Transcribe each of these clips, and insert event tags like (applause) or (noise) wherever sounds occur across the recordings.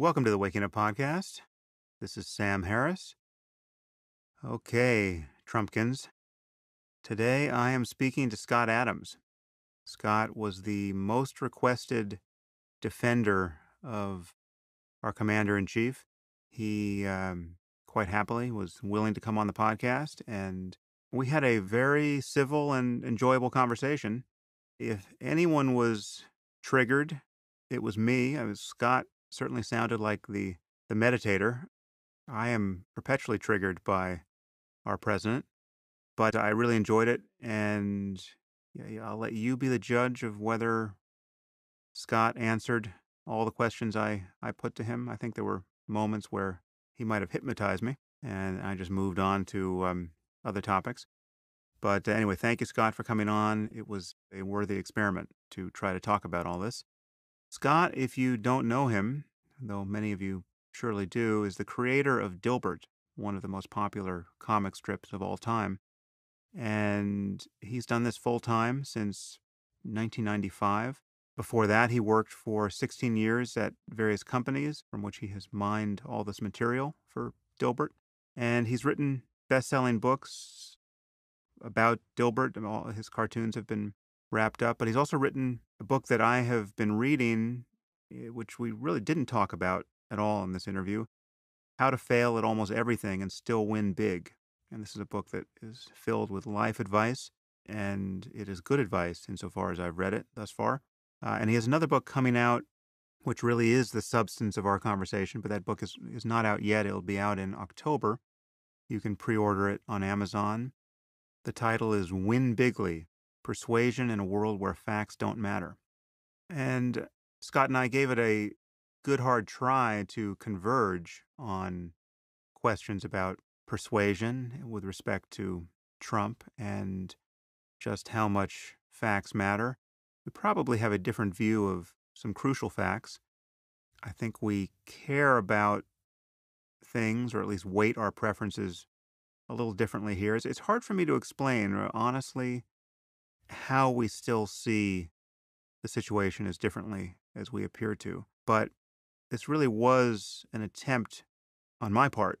Welcome to the Waking Up Podcast. This is Sam Harris. Okay, Trumpkins. Today I am speaking to Scott Adams. Scott was the most requested defender of our commander in chief. He um, quite happily was willing to come on the podcast, and we had a very civil and enjoyable conversation. If anyone was triggered, it was me. I was Scott certainly sounded like the the meditator. I am perpetually triggered by our president, but I really enjoyed it, and yeah, I'll let you be the judge of whether Scott answered all the questions I I put to him. I think there were moments where he might have hypnotized me, and I just moved on to um, other topics. But uh, anyway, thank you, Scott, for coming on. It was a worthy experiment to try to talk about all this. Scott, if you don't know him, though many of you surely do, is the creator of Dilbert, one of the most popular comic strips of all time. And he's done this full time since 1995. Before that, he worked for 16 years at various companies from which he has mined all this material for Dilbert. And he's written best selling books about Dilbert. All his cartoons have been wrapped up, but he's also written a book that I have been reading, eh, which we really didn't talk about at all in this interview How to Fail at Almost Everything and Still Win Big. And this is a book that is filled with life advice, and it is good advice insofar as I've read it thus far. Uh, and he has another book coming out, which really is the substance of our conversation, but that book is, is not out yet. It'll be out in October. You can pre order it on Amazon. The title is Win Bigly Persuasion in a World Where Facts Don't Matter. And Scott and I gave it a good hard try to converge on questions about persuasion with respect to Trump and just how much facts matter. We probably have a different view of some crucial facts. I think we care about things, or at least weight our preferences a little differently here. It's, hard for me to explain, honestly, how we still see the situation as differently as we appear to. But this really was an attempt on my part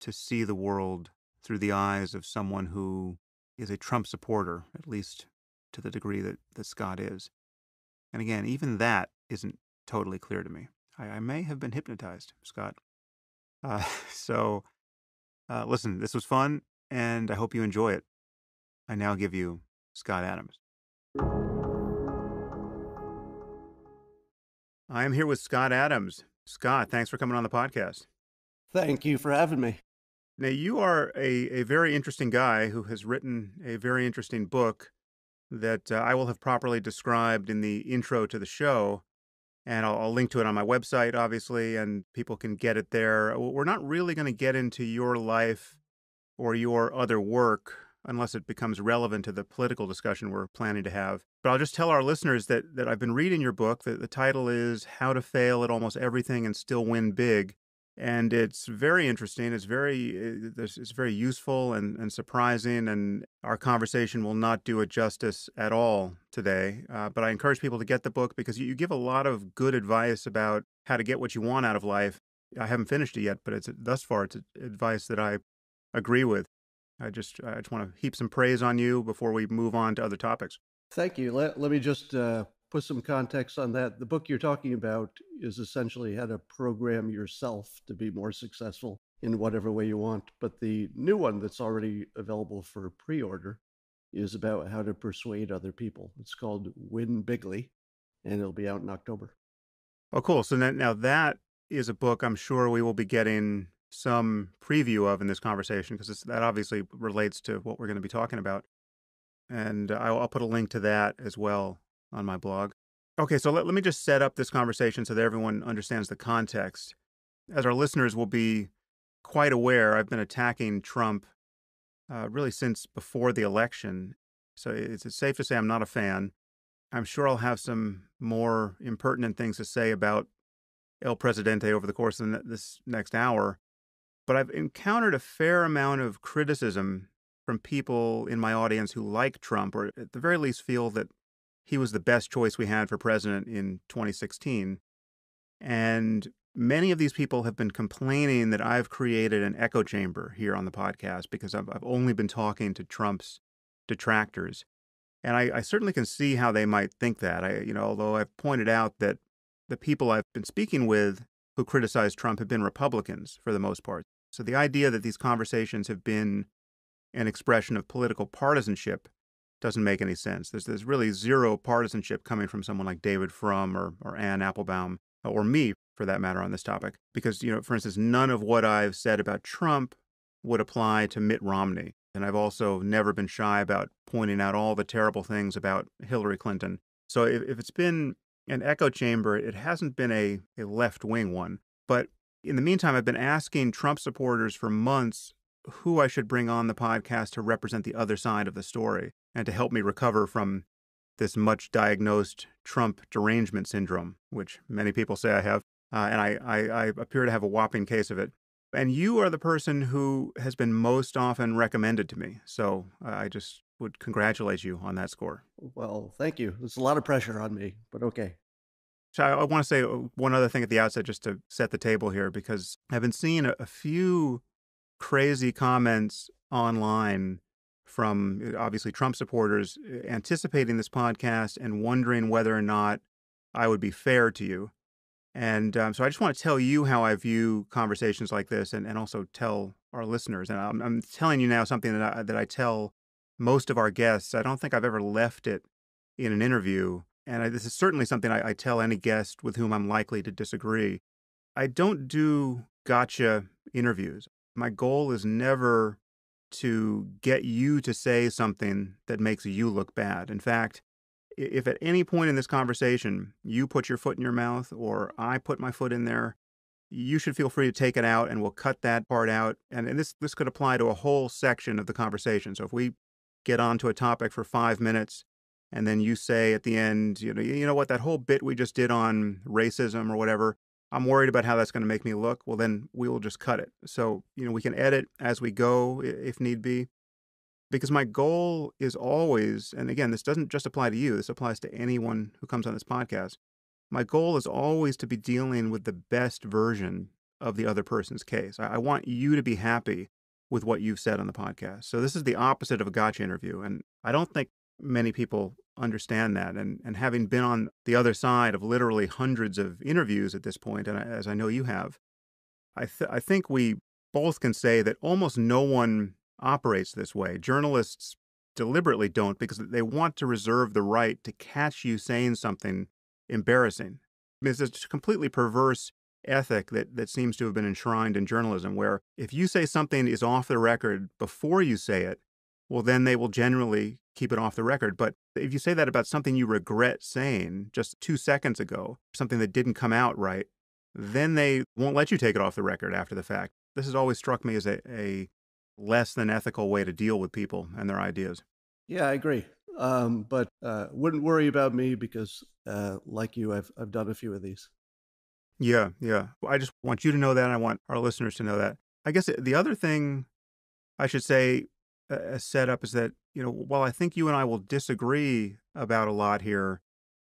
to see the world through the eyes of someone who is a Trump supporter, at least to the degree that, that Scott is. And again, even that isn't totally clear to me. I, I may have been hypnotized, Scott. Uh, (laughs) so, uh, listen, this was fun, and I hope you enjoy it. I now give you Scott Adams. I am here with Scott Adams. Scott, thanks for coming on the podcast. Thank you for having me. Now, you are a, a very interesting guy who has written a very interesting book that uh, I will have properly described in the intro to the show. And I'll, I'll, link to it on my website, obviously, and people can get it there. We're not really going to get into your life or your other work unless it becomes relevant to the political discussion we're planning to have. But I'll just tell our listeners that, that I've been reading your book. That the title is How to Fail at Almost Everything and Still Win Big. And it's very interesting. It's very uh, it's very useful and, and surprising. And our conversation will not do it justice at all today. Uh, but I encourage people to get the book because you, you give a lot of good advice about how to get what you want out of life. I haven't finished it yet, but it's thus far it's advice that I agree with. I just I just want to heap some praise on you before we move on to other topics. Thank you. Let, let me just uh, put some context on that. The book you're talking about is essentially how to program yourself to be more successful in whatever way you want. But the new one that's already available for pre order is about how to persuade other people. It's called Win Bigly, and it'll be out in October. Oh, cool. So now that is a book I'm sure we will be getting some preview of in this conversation because that obviously relates to what we're going to be talking about. And I'll, I'll, put a link to that as well on my blog. Okay, so let, let me just set up this conversation so that everyone understands the context. As our listeners will be quite aware, I've been attacking Trump uh, really since before the election. So it's, it's safe to say I'm not a fan. I'm sure I'll have some more impertinent things to say about El Presidente over the course of this next hour but I've encountered a fair amount of criticism from people in my audience who like Trump, or at the very least feel that he was the best choice we had for president in 2016. And many of these people have been complaining that I've created an echo chamber here on the podcast because I've, I've only been talking to Trump's detractors. And I, I, certainly can see how they might think that. I, you know, although I've pointed out that the people I've been speaking with who criticize Trump have been Republicans for the most part. So the idea that these conversations have been an expression of political partisanship doesn't make any sense. There's, there's really zero partisanship coming from someone like David Frum or, or Anne Applebaum uh, or me for that matter on this topic. Because, you know, for instance, none of what I've said about Trump would apply to Mitt Romney. And I've also never been shy about pointing out all the terrible things about Hillary Clinton. So if, if it's been an echo chamber, it hasn't been a, a left wing one. But in the meantime, I've been asking Trump supporters for months who I should bring on the podcast to represent the other side of the story and to help me recover from this much diagnosed Trump derangement syndrome, which many people say I have. Uh, and I, I, I appear to have a whopping case of it. And you are the person who has been most often recommended to me. So I just would congratulate you on that score. Well, thank you. There's a lot of pressure on me, but okay. So I, want to say uh, one other thing at the outset just to set the table here, because I've been seeing a, a few crazy comments online from uh, obviously Trump supporters uh, anticipating this podcast and wondering whether or not I would be fair to you. And um, so I just want to tell you how I view conversations like this and, and also tell our listeners. And I'm, I'm telling you now something that I, that I tell most of our guests. I don't think I've ever left it in an interview. And I, this is certainly something I, I tell any guest with whom I'm likely to disagree. I don't do gotcha interviews. My goal is never to get you to say something that makes you look bad. In fact, if at any point in this conversation you put your foot in your mouth or I put my foot in there, you should feel free to take it out and we'll cut that part out. And, and this, this could apply to a whole section of the conversation. So if we get onto a topic for five minutes and then you say at the end, you know, you know what, that whole bit we just did on racism or whatever, I'm worried about how that's going to make me look. Well, then we will just cut it. So, you know, we can edit as we go if need be. Because my goal is always, and again, this doesn't just apply to you, this applies to anyone who comes on this podcast. My goal is always to be dealing with the best version of the other person's case. I, want you to be happy with what you've said on the podcast. So this is the opposite of a gotcha interview. And I don't think many people understand that. And, and having been on the other side of literally hundreds of interviews at this point, and as I know you have, I, th- I think we both can say that almost no one operates this way. Journalists deliberately don't because they want to reserve the right to catch you saying something embarrassing. It's a completely perverse ethic that, that seems to have been enshrined in journalism, where if you say something is off the record before you say it, well, then they will generally keep it off the record. But if you say that about something you regret saying just two seconds ago, something that didn't come out right, then they won't let you take it off the record after the fact. This has always struck me as a, a less than ethical way to deal with people and their ideas. Yeah, I agree. Um, but uh, wouldn't worry about me because, uh, like you, I've I've done a few of these. Yeah, yeah. I just want you to know that. And I want our listeners to know that. I guess the other thing I should say uh, set up is that you know while I think you and I will disagree about a lot here,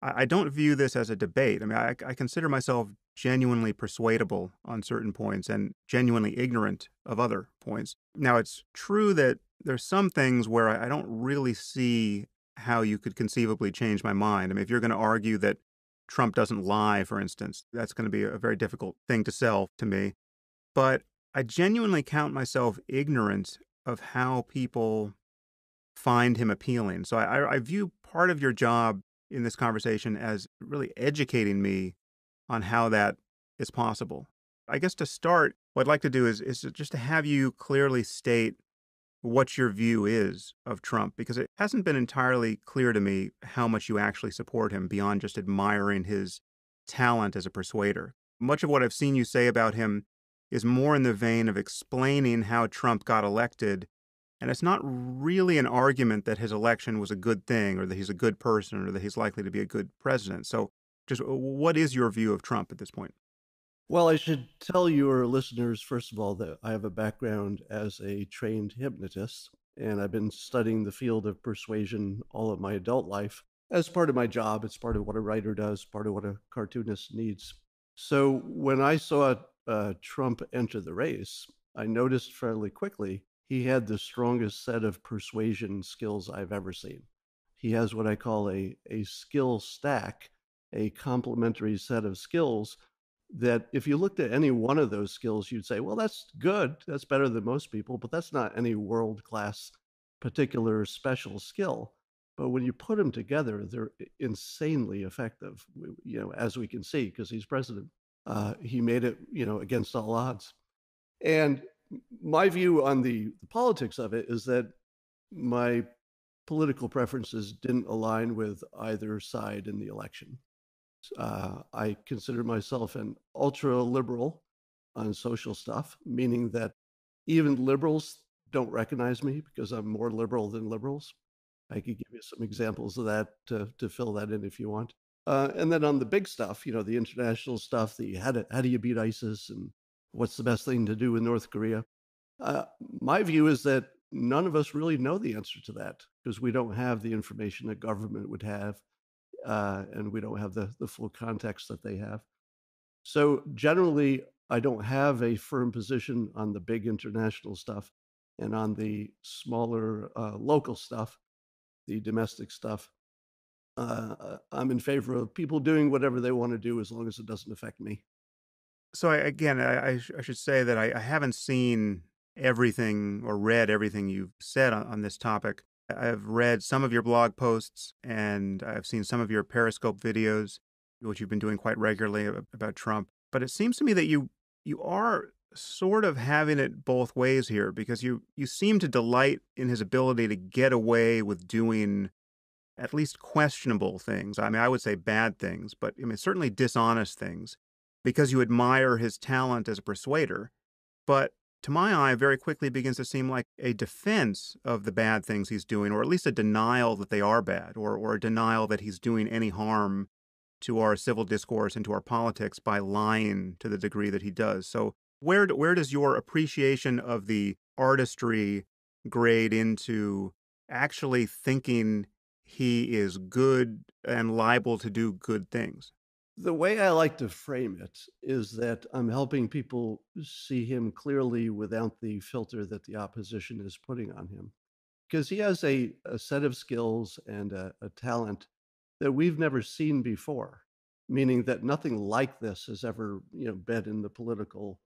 I, I don't view this as a debate. I mean, I, I consider myself genuinely persuadable on certain points and genuinely ignorant of other points. Now, it's true that there's some things where I, I don't really see how you could conceivably change my mind. I mean, if you're going to argue that Trump doesn't lie, for instance, that's going to be a very difficult thing to sell to me. But I genuinely count myself ignorant of how people find him appealing. So I, I view part of your job in this conversation as really educating me on how that is possible. I guess to start, what I'd like to do is, is just to have you clearly state what your view is of Trump, because it hasn't been entirely clear to me how much you actually support him beyond just admiring his talent as a persuader. Much of what I've seen you say about him is more in the vein of explaining how Trump got elected. And it's not really an argument that his election was a good thing or that he's a good person or that he's likely to be a good president. So, just uh, what is your view of Trump at this point? Well, I should tell your listeners, first of all, that I have a background as a trained hypnotist, and I've been studying the field of persuasion all of my adult life as part of my job. It's part of what a writer does, part of what a cartoonist needs So when I saw uh, Trump enter the race, I noticed fairly quickly he had the strongest set of persuasion skills I've ever seen. He has what I call a, a skill stack, a complementary set of skills that if you looked at any one of those skills, you'd say, well, that's good. That's better than most people, but that's not any world class particular special skill. But when you put them together, they're insanely effective, you know, as we can see, because he's president. Uh, he made it, you know, against all odds. And my view on the, the politics of it is that my political preferences didn't align with either side in the election. Uh, I consider myself an ultra liberal on social stuff, meaning that even liberals don't recognize me because I'm more liberal than liberals. I could give you some examples of that to, to fill that in if you want. Uh, and then on the big stuff, you know, the international stuff, the how do, how do you beat ISIS and what's the best thing to do in North Korea? Uh, my view is that none of us really know the answer to that because we don't have the information that government would have, uh, and we don't have the, the full context that they have. So generally, I don't have a firm position on the big international stuff and on the smaller uh, local stuff, the domestic stuff. Uh, I'm in favor of people doing whatever they want to do as long as it doesn't affect me. So I, again, I, I, sh- I should say that I, I haven't seen everything or read everything you've said on, on this topic. I've read some of your blog posts and I've seen some of your Periscope videos, which you've been doing quite regularly about Trump. But it seems to me that you you are sort of having it both ways here because you you seem to delight in his ability to get away with doing at least questionable things. I mean, I would say bad things, but I mean certainly dishonest things because you admire his talent as a persuader. But to my eye, very quickly begins to seem like a defense of the bad things he's doing, or at least a denial that they are bad, or, or a denial that he's doing any harm to our civil discourse and to our politics by lying to the degree that he does. So, where, where does your appreciation of the artistry grade into actually thinking he is good and liable to do good things? The way I like to frame it is that I'm helping people see him clearly without the filter that the opposition is putting on him. Because he has a, a set of skills and a, a talent that we've never seen before, meaning that nothing like this has ever you know, been in the political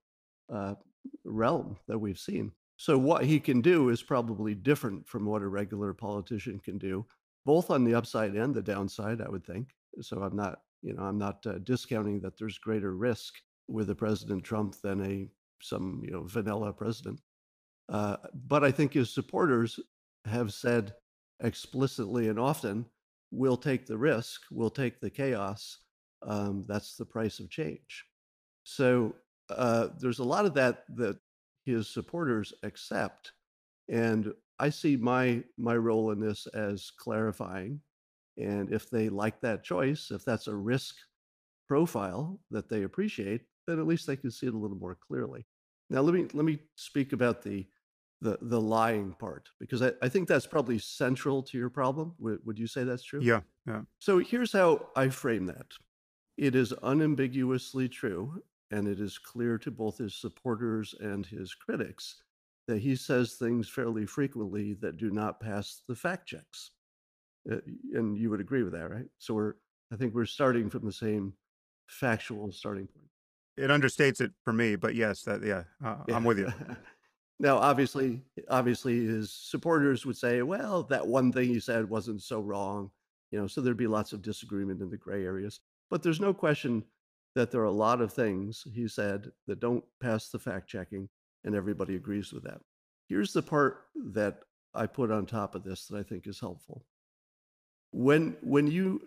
uh, realm that we've seen. So what he can do is probably different from what a regular politician can do, both on the upside and the downside, I would think. So I'm not you know, I'm not uh, discounting that there's greater risk with a President Trump than a some you know vanilla president. Uh, but I think his supporters have said explicitly and often, "We'll take the risk. We'll take the chaos. Um, that's the price of change." So uh, there's a lot of that that his supporters accept, and I see my my role in this as clarifying and if they like that choice, if that's a risk profile that they appreciate, then at least they can see it a little more clearly. Now let me let me speak about the the the lying part because I, I think that's probably central to your problem. Would, would you say that's true? Yeah, yeah. So here's how I frame that. It is unambiguously true, and it is clear to both his supporters and his critics that he says things fairly frequently that do not pass the fact checks. Uh, and you would agree with that, right? So we're, I think we're starting from the same factual starting point. It understates it for me, but yes, that yeah, uh, yeah. I'm with you. (laughs) now, obviously, obviously, his supporters would say, "Well, that one thing he said wasn't so wrong," you know. So there'd be lots of disagreement in the gray areas. But there's no question that there are a lot of things he said that don't pass the fact checking, and everybody agrees with that. Here's the part that I put on top of this that I think is helpful. When when you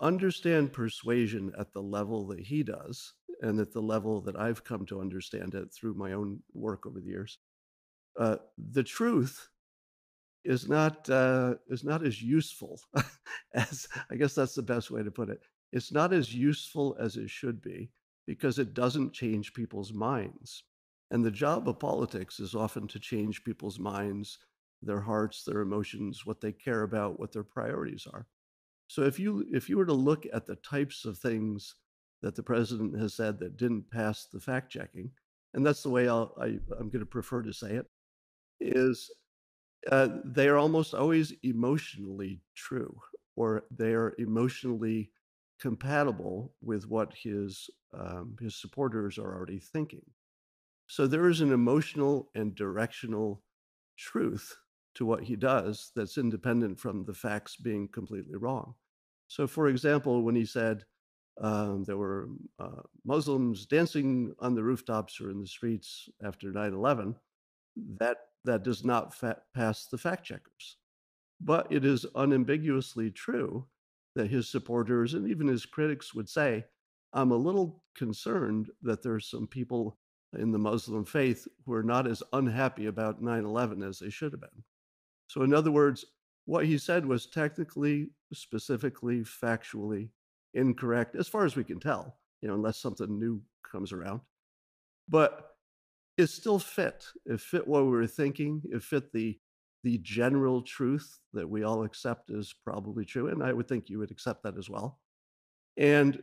understand persuasion at the level that he does and at the level that i've come to understand it through my own work over the years uh, the truth is not uh, is not as useful (laughs) as i guess that's the best way to put it. It's not as useful as it should be because it doesn't change people's minds and the job of politics is often to change people's minds their hearts, their emotions, what they care about, what their priorities are. So if you if you were to look at the types of things that the president has said that didn't pass the fact checking, and that's the way I'll, I, am going to prefer to say it, is uh, they are almost always emotionally true, or they are emotionally compatible with what his um, his supporters are already thinking. So there is an emotional and directional truth to what he does that's independent from the facts being completely wrong. So, for example, when he said um, there were uh, Muslims dancing on the rooftops or in the streets after 9 11, that, that does not fa- pass the fact checkers. But it is unambiguously true that his supporters and even his critics would say, I'm a little concerned that there's some people in the Muslim faith were not as unhappy about 9 11 as they should have been. So, in other words, what he said was technically, specifically, factually incorrect, as far as we can tell, you know, unless something new comes around. But it still fit. It fit what we were thinking. It fit the the general truth that we all accept is probably true, and I would think you would accept that as well. And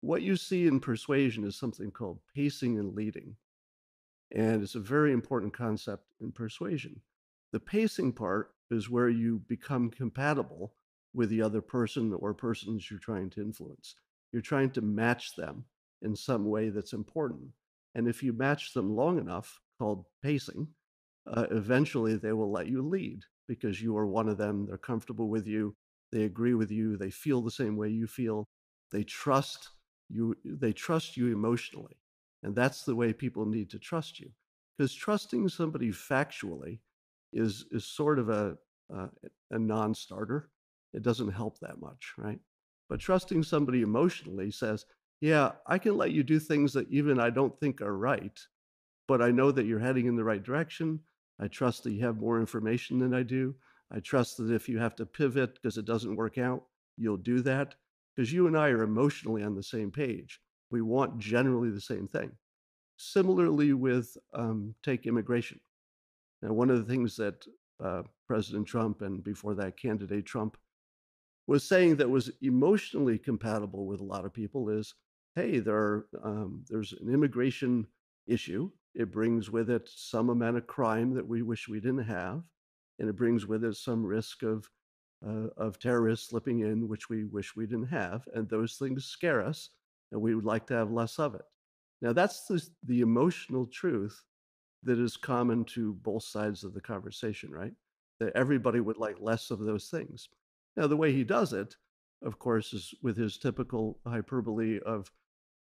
what you see in persuasion is something called pacing and leading. And it's a very important concept in persuasion. The pacing part is where you become compatible with the other person or persons you're trying to influence. You're trying to match them in some way that's important. And if you match them long enough, called pacing, uh, eventually they will let you lead because you are one of them. They're comfortable with you. They agree with you. They feel the same way you feel. They trust you. They trust you emotionally. And that's the way people need to trust you. Because trusting somebody factually is, is sort of a, uh, a non starter. It doesn't help that much, right? But trusting somebody emotionally says, yeah, I can let you do things that even I don't think are right, but I know that you're heading in the right direction. I trust that you have more information than I do. I trust that if you have to pivot because it doesn't work out, you'll do that because you and I are emotionally on the same page we want generally the same thing. Similarly, with um, take immigration. Now, one of the things that uh, President Trump and before that candidate Trump was saying that was emotionally compatible with a lot of people is, hey, there are, um, there's an immigration issue. It brings with it some amount of crime that we wish we didn't have, and it brings with it some risk of uh, of terrorists slipping in, which we wish we didn't have, and those things scare us and we would like to have less of it. Now, that's the, the emotional truth that is common to both sides of the conversation, right? That everybody would like less of those things. Now, the way he does it, of course, is with his typical hyperbole of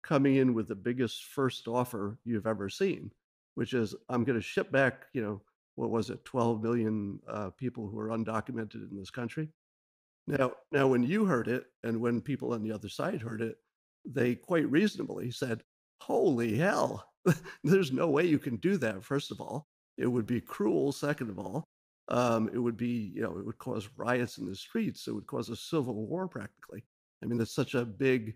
coming in with the biggest first offer you've ever seen, which is I'm going to ship back, you know, what was it, 12 million uh, people who are undocumented in this country. Now, now, when you heard it, and when people on the other side heard it, they quite reasonably said, Holy hell, (laughs) there's no way you can do that, first of all. It would be cruel, second of all. Um, it would be, you know, it would cause riots in the streets. It would cause a civil war practically. I mean, it's such a big,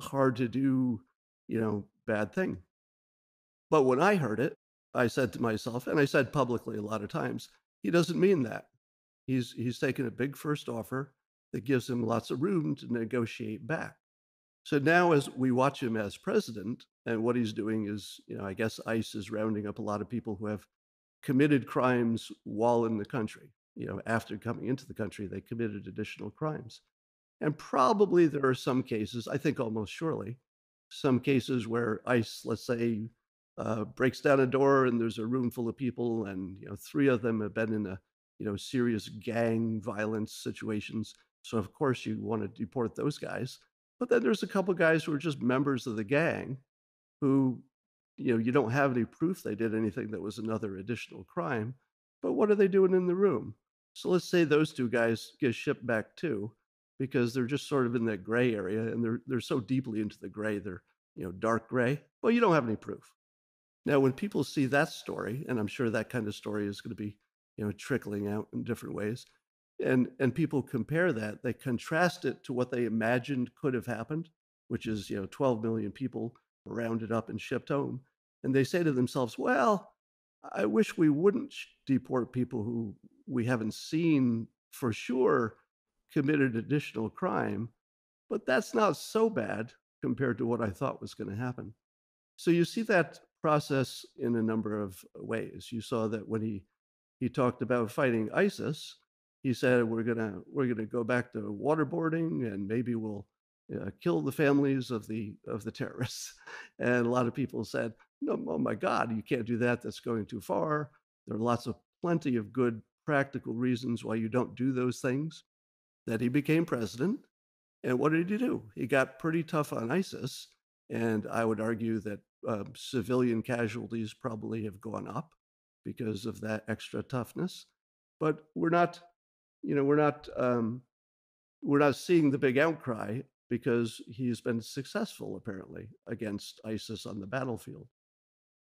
hard to do, you know, bad thing. But when I heard it, I said to myself, and I said publicly a lot of times, he doesn't mean that. He's he's taken a big first offer that gives him lots of room to negotiate back. So now, as we watch him as president, and what he's doing is, you know, I guess ICE is rounding up a lot of people who have committed crimes while in the country. You know, after coming into the country, they committed additional crimes. And probably there are some cases, I think almost surely, some cases where ICE, let's say, uh, breaks down a door and there's a room full of people, and you know, three of them have been in a you know serious gang violence situations. So of course you want to deport those guys. But then there's a couple guys who are just members of the gang who, you know, you don't have any proof they did anything that was another additional crime. But what are they doing in the room? So let's say those two guys get shipped back too, because they're just sort of in that gray area and they're they're so deeply into the gray, they're you know dark gray. Well, you don't have any proof. Now, when people see that story, and I'm sure that kind of story is going to be, you know, trickling out in different ways, and and people compare that they contrast it to what they imagined could have happened which is you know 12 million people rounded up and shipped home and they say to themselves well i wish we wouldn't deport people who we haven't seen for sure committed additional crime but that's not so bad compared to what I thought was going to happen. So you see that process in a number of ways. You saw that when he he talked about fighting ISIS, he said we're gonna we're gonna go back to waterboarding and maybe we'll uh, kill the families of the of the terrorists. (laughs) And a lot of people said, "No, oh my God, you can't do that. That's going too far." There are lots of plenty of good practical reasons why you don't do those things. That he became president, and what did he do? He got pretty tough on ISIS, and I would argue that uh, civilian casualties probably have gone up because of that extra toughness. But we're not, you know, we're not um, we're not seeing the big outcry because he's been successful apparently against ISIS on the battlefield.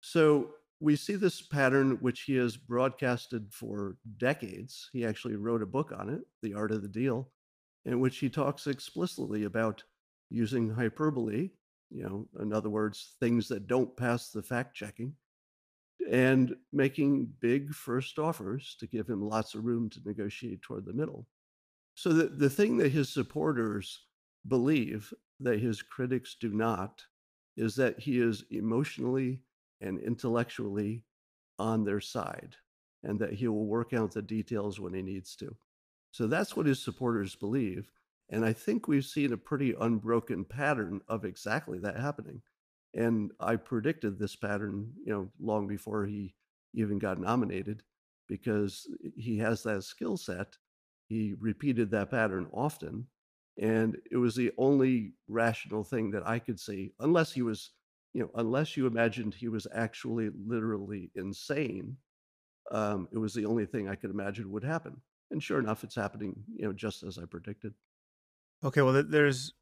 So we see this pattern which he has broadcasted for decades. He actually wrote a book on it, The Art of the Deal, in which he talks explicitly about using hyperbole, you know, in other words, things that don't pass the fact checking, and making big first offers to give him lots of room to negotiate toward the middle. So the, the thing that his supporters believe that his critics do not is that he is emotionally and intellectually on their side and that he will work out the details when he needs to. So that's what his supporters believe. And I think we've seen a pretty unbroken pattern of exactly that happening. And I predicted this pattern, you know, long before he even got nominated because he has that skill set. He repeated that pattern often and it was the only rational thing that I could see, unless he was, you know, unless you imagined he was actually literally insane. Um, it was the only thing I could imagine would happen. And sure enough, it's happening, you know, just as I predicted. Okay, well, there's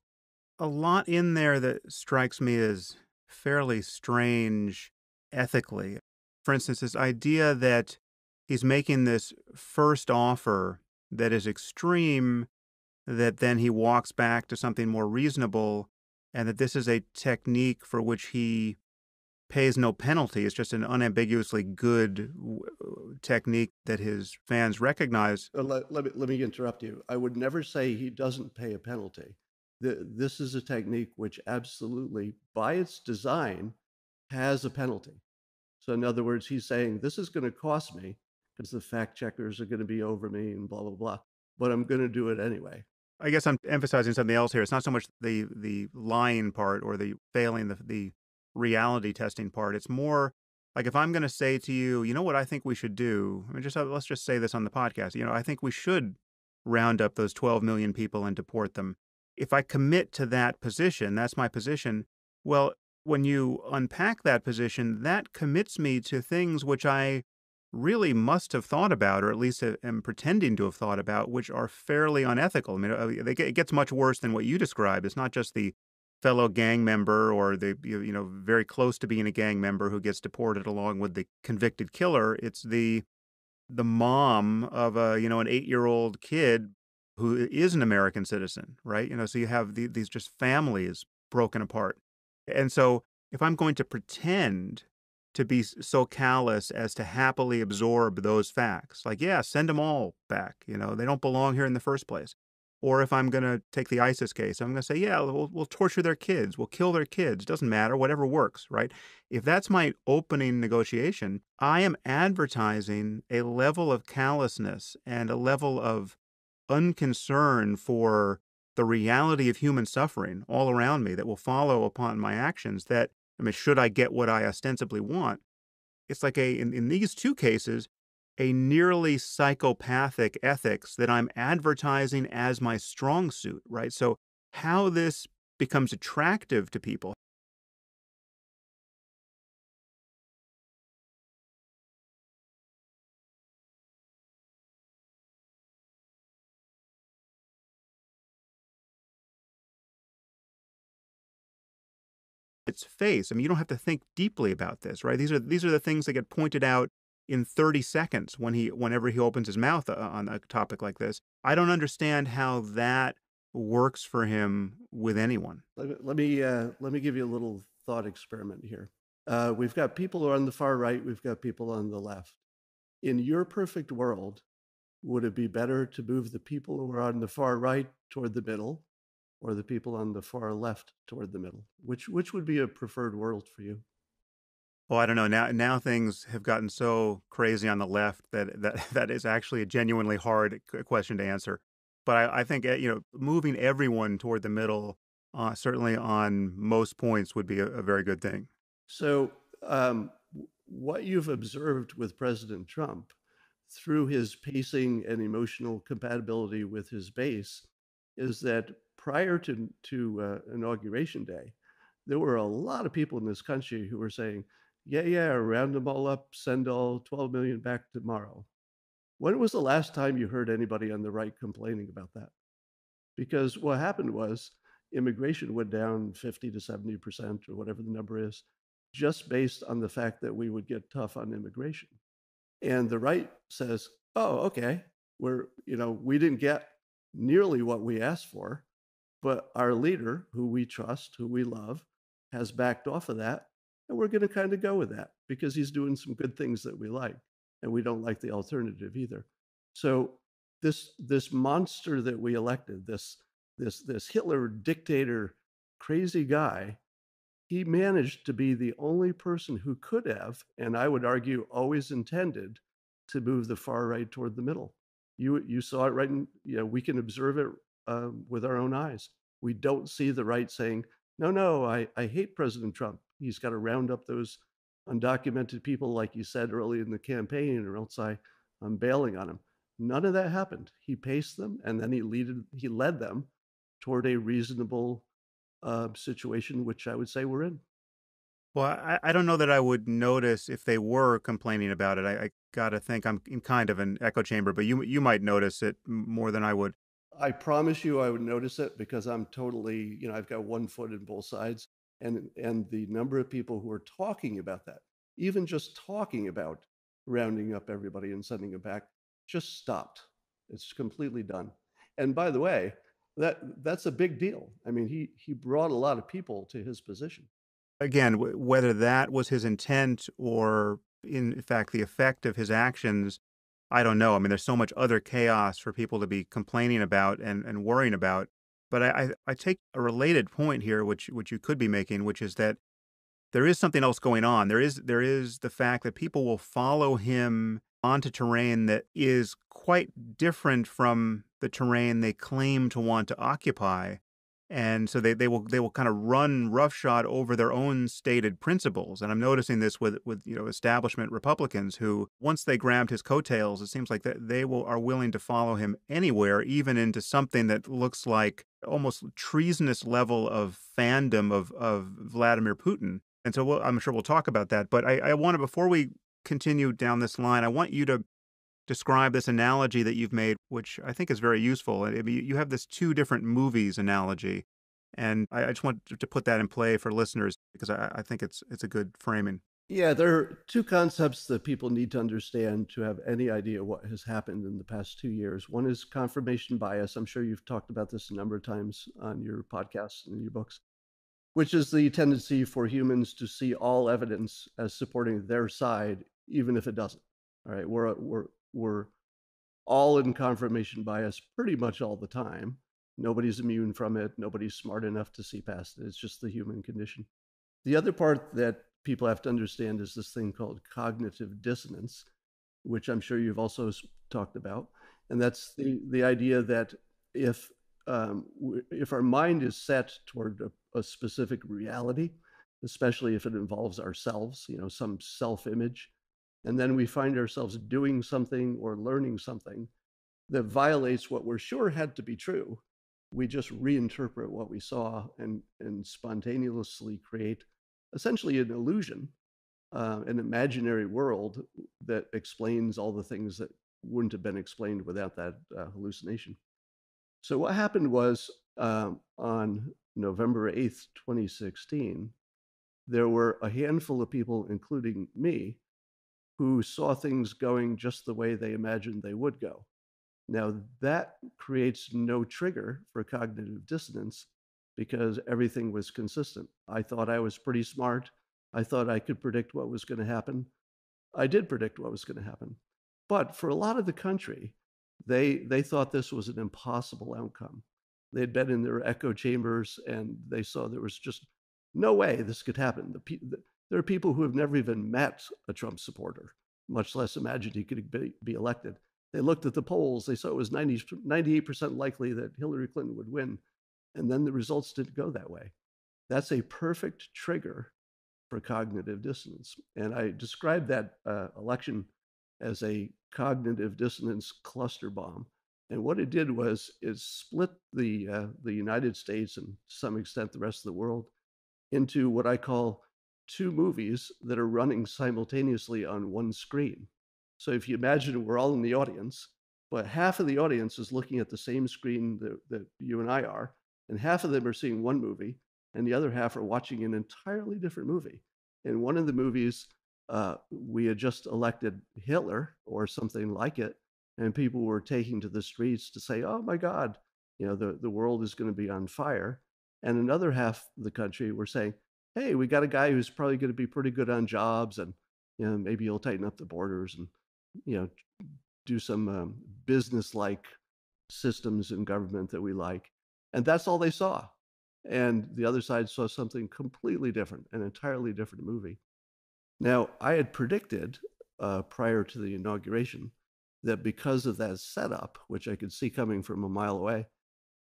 a lot in there that strikes me as fairly strange ethically. For instance, this idea that he's making this first offer that is extreme that then he walks back to something more reasonable, and that this is a technique for which he pays no penalty. It's just an unambiguously good technique that his fans recognize. Uh, let, let, me, let me interrupt you. I would never say he doesn't pay a penalty. This is a technique which absolutely, by its design, has a penalty. So, in other words, he's saying, This is going to cost me because the fact checkers are going to be over me and blah, blah, blah, but I'm going to do it anyway. I guess I'm emphasizing something else here. It's not so much the the lying part or the failing the the reality testing part. It's more like if I'm going to say to you, you know what I think we should do. I mean, just uh, let's just say this on the podcast. You know, I think we should round up those 12 million people and deport them. If I commit to that position, that's my position. Well, when you unpack that position, that commits me to things which I really must have thought about, or at least am pretending to have thought about, which are fairly unethical. I mean, uh, it gets much worse than what you described. It's not just the fellow gang member or the you know very close to being a gang member who gets deported along with the convicted killer. It's the the mom of a you know an eight year old kid who is an American citizen, right? You know, so you have the, these just families broken apart, and so if I'm going to pretend to be so callous as to happily absorb those facts. Like, yeah, send them all back. You know, they don't belong here in the first place. Or if I'm going to take the ISIS case, I'm going to say, yeah, we'll, we'll torture their kids. We'll kill their kids. Doesn't matter. Whatever works, right? If that's my opening negotiation, I am advertising a level of callousness and a level of unconcern for the reality of human suffering all around me that will follow upon my actions that I mean, should I get what I ostensibly want? It's like a, in, in these two cases, a nearly psychopathic ethics that I'm advertising as my strong suit, right? So, how this becomes attractive to people, its face. I mean, you don't have to think deeply about this, right? These are these are the things that get pointed out in 30 seconds when he whenever he opens his mouth uh, on a topic like this. I don't understand how that works for him with anyone. Let, let me uh, let me give you a little thought experiment here. Uh, we've got people who are on the far right. We've got people on the left. In your perfect world, would it be better to move the people who are on the far right toward the middle, or the people on the far left toward the middle? Which which would be a preferred world for you? Well, I don't know. Now, now things have gotten so crazy on the left that that (laughs) that is actually a genuinely hard question to answer. But I, I think eh, you know, moving everyone toward the middle, uh, certainly on most points, would be a, a very good thing. So, um, what you've observed with President Trump through his pacing and emotional compatibility with his base is that prior to to uh, inauguration day, there were a lot of people in this country who were saying, "Yeah, yeah, round them all up, send all 12 million back tomorrow." When was the last time you heard anybody on the right complaining about that? Because what happened was immigration went down 50 to 70 percent or whatever the number is, just based on the fact that we would get tough on immigration. And the right says, "Oh, okay, we're you know we didn't get nearly what we asked for, but our leader, who we trust, who we love, has backed off of that, and we're going to kind of go with that because he's doing some good things that we like, and we don't like the alternative either." So this this monster that we elected, this this this Hitler dictator, crazy guy, he managed to be the only person who could have, and I would argue always intended, to move the far right toward the middle. You you saw it right in, you know, we can observe it um, with our own eyes. We don't see the right saying, no, no, I, I hate President Trump. He's got to round up those undocumented people, like you said early in the campaign, or else I, I'm bailing on him. None of that happened. He paced them and then he leaded, he led them toward a reasonable uh, situation, which I would say we're in. Well, I, I don't know that I would notice if they were complaining about it. I, I got to think I'm in kind of an echo chamber, but you you might notice it more than I would. I promise you, I would notice it because I'm totally, you know, I've got one foot in both sides, and and the number of people who are talking about that, even just talking about rounding up everybody and sending them back, just stopped. It's completely done. And by the way, that that's a big deal. I mean, he he brought a lot of people to his position. Again, whether that was his intent or in fact the effect of his actions, I don't know. I mean, there's so much other chaos for people to be complaining about and, and worrying about. But I, I, I take a related point here, which which you could be making, which is that there is something else going on. There is there is the fact that people will follow him onto terrain that is quite different from the terrain they claim to want to occupy. And so they, they will they will kind of run roughshod over their own stated principles. And I'm noticing this with with you know establishment Republicans who once they grabbed his coattails, it seems like that they will are willing to follow him anywhere, even into something that looks like almost treasonous level of fandom of of Vladimir Putin. And so we'll, I'm sure we'll talk about that. But I, I want to before we continue down this line, I want you to describe this analogy that you've made, which I think is very useful. You have this two different movies analogy, and I, just want to put that in play for listeners because I, I think it's it's a good framing. Yeah, there are two concepts that people need to understand to have any idea what has happened in the past two years. One is confirmation bias. I'm sure you've talked about this a number of times on your podcasts and your books, which is the tendency for humans to see all evidence as supporting their side, even if it doesn't. All right, we're we're we're all in confirmation bias pretty much all the time. Nobody's immune from it. Nobody's smart enough to see past it. It's just the human condition. The other part that people have to understand is this thing called cognitive dissonance, which I'm sure you've also talked about. And that's the, the idea that if um, if our mind is set toward a, a specific reality, especially if it involves ourselves, you know, some self image, and then we find ourselves doing something or learning something that violates what we're sure had to be true, we just reinterpret what we saw and, and spontaneously create essentially an illusion, uh, an imaginary world that explains all the things that wouldn't have been explained without that uh, hallucination. So, what happened was um, on November 8th, 2016, there were a handful of people, including me, who saw things going just the way they imagined they would go. Now, that creates no trigger for cognitive dissonance because everything was consistent. I thought I was pretty smart. I thought I could predict what was going to happen. I did predict what was going to happen. But for a lot of the country, they, they thought this was an impossible outcome. They'd been in their echo chambers and they saw there was just no way this could happen. The, the, there are people who have never even met a Trump supporter, much less imagined he could be, be elected. They looked at the polls, they saw it was 90, 98% likely that Hillary Clinton would win. And then the results didn't go that way. That's a perfect trigger for cognitive dissonance. And I described that uh, election as a cognitive dissonance cluster bomb. And what it did was it split the uh, the United States and to some extent the rest of the world into what I call two movies that are running simultaneously on one screen. So if you imagine we're all in the audience, but half of the audience is looking at the same screen that, that you and I are, and half of them are seeing one movie, and the other half are watching an entirely different movie. In one of the movies, uh, we had just elected Hitler or something like it, and people were taking to the streets to say, "Oh my God, you know, the the world is going to be on fire." And another half of the country were saying, "Hey, we got a guy who's probably going to be pretty good on jobs, and you know, maybe he'll tighten up the borders and you know, do some um, business-like systems in government that we like." And that's all they saw. And the other side saw something completely different, an entirely different movie. Now, I had predicted uh, prior to the inauguration that because of that setup, which I could see coming from a mile away,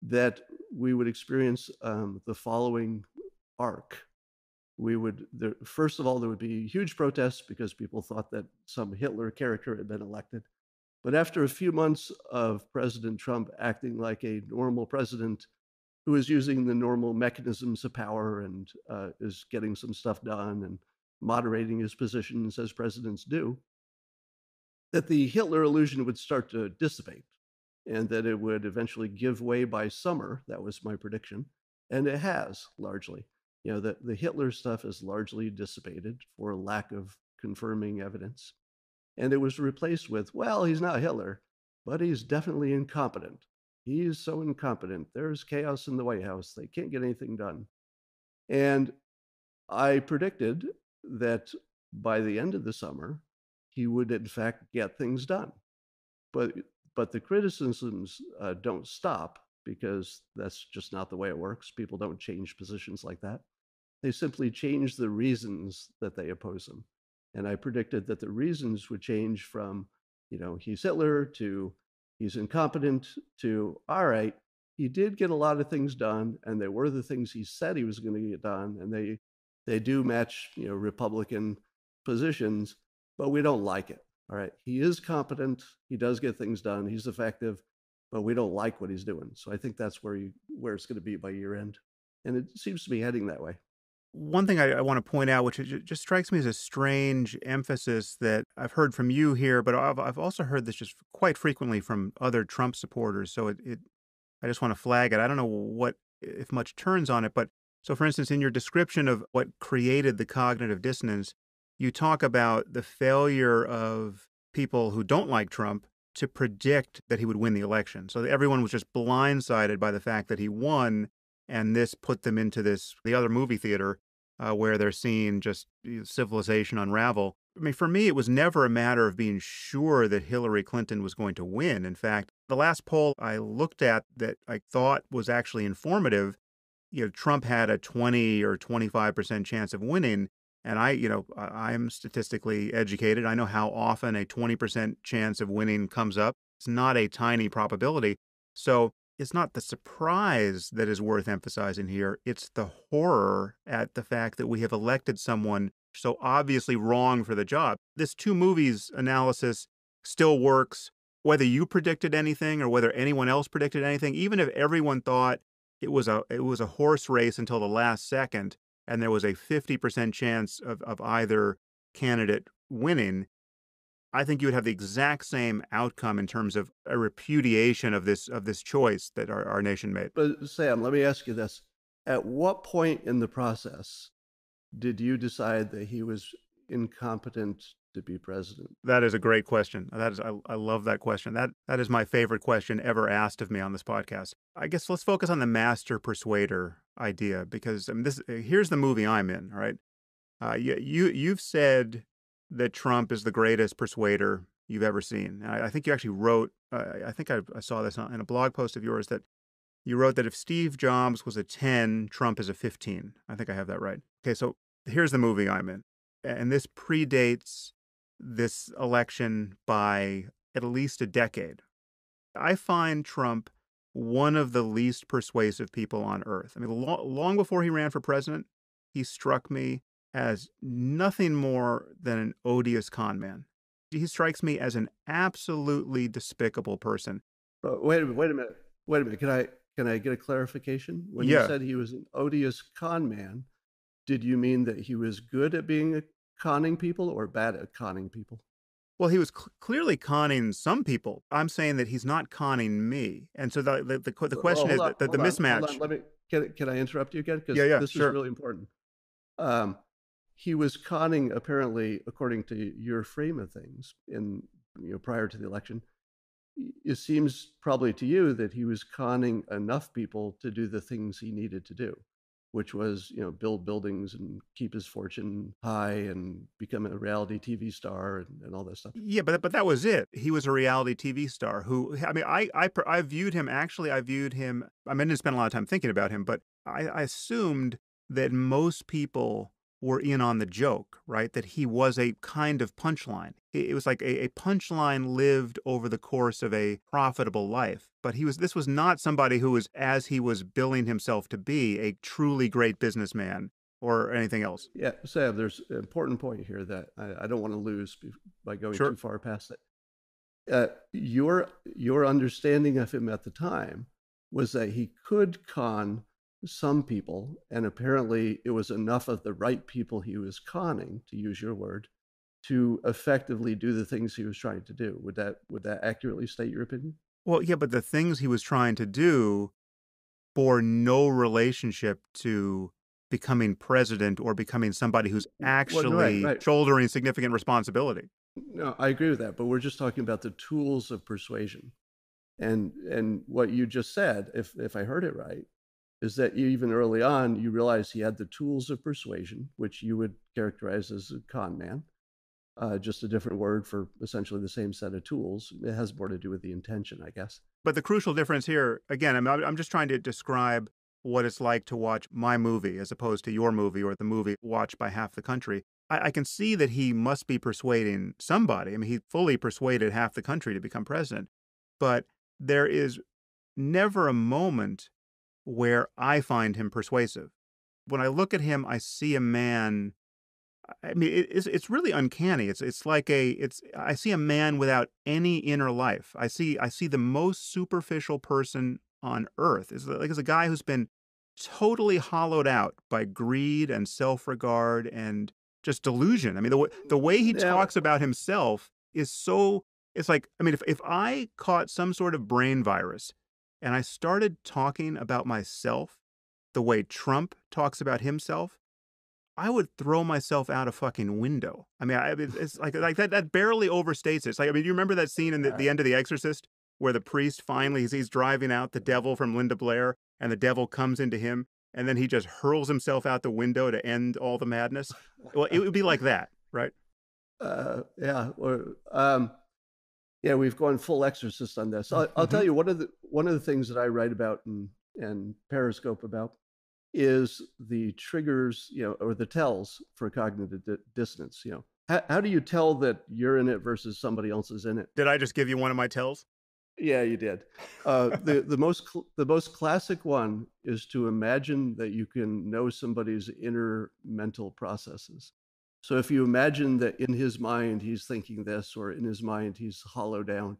that we would experience um, the following arc. We would, there, first of all, there would be huge protests because people thought that some Hitler character had been elected. But after a few months of President Trump acting like a normal president who is using the normal mechanisms of power and uh, is getting some stuff done and moderating his positions as presidents do, that the Hitler illusion would start to dissipate and that it would eventually give way by summer. That was my prediction. And it has largely. You know, the, the Hitler stuff is largely dissipated for lack of confirming evidence. And it was replaced with, well, he's not Hitler, but he's definitely incompetent. He's so incompetent. There's chaos in the White House. They can't get anything done. And I predicted that by the end of the summer, he would in fact get things done. But but the criticisms uh, don't stop because that's just not the way it works. People don't change positions like that. They simply change the reasons that they oppose him. And I predicted that the reasons would change from, you know, he's Hitler to he's incompetent to, all right, he did get a lot of things done and they were the things he said he was going to get done. And they, they do match, you know, Republican positions, but we don't like it. All right. He is competent. He does get things done. He's effective, but we don't like what he's doing. So I think that's where you where it's going to be by year end. And it seems to be heading that way. One thing I, I want to point out, which just strikes me as a strange emphasis that I've heard from you here, but I've, I've also heard this just quite frequently from other Trump supporters. So it, it I just want to flag it. I don't know what if much turns on it, but so for instance, in your description of what created the cognitive dissonance, you talk about the failure of people who don't like Trump to predict that he would win the election. So everyone was just blindsided by the fact that he won, and this put them into this the other movie theater uh, where they're seeing just civilization unravel. I mean, for me, it was never a matter of being sure that Hillary Clinton was going to win. In fact, the last poll I looked at that I thought was actually informative, you know, Trump had a 20 or 25% chance of winning. And I, you know, I'm statistically educated. I know how often a 20% chance of winning comes up. It's not a tiny probability. So it's not the surprise that is worth emphasizing here. It's the horror at the fact that we have elected someone so obviously wrong for the job. This two movies analysis still works, whether you predicted anything or whether anyone else predicted anything. Even if everyone thought it was a it was a horse race until the last second, and there was a 50% chance of, of either candidate winning, I think you would have the exact same outcome in terms of a repudiation of this of this choice that our, our nation made. But Sam, let me ask you this. At what point in the process did you decide that he was incompetent to be president? That is a great question. That is I, I love that question. That that is my favorite question ever asked of me on this podcast. I guess let's focus on the master persuader idea because I mean, this here's the movie I'm in. Right, uh, you you you've said that Trump is the greatest persuader you've ever seen. I, I think you actually wrote. Uh, I think I, I saw this in a blog post of yours that You wrote that if Steve Jobs was a 10, Trump is a 15. I think I have that right. Okay, so here's the movie I'm in. And this predates this election by at least a decade. I find Trump one of the least persuasive people on earth. I mean, lo- long before he ran for president, he struck me as nothing more than an odious con man. He strikes me as an absolutely despicable person. But wait a minute, wait a minute, wait a minute. Can I can I get a clarification? When Yeah. you said he was an odious con man, did you mean that he was good at being a conning people or bad at conning people? Well, he was cl- clearly conning some people. I'm saying that he's not conning me. And so the the, the, the question is that the, the on, mismatch. on, Let me can, can I interrupt you again? Because Yeah, yeah, this sure. is really important. Um, he was conning apparently, according to your frame of things, in you know prior to the election. It seems probably to you that he was conning enough people to do the things he needed to do, which was you know build buildings and keep his fortune high and become a reality TV star and, and all that stuff. Yeah, but but that was it. He was a reality TV star who I mean, I I I viewed him actually. I viewed him. I mean, I didn't spend a lot of time thinking about him, but I, I assumed that most people were in on the joke, right? That he was a kind of punchline. It, was like a, a punchline lived over the course of a profitable life. But he was. This was not somebody who was, as he was billing himself to be, a truly great businessman or anything else. Yeah, Sam, there's an important point here that I, I don't want to lose by going Sure. too far past it. Uh, your your understanding of him at the time was that he could con some people, and apparently it was enough of the right people he was conning, to use your word, to effectively do the things he was trying to do. Would that would that accurately state your opinion? Well, yeah, but the things he was trying to do bore no relationship to becoming president or becoming somebody who's Well, actually right, right. shouldering significant responsibility. No, I agree with that, but we're just talking about the tools of persuasion. And and what you just said, if if I heard it right, is that even early on you realize he had the tools of persuasion, which you would characterize as a con man. Uh, just a different word for essentially the same set of tools. It has more to do with the intention, I guess. But the crucial difference here, again, I'm, I'm just trying to describe what it's like to watch my movie as opposed to your movie or the movie watched by half the country. I, I can see that he must be persuading somebody. I mean, he fully persuaded half the country to become president. But there is never a moment where I find him persuasive. When I look at him, I see a man. I mean, it's it's really uncanny. It's it's like a it's. I see a man without any inner life. I see I see the most superficial person on earth. It's like it's a guy who's been totally hollowed out by greed and self regard and just delusion. I mean, the way, the way he Yeah. talks about himself is so. It's like I mean, if if I caught some sort of brain virus and I started talking about myself the way Trump talks about himself, I would throw myself out a fucking window. I mean, I, it's it's like like that that barely overstates it. It's like I mean, you remember that scene in the, the end of The Exorcist where the priest finally he's, he's driving out the devil from Linda Blair, and the devil comes into him, and then he just hurls himself out the window to end all the madness. (laughs) Well, it would be like that, right? Uh, yeah, or um, yeah, we've gone full exorcist on this. I'll, I'll tell you one of the one of the things that I write about and and Periscope about is the triggers, you know, or the tells for cognitive di- dissonance. You know, how, how do you tell that you're in it versus somebody else is in it? Did I just give you one of my tells? Yeah, you did. Uh, the (laughs) the most cl- the most classic one is to imagine that you can know somebody's inner mental processes. So if you imagine that in his mind he's thinking this, or in his mind he's hollowed out,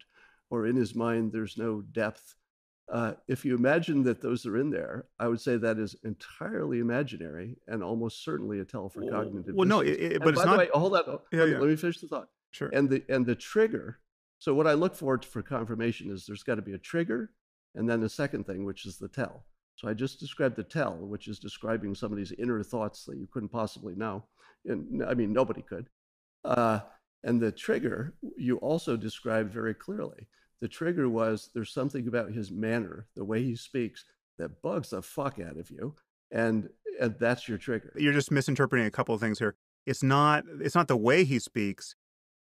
or in his mind there's no depth, uh, if you imagine that those are in there, I would say that is entirely imaginary and almost certainly a tell for Well, cognitive. well, no, dissonance. it- it- And but it's by not- the way, hold on, Yeah, let, me- yeah. let me finish the thought Sure. and the and the trigger so what i look for for confirmation is there's got to be a trigger and then the second thing which is the tell so i just described the tell which is describing somebody's inner thoughts that you couldn't possibly know and i mean nobody could uh, and the trigger you also described very clearly the trigger was there's something about his manner the way he speaks that bugs the fuck out of you and and that's your trigger you're just misinterpreting a couple of things here. It's not it's not the way he speaks,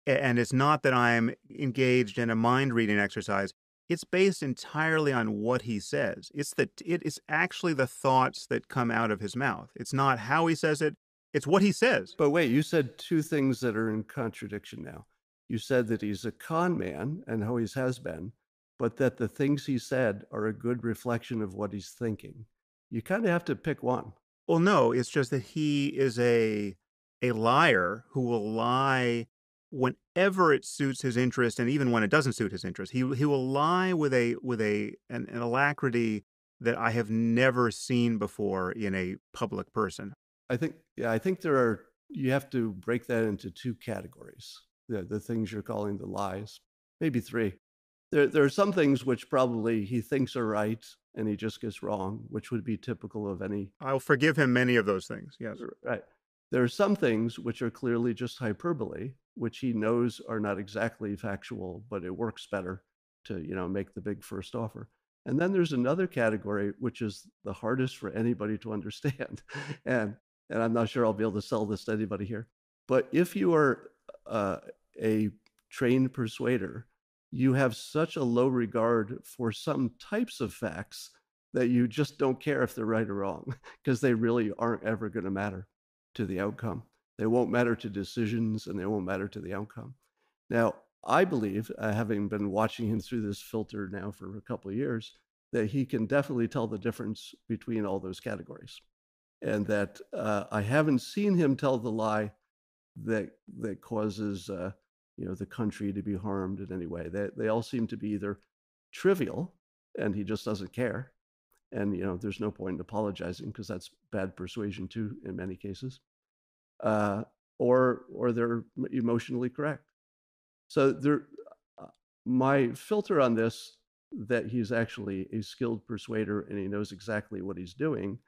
and it's not that I'm engaged in a mind reading exercise. it's based entirely on what he says. It's the it is actually the thoughts that come out of his mouth. It's not how he says it, it's what he says. But wait, you said two things that are in contradiction now. You said that he's a con man and always has been, but that the things he said are a good reflection of what he's thinking. You kind of have to pick one. Well, no, it's just that he is a a liar who will lie whenever it suits his interest and even when it doesn't suit his interest. He he will lie with a with a an, an alacrity that I have never seen before in a public person. I think yeah, I think there are you have to break that into two categories. The the things you're calling the lies. Maybe three. There there are some things which probably he thinks are right and he just gets wrong, which would be typical of any I'll forgive him many of those things. Yes. Right. There are some things which are clearly just hyperbole, which he knows are not exactly factual, but it works better to, you know, make the big first offer. And then there's another category which is the hardest for anybody to (laughs) understand. and and I'm not sure I'll be able to sell this to anybody here. But if you are uh, a trained persuader, you have such a low regard for some types of facts that you just don't care if they're right or wrong (laughs) because they really aren't ever going to matter to the outcome. They won't matter to decisions and they won't matter to the outcome. Now, I believe, uh, having been watching him through this filter now for a couple of years, that he can definitely tell the difference between all those categories and that uh, I haven't seen him tell the lie that that causes uh, you know the country to be harmed in any way. They they all seem to be either trivial, and he just doesn't care, and you know there's no point in apologizing because that's bad persuasion too in many cases, uh, or or they're emotionally correct. So there, uh, my filter on this that he's actually a skilled persuader and he knows exactly what he's doing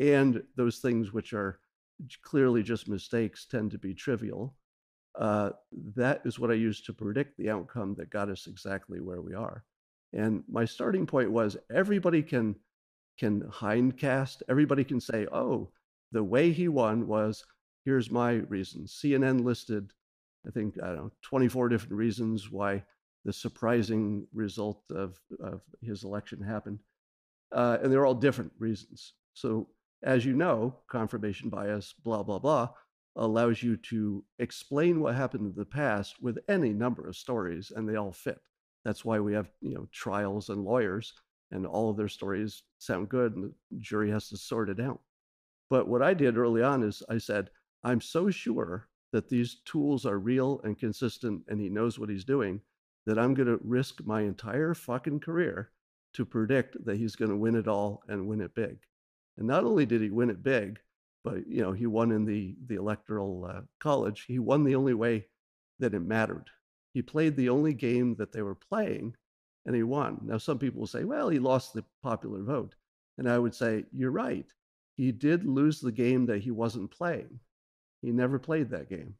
and those things which are clearly just mistakes tend to be trivial. Uh, that is what I used to predict the outcome that got us exactly where we are. And my starting point was everybody can can hindcast. Everybody can say, "Oh, the way he won was here's my reasons." CNN listed, I think, I don't know, 24 different reasons why the surprising result of, of his election happened, uh, and they're all different reasons. So as you know, confirmation bias, blah, blah, blah, allows you to explain what happened in the past with any number of stories and they all fit. That's why we have, you know, trials and lawyers and all of their stories sound good and the jury has to sort it out. But what I did early on is I said, I'm so sure that these tools are real and consistent and he knows what he's doing that I'm going to risk my entire fucking career to predict that he's going to win it all and win it big. And not only did he win it big, but you know he won in the the electoral uh, college. He won the only way that it mattered. He played the only game that they were playing, and he won. Now some people will say, "Well, he lost the popular vote," and I would say, "You're right. He did lose the game that he wasn't playing. He never played that game."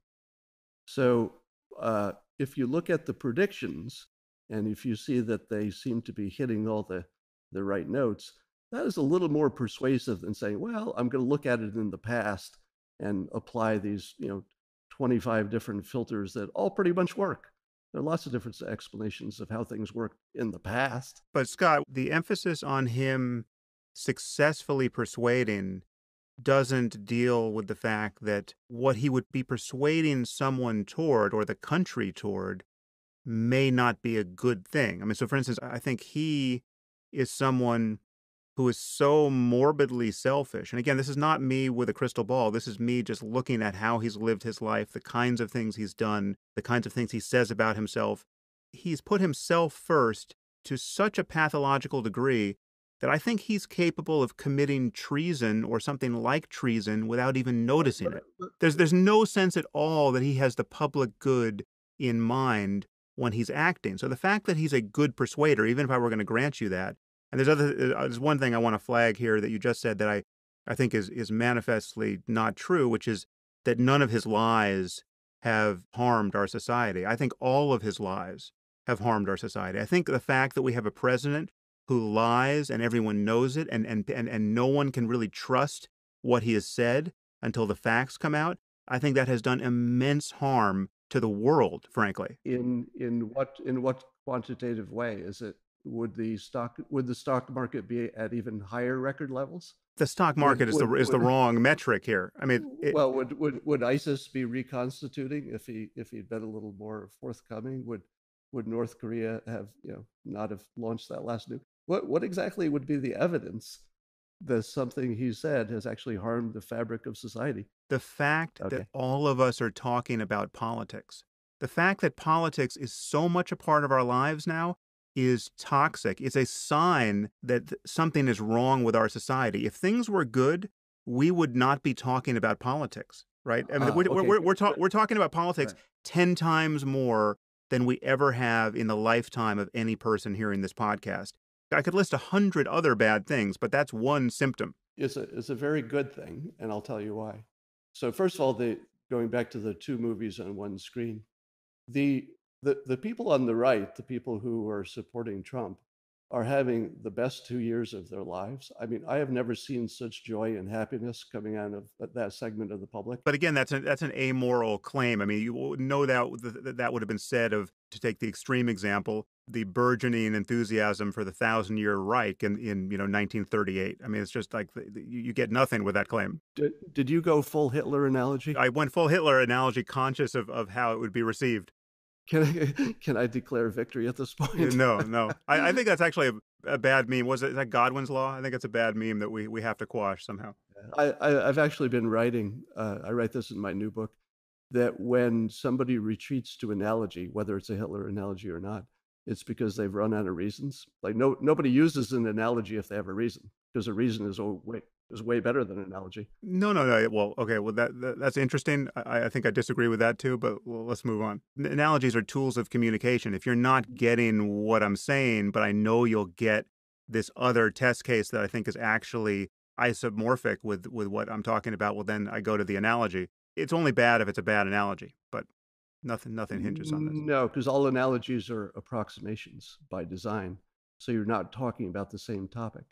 So uh, if you look at the predictions, and if you see that they seem to be hitting all the the right notes, that is a little more persuasive than saying, well, I'm going to look at it in the past and apply these, you know, 25 different filters that all pretty much work. There are lots of different explanations of how things worked in the past. But Scott, the emphasis on him successfully persuading doesn't deal with the fact that what he would be persuading someone toward or the country toward may not be a good thing. I mean, so for instance, I think he is someone who is so morbidly selfish. And again, this is not me with a crystal ball. This is me just looking at how he's lived his life, the kinds of things he's done, the kinds of things he says about himself. He's put himself first to such a pathological degree that I think he's capable of committing treason or something like treason without even noticing it. There's there's no sense at all that he has the public good in mind when he's acting. So the fact that he's a good persuader, even if I were going to grant you that, and there's other uh, there's one thing I want to flag here that you just said that I I think is is manifestly not true, which is that none of his lies have harmed our society. I think all of his lies have harmed our society. I think the fact that we have a president who lies and everyone knows it and and and, and no one can really trust what he has said until the facts come out, I think that has done immense harm to the world, frankly. In in what in what quantitative way is it would the stock would the stock market be at even higher record levels? The stock market Would- is the would- is the would- wrong metric here. I mean, it, well, would, would would ISIS be reconstituting if he if he'd been a little more forthcoming? Would would North Korea have you know not have launched that last nuke? What what exactly would be the evidence that something he said has actually harmed the fabric of society? the fact Okay. that all of us are talking about politics, the fact that politics is so much a part of our lives now is toxic. It's a sign that something is wrong with our society. If things were good, we would not be talking about politics, right? I mean, we're, we're, okay. we're, we're, ta- we're talking about politics Right. 10 times more than we ever have in the lifetime of any person hearing this podcast. I could list a hundred other bad things, but that's one symptom. It's a it's a very good thing, and I'll tell you why. So first of all, the going back to the two movies on one screen, the the the people on the right, the people who are supporting Trump, are having the best two years of their lives. I mean, I have never seen such joy and happiness coming out of that- that segment of the public. But again, that's an that's an amoral claim. I mean, you no doubt th- th- that would have been said of to take the extreme example, the burgeoning enthusiasm for the thousand year Reich in, in you know 1938. I mean, it's just like the, the- you you get nothing with that claim. Did, did you go full Hitler analogy? I went full Hitler analogy, conscious of, of how it would be received. Can I (laughs) can I declare victory at this point? no, no, (laughs) I, I think that's actually a, a bad meme. Was it is that Godwin's law? I think it's a bad meme that we we have to quash somehow. I, I, I've actually been writing, uh, I write this in my new book, that when somebody retreats to analogy, whether it's a Hitler analogy or not, it's because they've run out of reasons. Like no, nobody uses an analogy if they have a reason, because a reason is oh, is way better than an analogy. No, no, no. Well, okay. Well, that, that that's interesting. I, I think I disagree with that too. But well, let's move on. Analogies are tools of communication. If you're not getting what I'm saying, but I know you'll get this other test case that I think is actually isomorphic with with what I'm talking about, well, then I go to the analogy. It's only bad if it's a bad analogy, but nothing nothing hinges on this. No, because all analogies are approximations by design. So you're not talking about the same topic.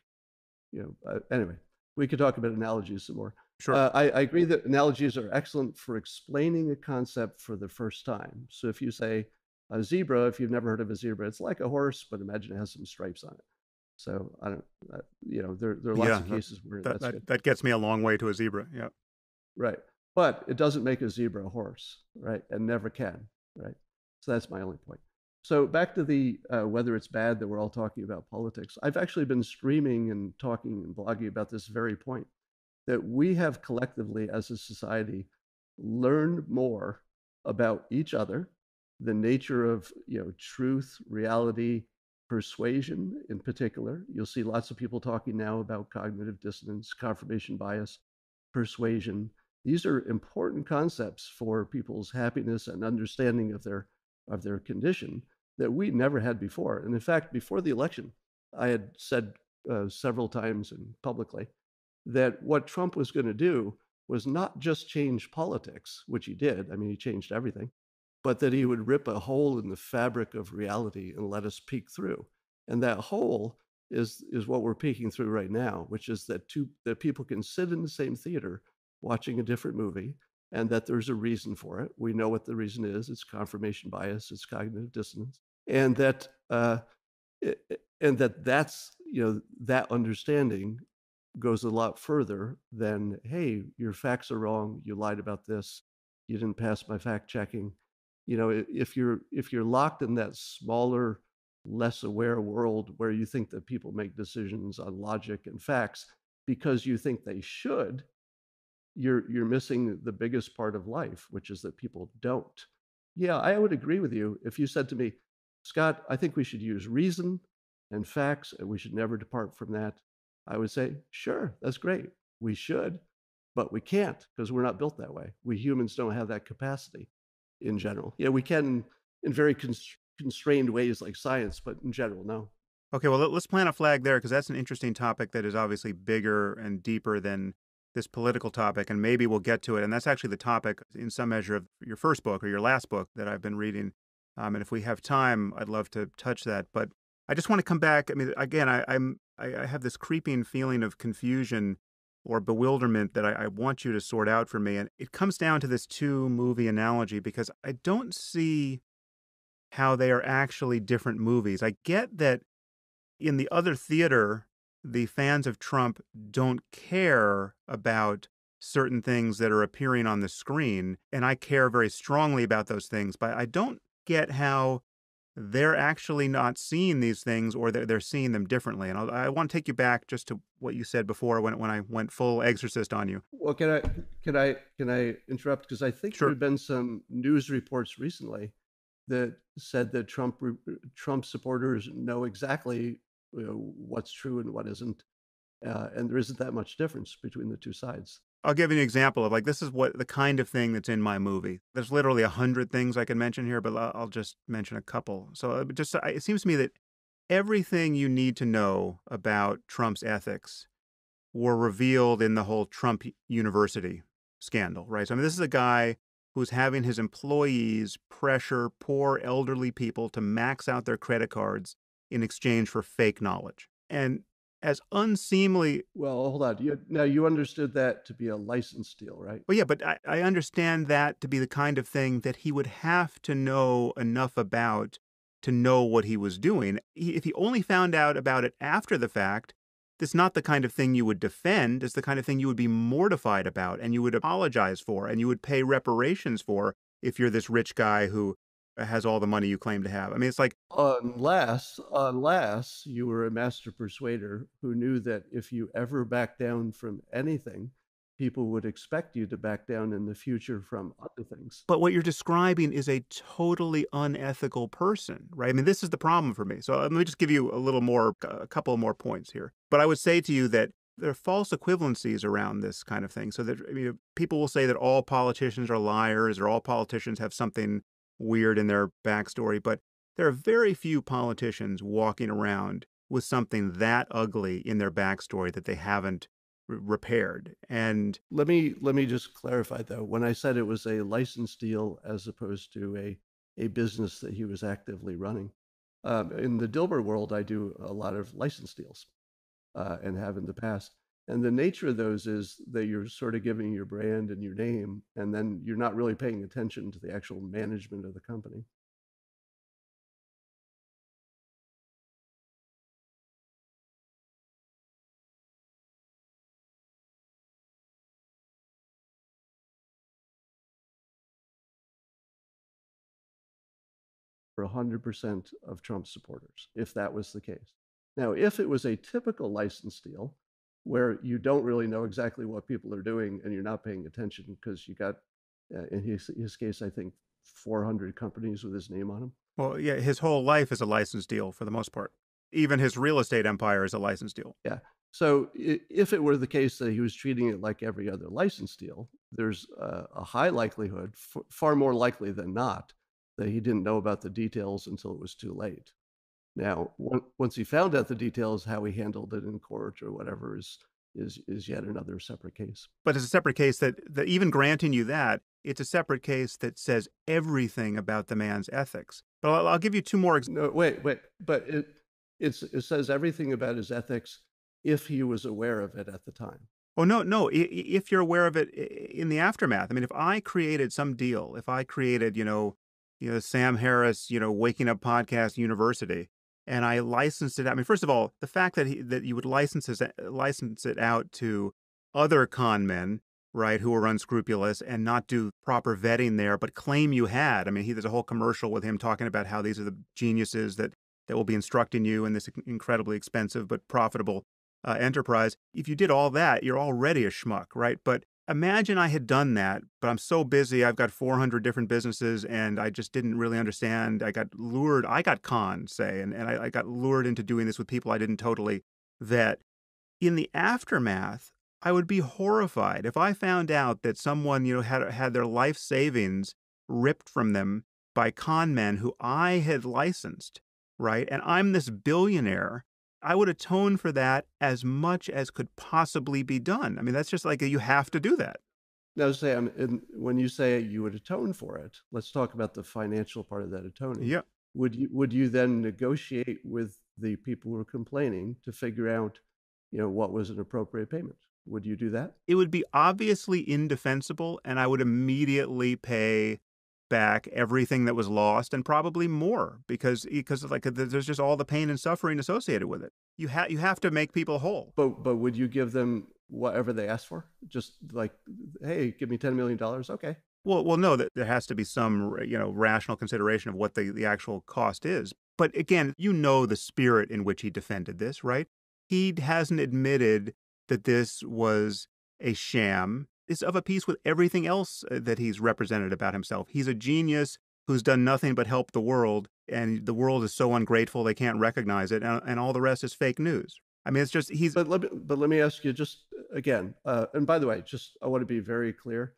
You know, uh, anyway, we could talk about analogies some more. Sure. Uh, I, I agree that analogies are excellent for explaining a concept for the first time. So if you say a zebra, if you've never heard of a zebra, it's like a horse, but imagine it has some stripes on it. So I don't, uh, you know, there, there are lots Yeah, of that- cases where that, that's that, good. that gets me a long way to a zebra. Yeah. Right. But it doesn't make a zebra a horse, right? And never can, right? So that's my only point. So back to the uh, whether it's bad that we're all talking about politics. I've actually been streaming and talking and blogging about this very point that we have collectively as a society learned more about each other, the nature of you know truth, reality, persuasion in particular. You'll see lots of people talking now about cognitive dissonance, confirmation bias, persuasion. These are important concepts for people's happiness and understanding of their of their condition that we never had before. And in fact, before the election, I had said uh, several times and publicly that what Trump was going to do was not just change politics, which he did. I mean, he changed everything, but that he would rip a hole in the fabric of reality and let us peek through. And that hole is is what we're peeking through right now, which is that two that people can sit in the same theater watching a different movie and that there's a reason for it. We know what the reason is. It's confirmation bias. It's cognitive dissonance, and that uh, and that that's you know that understanding goes a lot further than hey, your facts are wrong. You lied about this. You didn't pass my fact checking. You know, if you're if you're locked in that smaller, less aware world where you think that people make decisions on logic and facts because you think they should, you're you're missing the biggest part of life, which is that people don't. Yeah, I would agree with you if you said to me, Scott, I think we should use reason and facts, and we should never depart from that. I would say, sure, that's great. We should, but we can't because we're not built that way. We humans don't have that capacity in general. Yeah, we can in very cons- constrained ways like science, but in general, no. Okay, well, let's plant a flag there because that's an interesting topic that is obviously bigger and deeper than this political topic, and maybe we'll get to it. And that's actually the topic, in some measure, of your first book or your last book that I've been reading. Um, and if we have time, I'd love to touch that. But I just want to come back. I mean, again, I, I'm I, I have this creeping feeling of confusion or bewilderment that I, I want you to sort out for me, and it comes down to this two movie analogy because I don't see how they are actually different movies. I get that in the other theater, the fans of Trump don't care about certain things that are appearing on the screen. And I care very strongly about those things, but I don't get how they're actually not seeing these things or they're, they're seeing them differently. And I'll, i want to take you back just to what you said before when, when I went full exorcist on you. Well, can I, can I, can I interrupt? Because I think sure. there have been some news reports recently that said that Trump, Trump supporters know exactly you know, what's true and what isn't. Uh, and there isn't that much difference between the two sides. I'll give you an example of like this is what the kind of thing that's in my movie. There's literally a hundred things I can mention here, but I'll just mention a couple. So uh, just it seems to me that everything you need to know about Trump's ethics were revealed in the whole Trump University scandal, right? So I mean, this is a guy who's having his employees pressure poor elderly people to max out their credit cards in exchange for fake knowledge. And as unseemly. Well, hold on. You, now you understood that to be a license deal, right? Well, yeah, but I, I understand that to be the kind of thing that he would have to know enough about to know what he was doing. He, if he only found out about it after the fact, it's not the kind of thing you would defend. It's the kind of thing you would be mortified about and you would apologize for and you would pay reparations for if you're this rich guy who has all the money you claim to have. I mean, it's like unless unless you were a master persuader who knew that if you ever back down from anything, people would expect you to back down in the future from other things. But what you're describing is a totally unethical person, right? I mean, this is the problem for me. So uh, let me just give you a little more, a couple more points here. But I would say to you that there are false equivalencies around this kind of thing. So that I mean, people will say that all politicians are liars or all politicians have something weird in their backstory, but there are very few politicians walking around with something that ugly in their backstory that they haven't repaired. And let me let me just clarify though. When I said it was a license deal as opposed to a a business that he was actively running, um, in the Dilbert world, I do a lot of license deals, uh, and have in the past. And the nature of those is that you're sort of giving your brand and your name, and then you're not really paying attention to the actual management of the company. For 100% of Trump supporters, if that was the case. Now, if it was a typical license deal, where you don't really know exactly what people are doing and you're not paying attention because you got, uh, in his, his case, I think 400 companies with his name on them. Well, yeah, his whole life is a license deal for the most part. Even his real estate empire is a license deal. Yeah. So if it were the case that he was treating it like every other license deal, there's a, a high likelihood, f- far more likely than not, that he didn't know about the details until it was too late. Now, uh once he found out the details, how he handled it in court or whatever is is is yet another separate case. But it's a separate case that, that even granting you that, it's a separate case that says everything about the man's ethics. But I'll, I'll give you two more. Ex- no, wait, wait. But it it says everything about his ethics if he was aware of it at the time. Oh no, no. If you're aware of it in the aftermath, I mean, if I created some deal, if I created, you know, you know, Sam Harris, you know, Waking Up Podcast University, and I licensed it. out. I mean, first of all, the fact that he, that you would license it, license it out to other con men, right, who are unscrupulous and not do proper vetting there, but claim you had. I mean, he, there's a whole commercial with him talking about how these are the geniuses that that will be instructing you in this incredibly expensive but profitable uh, enterprise. If you did all that, you're already a schmuck, right? But imagine I had done that, but I'm so busy. I've got 400 different businesses and I just didn't really understand. I got lured. I got conned, say, and, and I, I got lured into doing this with people I didn't totally vet. In the aftermath, I would be horrified if I found out that someone, you know, had had their life savings ripped from them by con men who I had licensed, right? And I'm this billionaire I would atone for that as much as could possibly be done. I mean, that's just like you have to do that. Now, Sam, when you say you would atone for it, let's talk about the financial part of that atoning. Yeah. Would you would you then negotiate with the people who are complaining to figure out, you know, what was an appropriate payment? Would you do that? It would be obviously indefensible, and I would immediately pay back everything that was lost and probably more because because like there's just all the pain and suffering associated with it. You have you have to make people whole. But but would you give them whatever they ask for? Just like, hey, give me ten million dollars, okay. Well, well, no, that there has to be some, you know, rational consideration of what the, the actual cost is. But again, you know the spirit in which he defended this, right? He hasn't admitted that this was a sham. It's of a piece with everything else uh, that he's represented about himself. He's a genius who's done nothing but help the world, and the world is so ungrateful they can't recognize it, and, and all the rest is fake news. I mean, it's just he's. But let me, but let me ask you just again, uh, and by the way, just I want to be very clear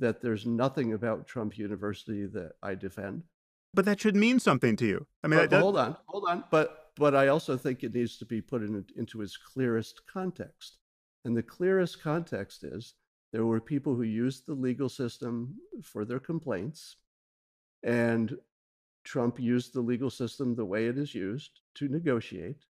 that there's nothing about Trump University that I defend. But that should mean something to you. I mean, but, hold on, hold on. But but I also think it needs to be put in, into its clearest context. And the clearest context is there were people who used the legal system for their complaints, and Trump used the legal system the way it is used to negotiate.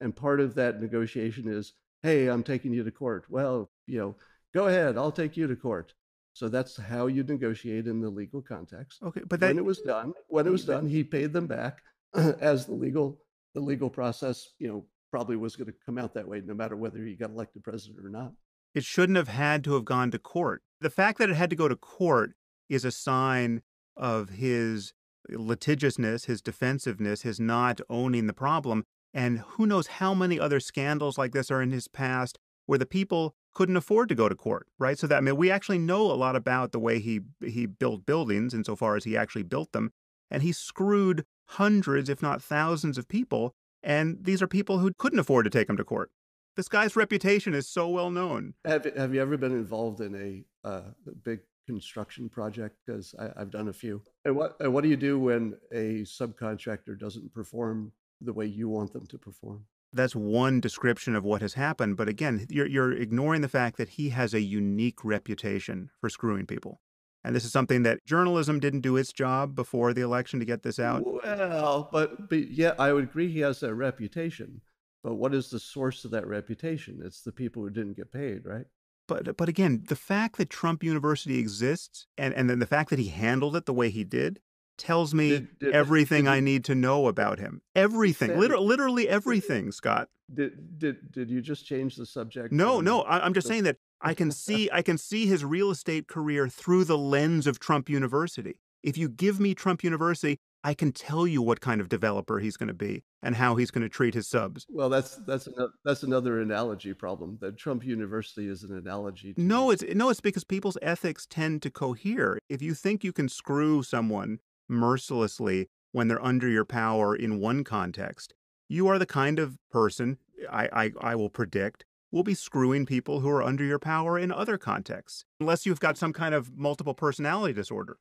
And part of that negotiation is, hey, I'm taking you to court. Well, you know, go ahead, I'll take you to court. So that's how you negotiate in the legal context. Okay, but that, when it was done, when it was done, he paid them back (clears throat) as the legal the legal process, you know, probably was going to come out that way, no matter whether he got elected president or not. It shouldn't have had to have gone to court. The fact that it had to go to court is a sign of his litigiousness, his defensiveness, his not owning the problem. And who knows how many other scandals like this are in his past where the people couldn't afford to go to court, right? So that I mean, we actually know a lot about the way he he built buildings, insofar as he actually built them, and he screwed hundreds, if not thousands, of people. And these are people who couldn't afford to take him to court. This guy's reputation is so well known. Have Have you ever been involved in a uh, big construction project? Because I've done a few. And what and what do you do when a subcontractor doesn't perform the way you want them to perform? that's one description of what has happened. But again, you're, you're ignoring the fact that he has a unique reputation for screwing people. And this is something that journalism didn't do its job before the election to get this out. Well, but, but yeah, I would agree he has a reputation. But what is the source of that reputation? It's the people who didn't get paid, right? But but again, the fact that Trump University exists and, and then the fact that he handled it the way he did tells me did, did, everything did, I need to know about him. Everything, literally, literally everything, Scott. Did did did you just change the subject? No, no. I, am just saying that I can see I can see his real estate career through the lens of Trump University. If you give me Trump University, I can tell you what kind of developer he's going to be and how he's going to treat his subs. Well, that's that's another, that's another analogy problem. That Trump University is an analogy. no, it's no, it's because people's ethics tend to cohere. If you think you can screw someone mercilessly when they're under your power in one context. You are the kind of person, I, I, I will predict, will be screwing people who are under your power in other contexts, unless you've got some kind of multiple personality disorder.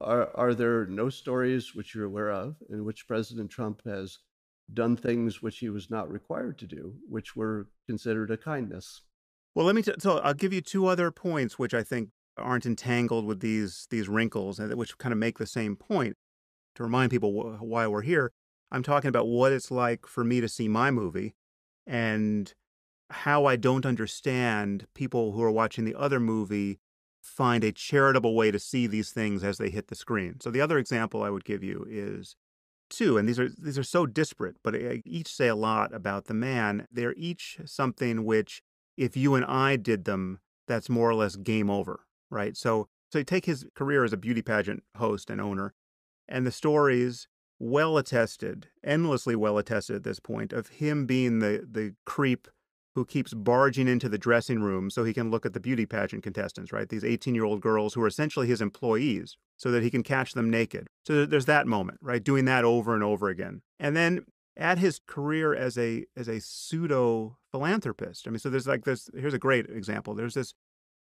Are, are there no stories which you're aware of in which President Trump has done things which he was not required to do, which were considered a kindness? Well, let me. T- so I'll give you two other points which I think aren't entangled with these these wrinkles, and which kind of make the same point. To remind people wh- why we're here, I'm talking about what it's like for me to see my movie, and how I don't understand people who are watching the other movie find a charitable way to see these things as they hit the screen. So the other example I would give you is two, and these are these are so disparate, but each say a lot about the man. They're each something which, if you and I did them, that's more or less game over right? So, so take his career as a beauty pageant host and owner, and the stories well attested, endlessly well attested at this point, of him being the the creep who keeps barging into the dressing room so he can look at the beauty pageant contestants, right? These 18 year old girls who are essentially his employees so that he can catch them naked. So there's that moment, right? Doing that over and over again. And then at his career as a as a pseudo philanthropist. I mean, so there's like this here's a great example. There's this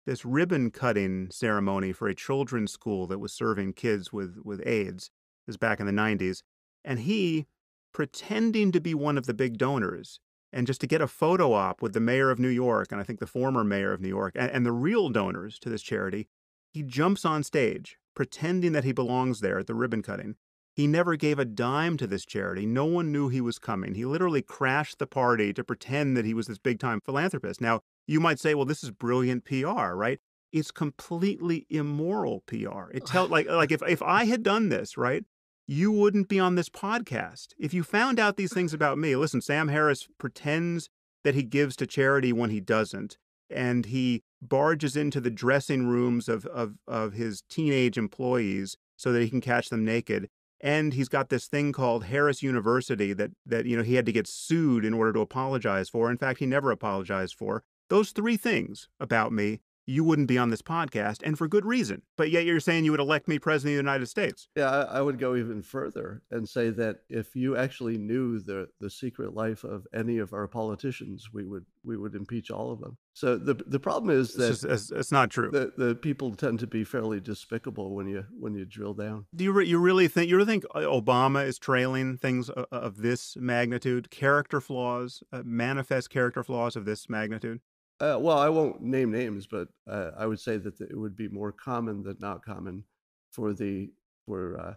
this ribbon cutting ceremony for a children's school that was serving kids with, with AIDS. This back in the 90s. And he, pretending to be one of the big donors, and just to get a photo op with the mayor of New York, and I think the former mayor of New York, and, and the real donors to this charity, he jumps on stage, pretending that he belongs there at the ribbon cutting. He never gave a dime to this charity. No one knew he was coming. He literally crashed the party to pretend that he was this big time philanthropist. Now, you might say, well, this is brilliant PR, right? it's completely immoral PR. It tell like like if if I had done this, right? You wouldn't be on this podcast. If you found out these things about me, listen, Sam Harris pretends that he gives to charity when he doesn't, and he barges into the dressing rooms of of of his teenage employees so that he can catch them naked. And he's got this thing called Harris University that that you know he had to get sued in order to apologize for. In fact, he never apologized for. Those three things about me you wouldn't be on this podcast, and for good reason. But yet you're saying you would elect me president of the United States. Yeah, I, I, would go even further and say that if you actually knew the the secret life of any of our politicians, we would we would impeach all of them. So the the problem is that it's, just, it's not true. The, the people tend to be fairly despicable when you when you drill down. Do you re- you really think you really think Obama is trailing things of, of this magnitude, character flaws, uh, manifest character flaws of this magnitude? Uh, well, I won't name names, but uh, I would say that it would be more common than not common for the for uh,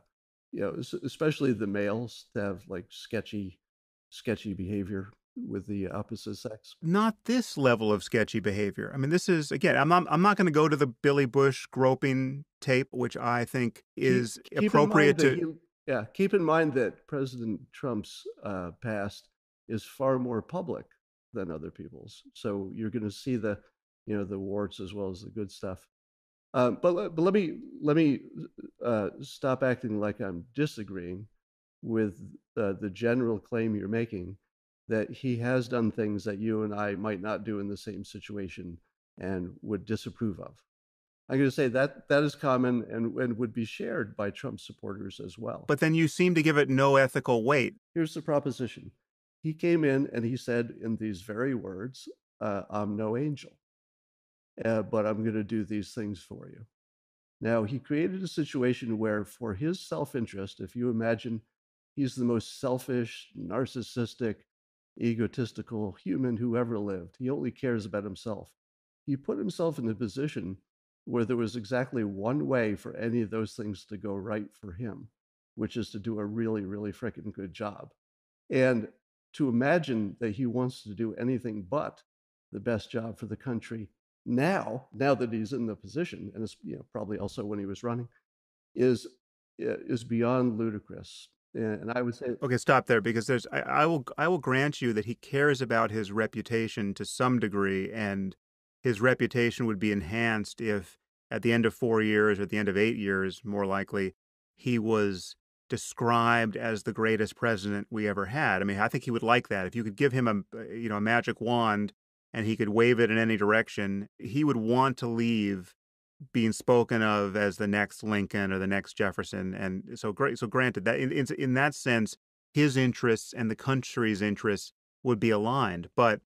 you know especially the males to have like sketchy sketchy behavior with the opposite sex. Not this level of sketchy behavior. I mean, this is again. I'm not. I'm not going to go to the Billy Bush groping tape, which I think is keep, keep appropriate to. He, yeah, keep in mind that President Trump's uh, past is far more public than other people's. So you're going to see the, you know, the warts as well as the good stuff. Um, but but let me let me uh, stop acting like I'm disagreeing with uh, the general claim you're making that he has done things that you and I might not do in the same situation and would disapprove of. I'm going to say that that is common and, and would be shared by Trump supporters as well. But then you seem to give it no ethical weight. Here's the proposition he came in and he said in these very words, uh, I'm no angel, uh, but I'm going to do these things for you. Now, he created a situation where, for his self interest, if you imagine he's the most selfish, narcissistic, egotistical human who ever lived, he only cares about himself. He put himself in a position where there was exactly one way for any of those things to go right for him, which is to do a really, really freaking good job. And to imagine that he wants to do anything but the best job for the country now, now that he's in the position, and it's you know, probably also when he was running, is uh, is beyond ludicrous. And I would say, okay, stop there because there's I, I will I will grant you that he cares about his reputation to some degree, and his reputation would be enhanced if at the end of four years or at the end of eight years, more likely, he was described as the greatest president we ever had. I mean, I think he would like that. If you could give him a uh, you know a magic wand and he could wave it in any direction, he would want to leave being spoken of as the next Lincoln or the next Jefferson. And so great. So granted that in, in, in that sense, his interests and the country's interests would be aligned. But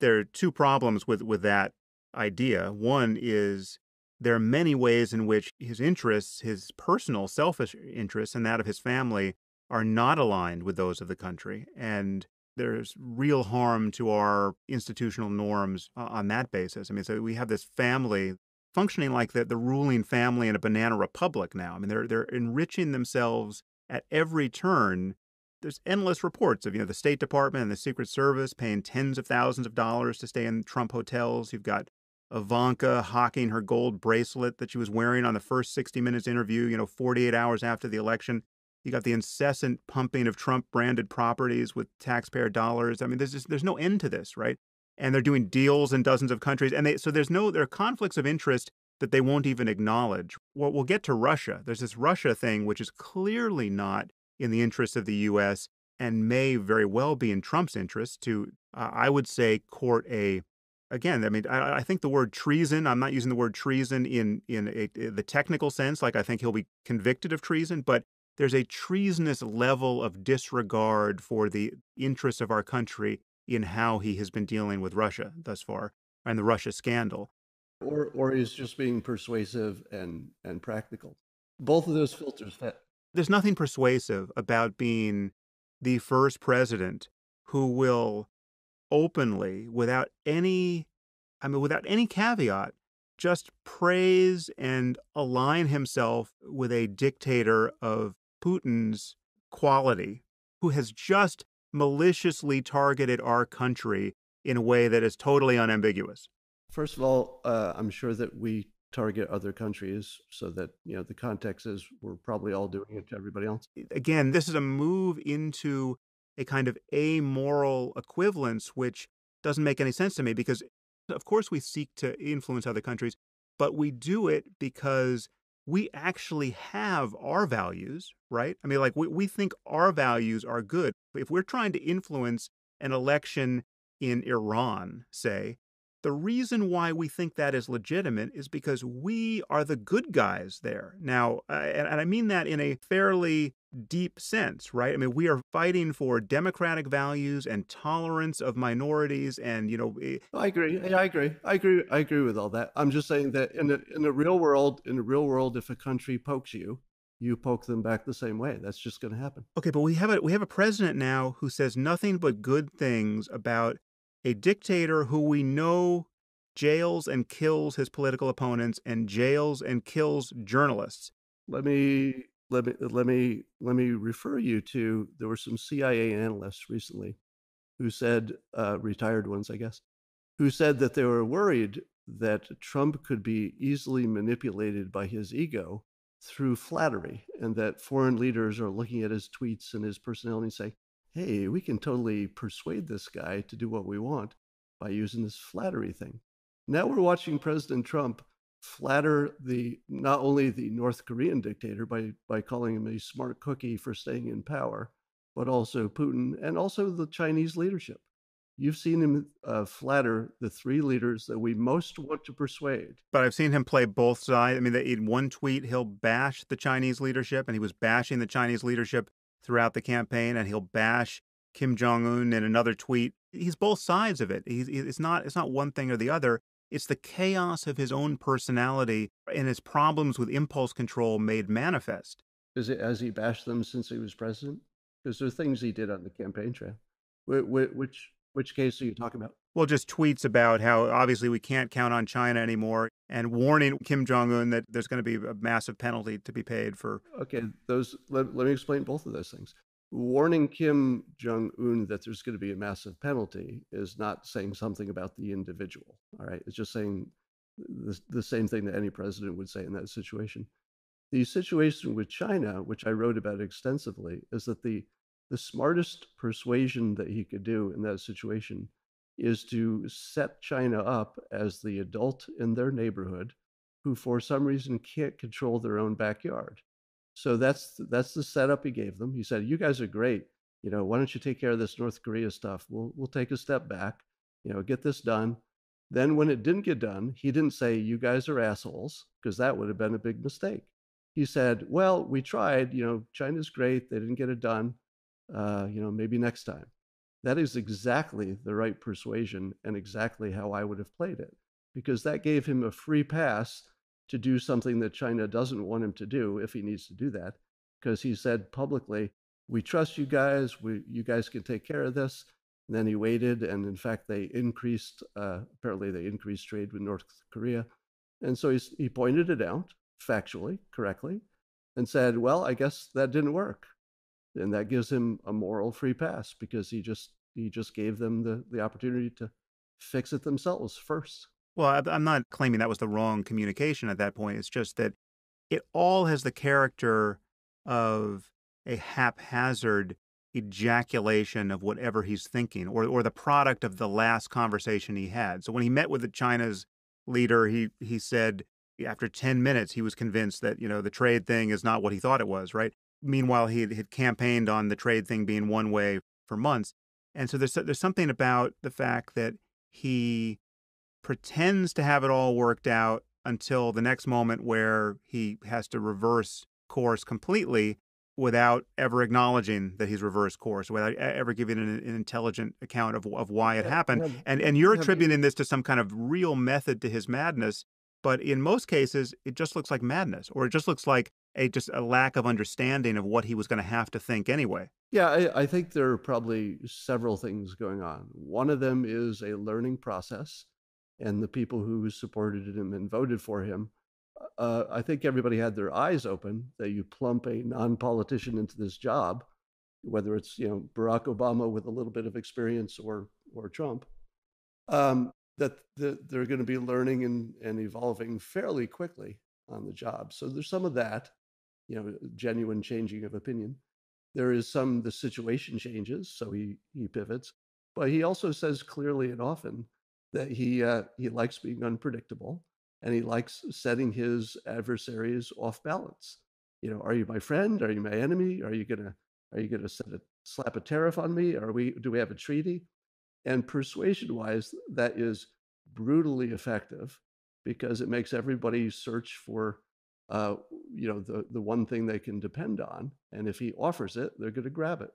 there are two problems with with that idea. One is there are many ways in which his interests, his personal selfish interests, and that of his family are not aligned with those of the country. And there's real harm to our institutional norms on that basis. I mean, so we have this family functioning like the, the ruling family in a banana republic now. I mean, they're they're enriching themselves at every turn. There's endless reports of you know the State Department and the Secret Service paying tens of thousands of dollars to stay in Trump hotels. You've got Ivanka hawking her gold bracelet that she was wearing on the first 60 Minutes interview, you know, 48 hours after the election. You got the incessant pumping of Trump branded properties with taxpayer dollars. I mean, there's just, there's no end to this, right? And they're doing deals in dozens of countries. And they, so there's no, there are conflicts of interest that they won't even acknowledge. Well, we'll get to Russia. There's this Russia thing, which is clearly not in the interest of the U.S. and may very well be in Trump's interest to, uh, I would say, court a again, I mean, I, I, think the word treason. I'm not using the word treason in in a, the technical sense. Like I think he'll be convicted of treason, but there's a treasonous level of disregard for the interests of our country in how he has been dealing with Russia thus far and the Russia scandal. Or or he's just being persuasive and and practical. Both of those filters fit. There's nothing persuasive about being the first president who will openly without any I mean without any caveat just praise and align himself with a dictator of Putin's quality who has just maliciously targeted our country in a way that is totally unambiguous. First of all, uh, I'm sure that we target other countries so that you know the context is we're probably all doing it to everybody else again this is a move into a kind of amoral equivalence which doesn't make any sense to me because of course we seek to influence other countries but we do it because we actually have our values right i mean like we, we think our values are good if we're trying to influence an election in iran say the reason why we think that is legitimate is because we are the good guys there. Now, uh, and, and I mean that in a fairly deep sense, right? I mean, we are fighting for democratic values and tolerance of minorities, and you know. Eh I agree. I agree. I agree. I agree with all that. I'm just saying that in the in the real world, in the real world, if a country pokes you, you poke them back the same way. That's just going to happen. Okay, but we have a we have a president now who says nothing but good things about a dictator who we know jails and kills his political opponents and jails and kills journalists. Let me let me let me let me refer you to there were some CIA analysts recently who said uh, retired ones, I guess, who said that they were worried that Trump could be easily manipulated by his ego through flattery, and that foreign leaders are looking at his tweets and his personality and say, hey, we can totally persuade this guy to do what we want by using this flattery thing. Now we're watching President Trump flatter the not only the North Korean dictator by by calling him a smart cookie for staying in power, but also Putin and also the Chinese leadership. You've seen him uh, flatter the three leaders that we most want to persuade. But I've seen him play both sides. I mean, in one tweet, he'll bash the Chinese leadership, and he was bashing the Chinese leadership throughout the campaign, and he'll bash Kim Jong Un in another tweet. He's both sides of it. He's, it's not it's not one thing or the other. It's the chaos of his own personality and his problems with impulse control made manifest. Is it has he bashed them since he was president? Because there are things he did on the campaign trail. Which which, which case are you talking about? Well, just tweets about how obviously we can't count on China anymore and warning Kim Jong un that there's going to be a massive penalty to be paid for. Okay, those let, let me explain both of those things. Warning Kim Jong un that there's going to be a massive penalty is not saying something about the individual. All right, it's just saying the, the same thing that any president would say in that situation. The situation with China, which I wrote about extensively, is that the the smartest persuasion that he could do in that situation is to set China up as the adult in their neighborhood who, for some reason, can't control their own backyard. So that's that's the setup he gave them. He said, "You guys are great. You know, why don't you take care of this North Korea stuff? We'll we'll take a step back. You know, get this done." Then, when it didn't get done, he didn't say, "You guys are assholes," because that would have been a big mistake. He said, "Well, we tried. You know, China's great. They didn't get it done. Uh, you know, maybe next time." That is exactly the right persuasion and exactly how I would have played it, because that gave him a free pass to do something that China doesn't want him to do if he needs to do that, because he said publicly, "We trust you guys. We, you guys can take care of this." And then he waited, and in fact, they increased. Uh, apparently, they increased trade with North Korea, and so he, he pointed it out factually, correctly, and said, "Well, I guess that didn't work." and that gives him a moral free pass because he just he just gave them the the opportunity to fix it themselves first. Well, I'm not claiming that was the wrong communication at that point. It's just that it all has the character of a haphazard ejaculation of whatever he's thinking or or the product of the last conversation he had. So when he met with the China's leader, he he said after 10 minutes he was convinced that, you know, the trade thing is not what he thought it was, right? Meanwhile, he had campaigned on the trade thing being one way for months. And so there's there's something about the fact that he pretends to have it all worked out until the next moment where he has to reverse course completely without ever acknowledging that he's reversed course, without ever giving an, an intelligent account of, of why it happened. And and you're attributing this to some kind of real method to his madness, but in most cases, it just looks like madness, or it just looks like a just a lack of understanding of what he was going to have to think anyway. Yeah, I, I, think there are probably several things going on. One of them is a learning process, and the people who supported him and voted for him. Uh, I think everybody had their eyes open that you plump a non-politician into this job, whether it's you know Barack Obama with a little bit of experience or or Trump. Um, that the, they're going to be learning and, and evolving fairly quickly on the job. So there's some of that, you know, genuine changing of opinion. There is some the situation changes, so he he pivots, but he also says clearly and often that he uh, he likes being unpredictable and he likes setting his adversaries off balance. You know, are you my friend? Are you my enemy? Are you gonna are you gonna set a slap a tariff on me? Are we do we have a treaty? And persuasion wise, that is brutally effective because it makes everybody search for uh, you know the the one thing they can depend on and if he offers it they're going to grab it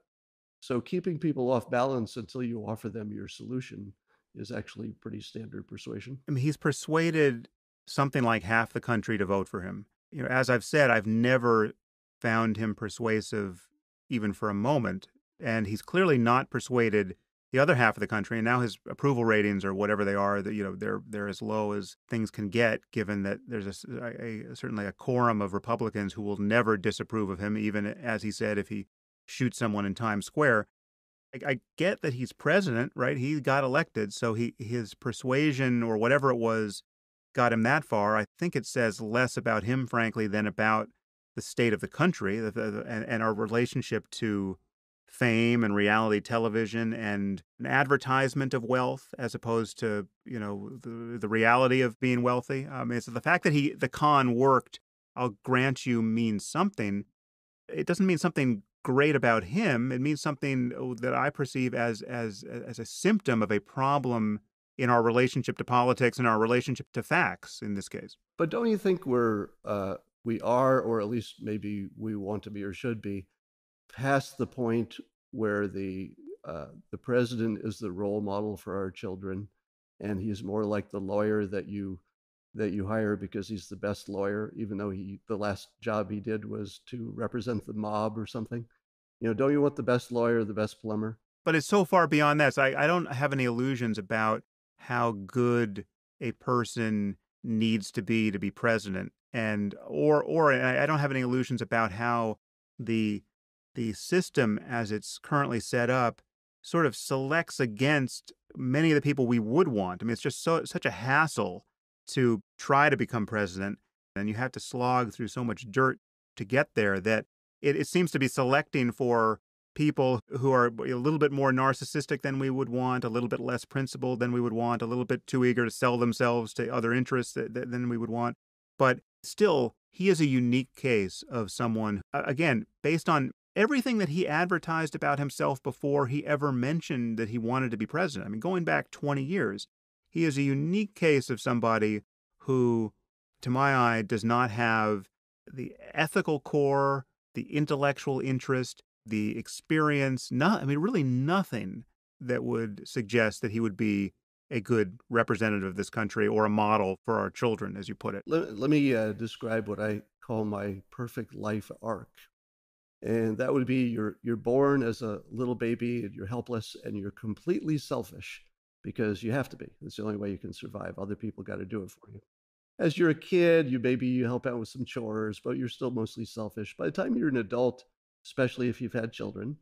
so keeping people off balance until you offer them your solution is actually pretty standard persuasion i mean he's persuaded something like half the country to vote for him you know as i've said i've never found him persuasive even for a moment and he's clearly not persuaded the other half of the country, and now his approval ratings or whatever they are, that you know they're they're as low as things can get, given that there's a, a, certainly a quorum of Republicans who will never disapprove of him, even as he said if he shoots someone in Times Square. I, I get that he's president, right? He got elected, so he his persuasion or whatever it was got him that far. I think it says less about him, frankly, than about the state of the country the, the, and, and our relationship to fame and reality television and an advertisement of wealth as opposed to you know the, the reality of being wealthy um, it's the fact that he the con worked i'll grant you means something it doesn't mean something great about him it means something oh, that i perceive as as as a symptom of a problem in our relationship to politics and our relationship to facts in this case but don't you think we're uh, we are or at least maybe we want to be or should be past the point where the uh, the president is the role model for our children, and he's more like the lawyer that you that you hire because he's the best lawyer, even though he the last job he did was to represent the mob or something. You know, don't you want the best lawyer, the best plumber? But it's so far beyond that. So I, I don't have any illusions about how good a person needs to be to be president, and or or I don't have any illusions about how the the system as it's currently set up sort of selects against many of the people we would want. I mean, it's just so such a hassle to try to become president, and you have to slog through so much dirt to get there that it, it seems to be selecting for people who are a little bit more narcissistic than we would want, a little bit less principled than we would want, a little bit too eager to sell themselves to other interests than we would want. But still, he is a unique case of someone, again, based on everything that he advertised about himself before he ever mentioned that he wanted to be president. I mean, going back 20 years, he is a unique case of somebody who, to my eye, does not have the ethical core, the intellectual interest, the experience, not, I mean, really nothing that would suggest that he would be a good representative of this country or a model for our children, as you put it. Let, let me uh, describe what I call my perfect life arc and that would be you're you're born as a little baby and you're helpless and you're completely selfish because you have to be. It's the only way you can survive. Other people got to do it for you as you're a kid you maybe you help out with some chores but you're still mostly selfish by the time you're an adult especially if you've had children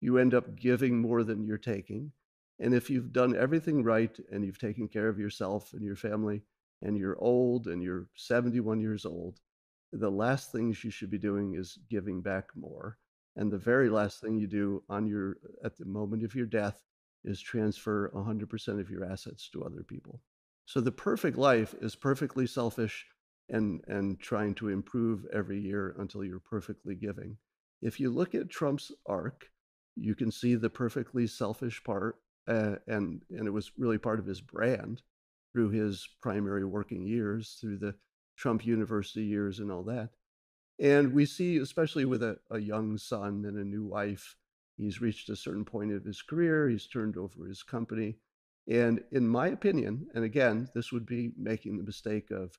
you end up giving more than you're taking and if you've done everything right and you've taken care of yourself and your family and you're old and you're 71 years old the last things you should be doing is giving back more. And the very last thing you do on your at the moment of your death is transfer 100% of your assets to other people. So the perfect life is perfectly selfish and and trying to improve every year until you're perfectly giving. If you look at Trump's arc, you can see the perfectly selfish part, uh, and and it was really part of his brand through his primary working years, through the Trump University years and all that. And we see, especially with a, a young son and a new wife, he's reached a certain point of his career, he's turned over his company. And in my opinion, and again, this would be making the mistake of,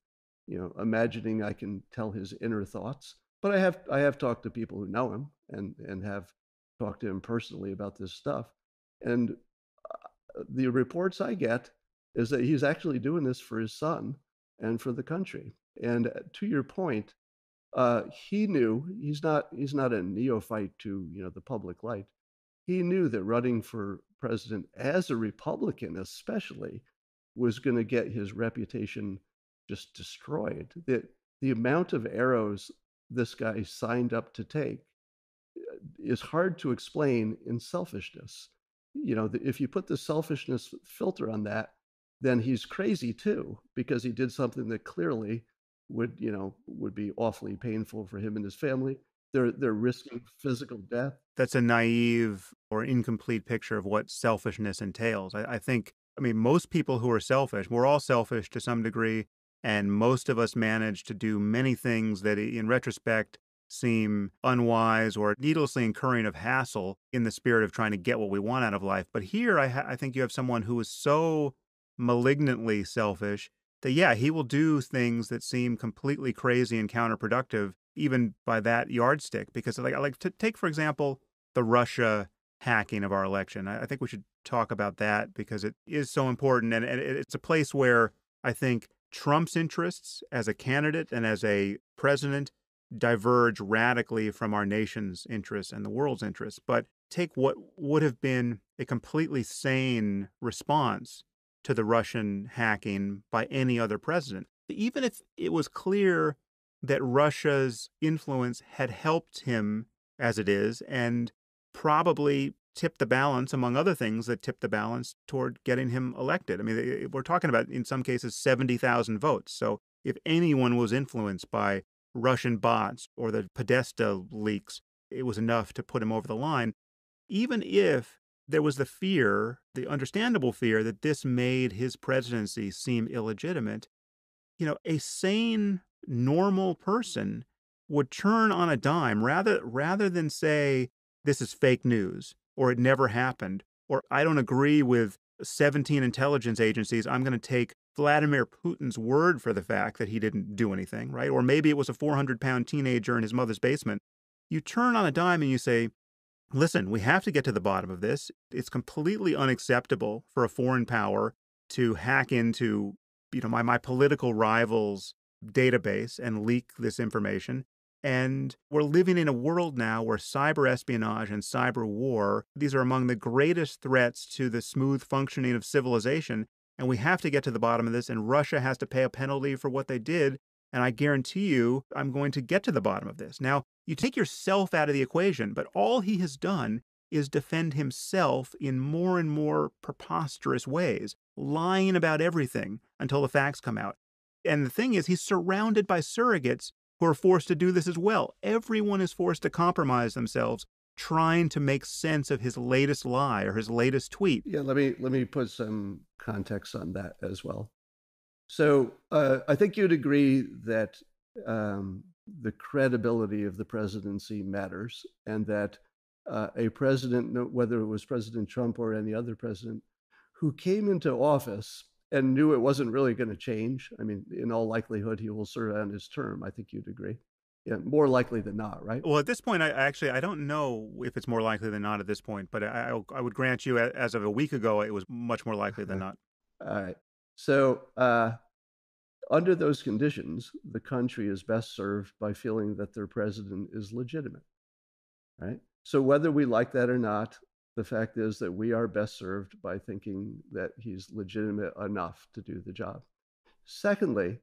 you know, imagining I can tell his inner thoughts. But I have I have talked to people who know him and and have talked to him personally about this stuff. And uh, the reports I get is that he's actually doing this for his son and for the country. And uh, to your point, uh, he knew he's not he's not a neophyte to you know the public light. He knew that running for president as a Republican, especially, was going to get his reputation just destroyed. The, the amount of arrows this guy signed up to take uh, is hard to explain in selfishness. You know, if you put the selfishness filter on that, then he's crazy too, because he did something that clearly would, you know, would be awfully painful for him and his family. They're they're risking physical death. That's a naive or incomplete picture of what selfishness entails. I, I think, I mean, most people who are selfish, we're all selfish to some degree, and most of us manage to do many things that, in retrospect, seem unwise or needlessly incurring of hassle in the spirit of trying to get what we want out of life. But here, I, ha- I think you have someone who is so malignantly selfish that, yeah, he will do things that seem completely crazy and counterproductive, even by that yardstick. Because, like, I like to take, for example, the Russia hacking of our election. I, I think we should talk about that because it is so important. And, and it's a place where I think Trump's interests as a candidate and as a president diverge radically from our nation's interests and the world's interests. But take what would have been a completely sane response to the Russian hacking by any other president. Even if it was clear that Russia's influence had helped him as it is and probably tipped the balance, among other things, that tipped the balance toward getting him elected. I mean, we're talking about, in some cases, 70,000 votes. So if anyone was influenced by Russian bots or the Podesta leaks, it was enough to put him over the line. Even if there was the fear, the understandable fear, that this made his presidency seem illegitimate, you know, a sane, normal person would turn on a dime rather rather than say this is fake news or it never happened or I don't agree with 17 intelligence agencies. I'm going to take Vladimir Putin's word for the fact that he didn't do anything, right? Or maybe it was a 400 pound teenager in his mother's basement. You turn on a dime and you say, listen, we have to get to the bottom of this. It's completely unacceptable for a foreign power to hack into, you know, my, my political rival's database and leak this information. And we're living in a world now where cyber espionage and cyber war, these are among the greatest threats to the smooth functioning of civilization. And we have to get to the bottom of this, and Russia has to pay a penalty for what they did. And I guarantee you, I'm going to get to the bottom of this. Now, you take yourself out of the equation, but all he has done is defend himself in more and more preposterous ways, lying about everything until the facts come out. And the thing is, he's surrounded by surrogates who are forced to do this as well. Everyone is forced to compromise themselves trying to make sense of his latest lie or his latest tweet. Yeah, let me let me put some context on that as well. So uh, I think you'd agree that um, the credibility of the presidency matters, and that uh, a president, whether it was President Trump or any other president, who came into office and knew it wasn't really going to change. I mean, in all likelihood, he will serve out his term. I think you'd agree. Yeah, more likely than not, right? Well, at this point, I actually I don't know if it's more likely than not at this point, but I I would grant you, as of a week ago, it was much more likely than (laughs) not. All right. So, uh, under those conditions, the country is best served by feeling that their president is legitimate, right? So, whether we like that or not, the fact is that we are best served by thinking that he's legitimate enough to do the job. Secondly,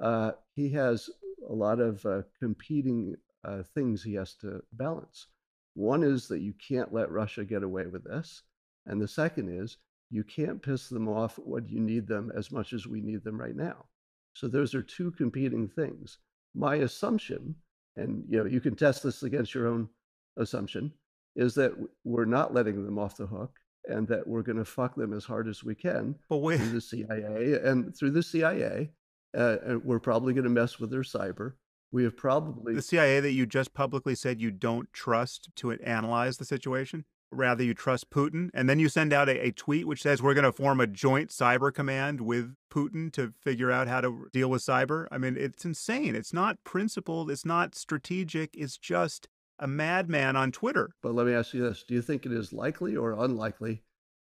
uh, he has a lot of uh, competing uh, things he has to balance. One is that you can't let Russia get away with this. And the second is you can't piss them off when you need them as much as we need them right now. So those are two competing things. My assumption, and you know, you can test this against your own assumption, is that we're not letting them off the hook and that we're going to fuck them as hard as we can but wait. through the CIA and through the CIA. Uh, and we're probably going to mess with their cyber. We have probably the CIA that you just publicly said you don't trust to analyze the situation. Rather, you trust Putin, and then you send out a, a tweet which says we're going to form a joint cyber command with Putin to figure out how to deal with cyber. I mean, it's insane. It's not principled. It's not strategic. It's just a madman on Twitter. But let me ask you this Do you think it is likely or unlikely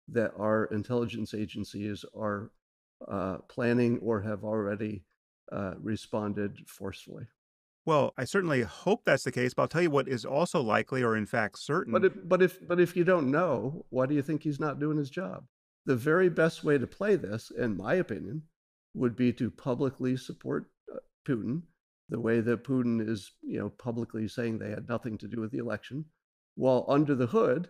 that our intelligence agencies are uh, planning or have already uh, responded forcefully? Well, I certainly hope that's the case, but I'll tell you what is also likely or in fact certain. But if, but if but if you don't know, why do you think he's not doing his job? the very best way to play this, in my opinion, would be to publicly support uh, Putin the way that Putin is, you know, publicly saying they had nothing to do with the election, while under the hood,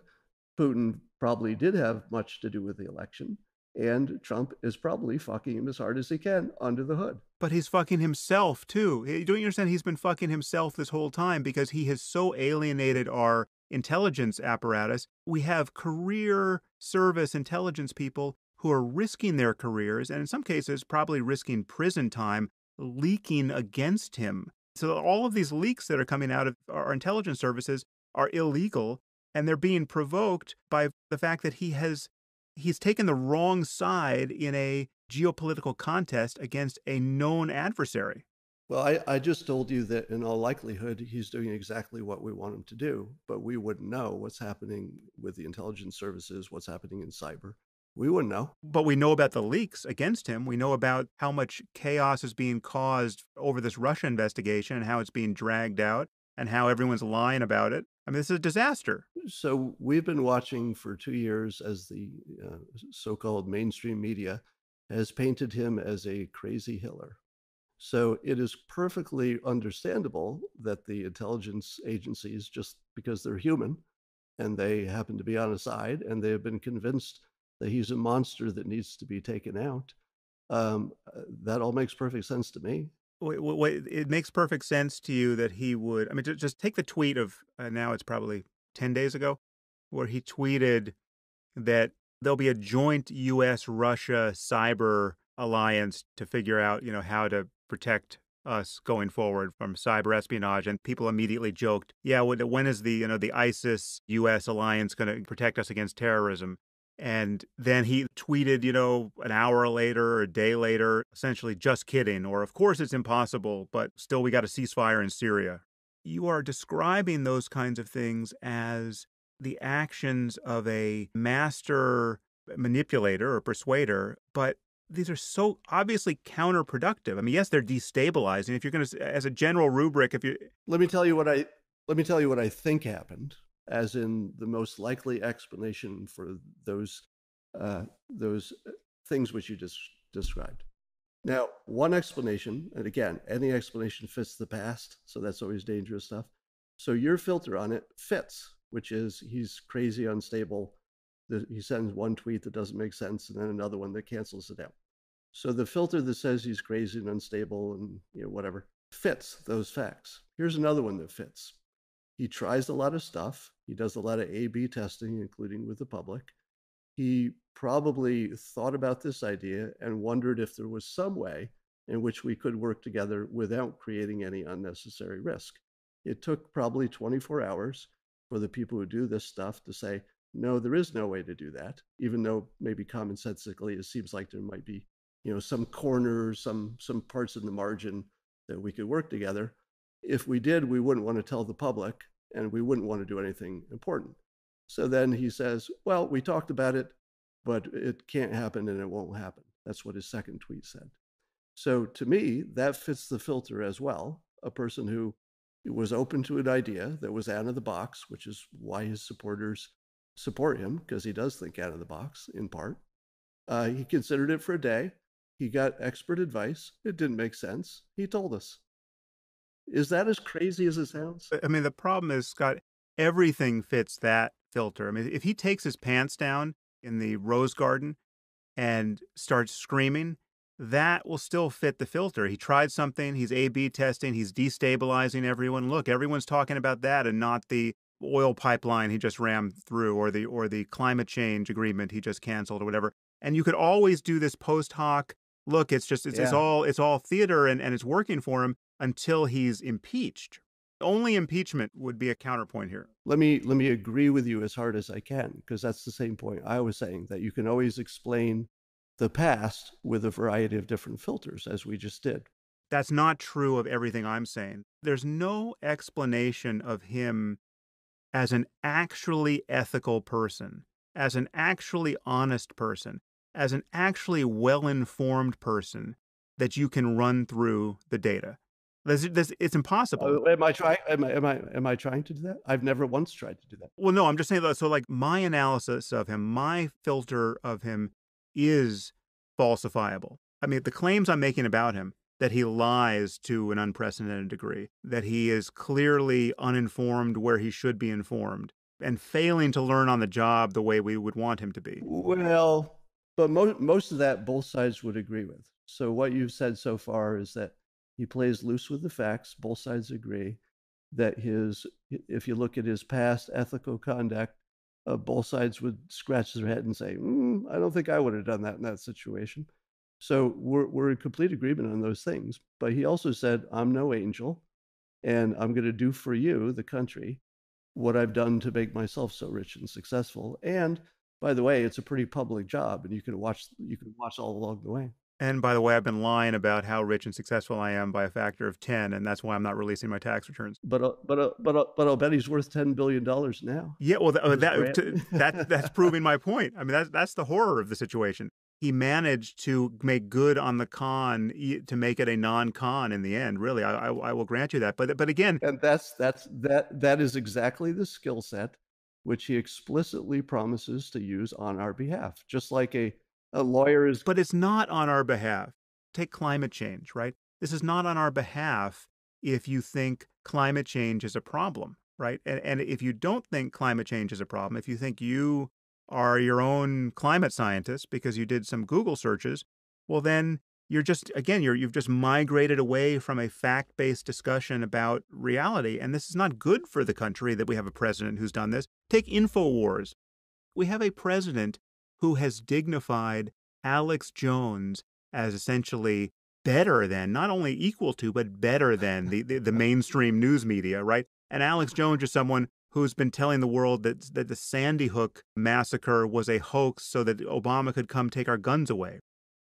Putin probably did have much to do with the election, and Trump is probably fucking him as hard as he can under the hood. But he's fucking himself too. Don't you understand? He's been fucking himself this whole time because he has so alienated our intelligence apparatus. We have career service intelligence people who are risking their careers and in some cases probably risking prison time leaking against him. So all of these leaks that are coming out of our intelligence services are illegal and they're being provoked by the fact that he has he's taken the wrong side in a geopolitical contest against a known adversary. Well, I, I just told you that in all likelihood, he's doing exactly what we want him to do, but we wouldn't know what's happening with the intelligence services, what's happening in cyber. We wouldn't know. But we know about the leaks against him. We know about how much chaos is being caused over this Russia investigation and how it's being dragged out and how everyone's lying about it. I mean, this is a disaster. So we've been watching for two years as the uh, so called mainstream media has painted him as a crazy Hitler. So it is perfectly understandable that the intelligence agencies, just because they're human and they happen to be on his side and they have been convinced that he's a monster that needs to be taken out, um, uh, that all makes perfect sense to me. Wait, wait, it makes perfect sense to you that he would. I mean, just take the tweet of uh, now it's probably 10 days ago, where he tweeted that there'll be a joint US Russia cyber alliance to figure out, you know, how to protect us going forward from cyber espionage and people immediately joked yeah when is the you know the isis us alliance going to protect us against terrorism and then he tweeted you know an hour later or a day later essentially just kidding or of course it's impossible but still we got a ceasefire in syria you are describing those kinds of things as the actions of a master manipulator or persuader but these are so obviously counterproductive. I mean, yes, they're destabilizing. If you're going to, as a general rubric, if you let me tell you what I let me tell you what I think happened, as in the most likely explanation for those uh, those uh, things which you just described. Now, one explanation, and again, any explanation fits the past, so that's always dangerous stuff. So your filter on it fits, which is he's crazy, unstable. He sends one tweet that doesn't make sense, and then another one that cancels it out. So the filter that says he's crazy and unstable and you know whatever fits those facts. Here's another one that fits. He tries a lot of stuff. He does a lot of A/B testing, including with the public. He probably thought about this idea and wondered if there was some way in which we could work together without creating any unnecessary risk. It took probably 24 hours for the people who do this stuff to say, no, there is no way to do that, even though maybe commonsensically it seems like there might be you know some corners some some parts in the margin that we could work together if we did we wouldn't want to tell the public and we wouldn't want to do anything important so then he says well we talked about it but it can't happen and it won't happen that's what his second tweet said so to me that fits the filter as well a person who was open to an idea that was out of the box which is why his supporters support him because he does think out of the box in part uh, he considered it for a day he got expert advice. It didn't make sense. He told us. Is that as crazy as it sounds? I mean, the problem is, Scott, everything fits that filter. I mean, if he takes his pants down in the rose garden and starts screaming, that will still fit the filter. He tried something, he's A B testing, he's destabilizing everyone. Look, everyone's talking about that and not the oil pipeline he just rammed through or the or the climate change agreement he just canceled or whatever. And you could always do this post hoc look, it's just it's, yeah. it's all it's all theater and, and it's working for him until he's impeached. Only impeachment would be a counterpoint here. Let me let me agree with you as hard as I can, because that's the same point I was saying that you can always explain the past with a variety of different filters, as we just did. That's not true of everything I'm saying. There's no explanation of him as an actually ethical person, as an actually honest person, as an actually well informed person that you can run through the data. This, this, it's impossible. Uh, am I trying? Am I, am I am I trying to do that? I've never once tried to do that. Well, no, I'm just saying that. So, like my analysis of him, my filter of him is falsifiable. I mean, the claims I'm making about him that he lies to an unprecedented degree, that he is clearly uninformed where he should be informed, and failing to learn on the job the way we would want him to be. Well, but mo- most of that both sides would agree with. So what you've said so far is that he plays loose with the facts. Both sides agree that his, if you look at his past ethical conduct, uh, both sides would scratch their head and say, mm, "I don't think I would have done that in that situation." So we're we're in complete agreement on those things. But he also said, "I'm no angel, and I'm going to do for you, the country, what I've done to make myself so rich and successful." And by the way, it's a pretty public job, and you can watch you can watch all along the way. And by the way, I've been lying about how rich and successful I am by a factor of ten, and that's why I'm not releasing my tax returns. But uh, but uh, but uh, but I'll bet he's worth ten billion dollars now. Yeah, well, th- that to, that that's proving my point. I mean, that's that's the horror of the situation. He managed to make good on the con to make it a non-con in the end. Really, I, I, I will grant you that. But but again, and that's that's that that is exactly the skill set which he explicitly promises to use on our behalf, just like a a lawyer is. But it's not on our behalf. Take climate change, right? This is not on our behalf if you think climate change is a problem, right? And, and if you don't think climate change is a problem, if you think you are your own climate scientist because you did some Google searches, well, then you're just again you're you've just migrated away from a fact-based discussion about reality and this is not good for the country that we have a president who's done this take infowars we have a president who has dignified Alex Jones as essentially better than, not only equal to, but better than the, the, the, mainstream news media, right? And Alex Jones is someone who's been telling the world that, that the Sandy Hook massacre was a hoax so that Obama could come take our guns away.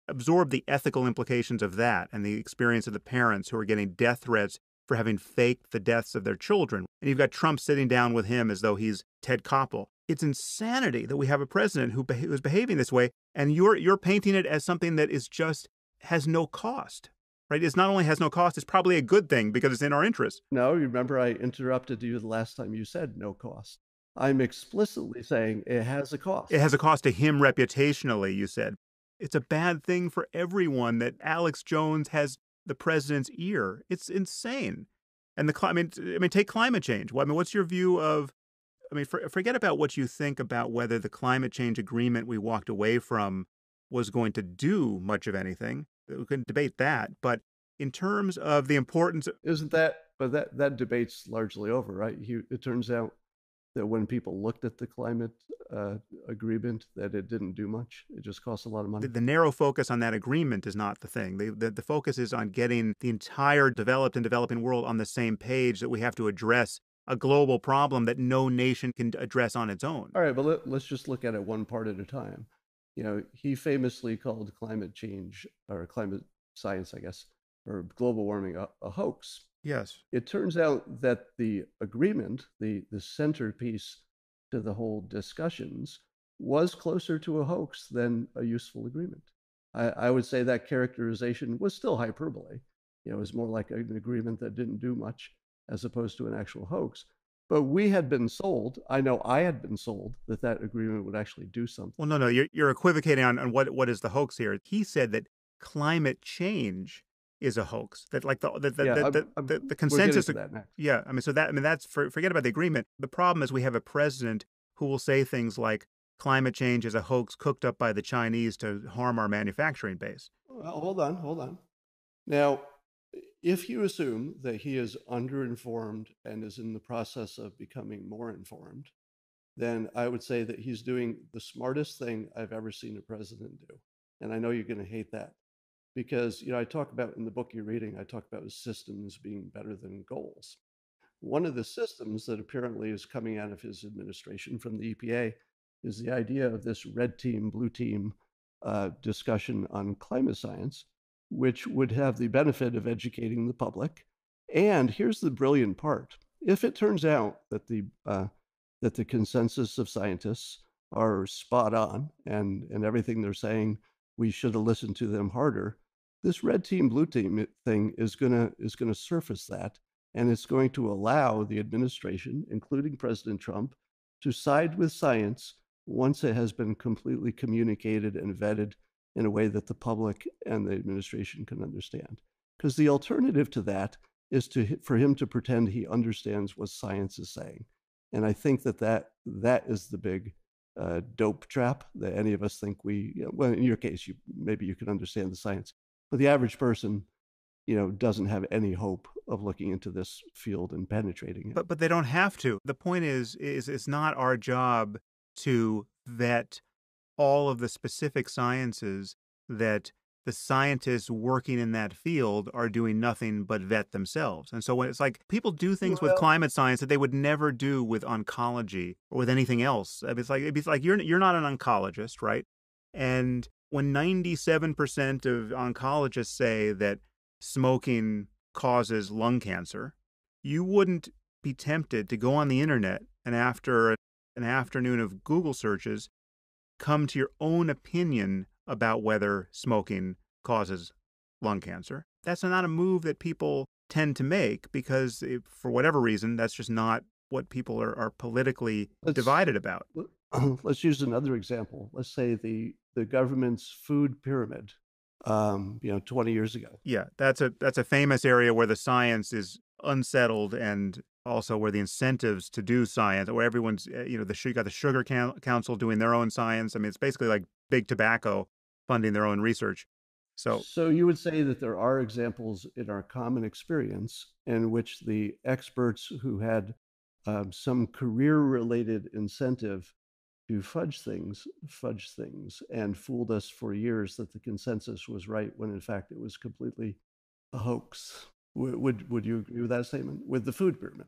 Absorb the ethical implications of that and the experience of the parents who are getting death threats for having faked the deaths of their children. And you've got Trump sitting down with him as though he's Ted Koppel. It's insanity that we have a president who, is behaving this way, and you're you're painting it as something that is just has no cost. Right? It's not only has no cost; it's probably a good thing because it's in our interest. No, you remember I interrupted you the last time you said no cost. I'm explicitly saying it has a cost. It has a cost to him reputationally. You said it's a bad thing for everyone that Alex Jones has the president's ear. It's insane. And the I mean, I mean, take climate change. Well, I mean, what's your view of I mean, for, forget about what you think about whether the climate change agreement we walked away from was going to do much of anything. We can debate that, but in terms of the importance, of, isn't that? But that that debate's largely over, right? He, it turns out that when people looked at the climate uh, agreement, that it didn't do much. It just cost a lot of money. The, the narrow focus on that agreement is not the thing. The, the, the focus is on getting the entire developed and developing world on the same page that we have to address a global problem that no nation can address on its own. All right, but let, us just look at it one part at a time. You know, he famously called climate change or climate science, I guess, or global warming a, a hoax. Yes. It turns out that the agreement, the the centerpiece to the whole discussions, was closer to a hoax than a useful agreement. I, I would say that characterization was still hyperbole. You know, it was more like an agreement that didn't do much as opposed to an actual hoax. But we had been sold, I know I had been sold that that agreement would actually do something. Well, no, no, you're, you're equivocating on, on what, what is the hoax here. He said that climate change is a hoax. That like the the the, yeah, the, I'm, I'm, the, the, consensus. Yeah, I mean, so that I mean that's for, forget about the agreement. The problem is we have a president who will say things like climate change is a hoax cooked up by the Chinese to harm our manufacturing base. Well, hold on, hold on. Now, if you assume that he is underinformed and is in the process of becoming more informed, then I would say that he's doing the smartest thing I've ever seen a president do. And I know you're going to hate that because, you know, I talk about in the book you're reading, I talk about systems being better than goals. One of the systems that apparently is coming out of his administration from the EPA is the idea of this red team, blue team uh, discussion on climate science which would have the benefit of educating the public. And here's the brilliant part: if it turns out that the uh, that the consensus of scientists are spot on and and everything they're saying, we should have listened to them harder. This red team, blue team thing is gonna is gonna surface that, and it's going to allow the administration, including President Trump, to side with science once it has been completely communicated and vetted in a way that the public and the administration can understand. Because the alternative to that is to for him to pretend he understands what science is saying, and I think that that that is the big uh, dope trap that any of us think we. You know, well, in your case, you maybe you can understand the science, but the average person, you know, doesn't have any hope of looking into this field and penetrating it. But but they don't have to. The point is is it's not our job to vet all of the specific sciences that the scientists working in that field are doing nothing but vet themselves. And so when it's like people do things well, with climate science that they would never do with oncology or with anything else. It's like it's like you're you're not an oncologist, right? And when 97% of oncologists say that smoking causes lung cancer, you wouldn't be tempted to go on the internet and after an afternoon of Google searches come to your own opinion about whether smoking causes lung cancer. That's not a move that people tend to make because, if, for whatever reason, that's just not what people are, are politically let's, divided about. (clears throat) Let's use another example. Let's say the the government's food pyramid. Um, you know, 20 years ago. Yeah, that's a that's a famous area where the science is unsettled and also where the incentives to do science, where everyone's, eh, you know, the you got the Sugar Council doing their own science. I mean, it's basically like big tobacco funding their own research. So, so you would say that there are examples in our common experience in which the experts who had um, some career-related incentive to fudge things, fudge things, and fooled us for years that the consensus was right when in fact it was completely a hoax. Would would you agree with that statement with the food pyramid?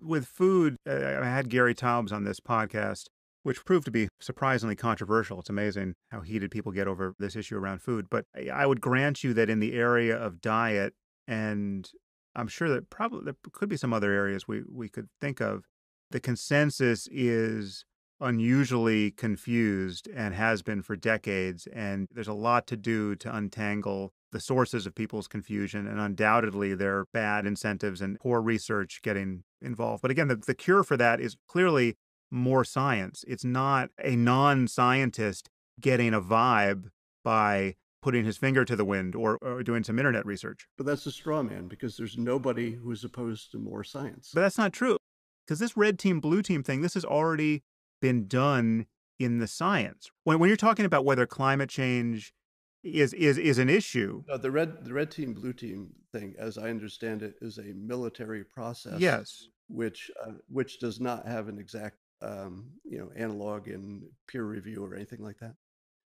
With food, I had Gary Taubes on this podcast, which proved to be surprisingly controversial. It's amazing how heated people get over this issue around food. But I would grant you that in the area of diet, and I'm sure that probably there could be some other areas we, we could think of, the consensus is unusually confused and has been for decades. And there's a lot to do to untangle the sources of people's confusion. And undoubtedly, there are bad incentives and poor research getting involved. But again, the, the cure for that is clearly more science. It's not a non scientist getting a vibe by putting his finger to the wind or, or, doing some internet research. But that's a straw man because there's nobody who's opposed to more science. But that's not true. Because this red team, blue team thing, this is already been done in the science. When, when you're talking about whether climate change is is is an issue. No, the red the red team blue team thing, as I understand it, is a military process. Yes, which uh, which does not have an exact um, you know analog in peer review or anything like that.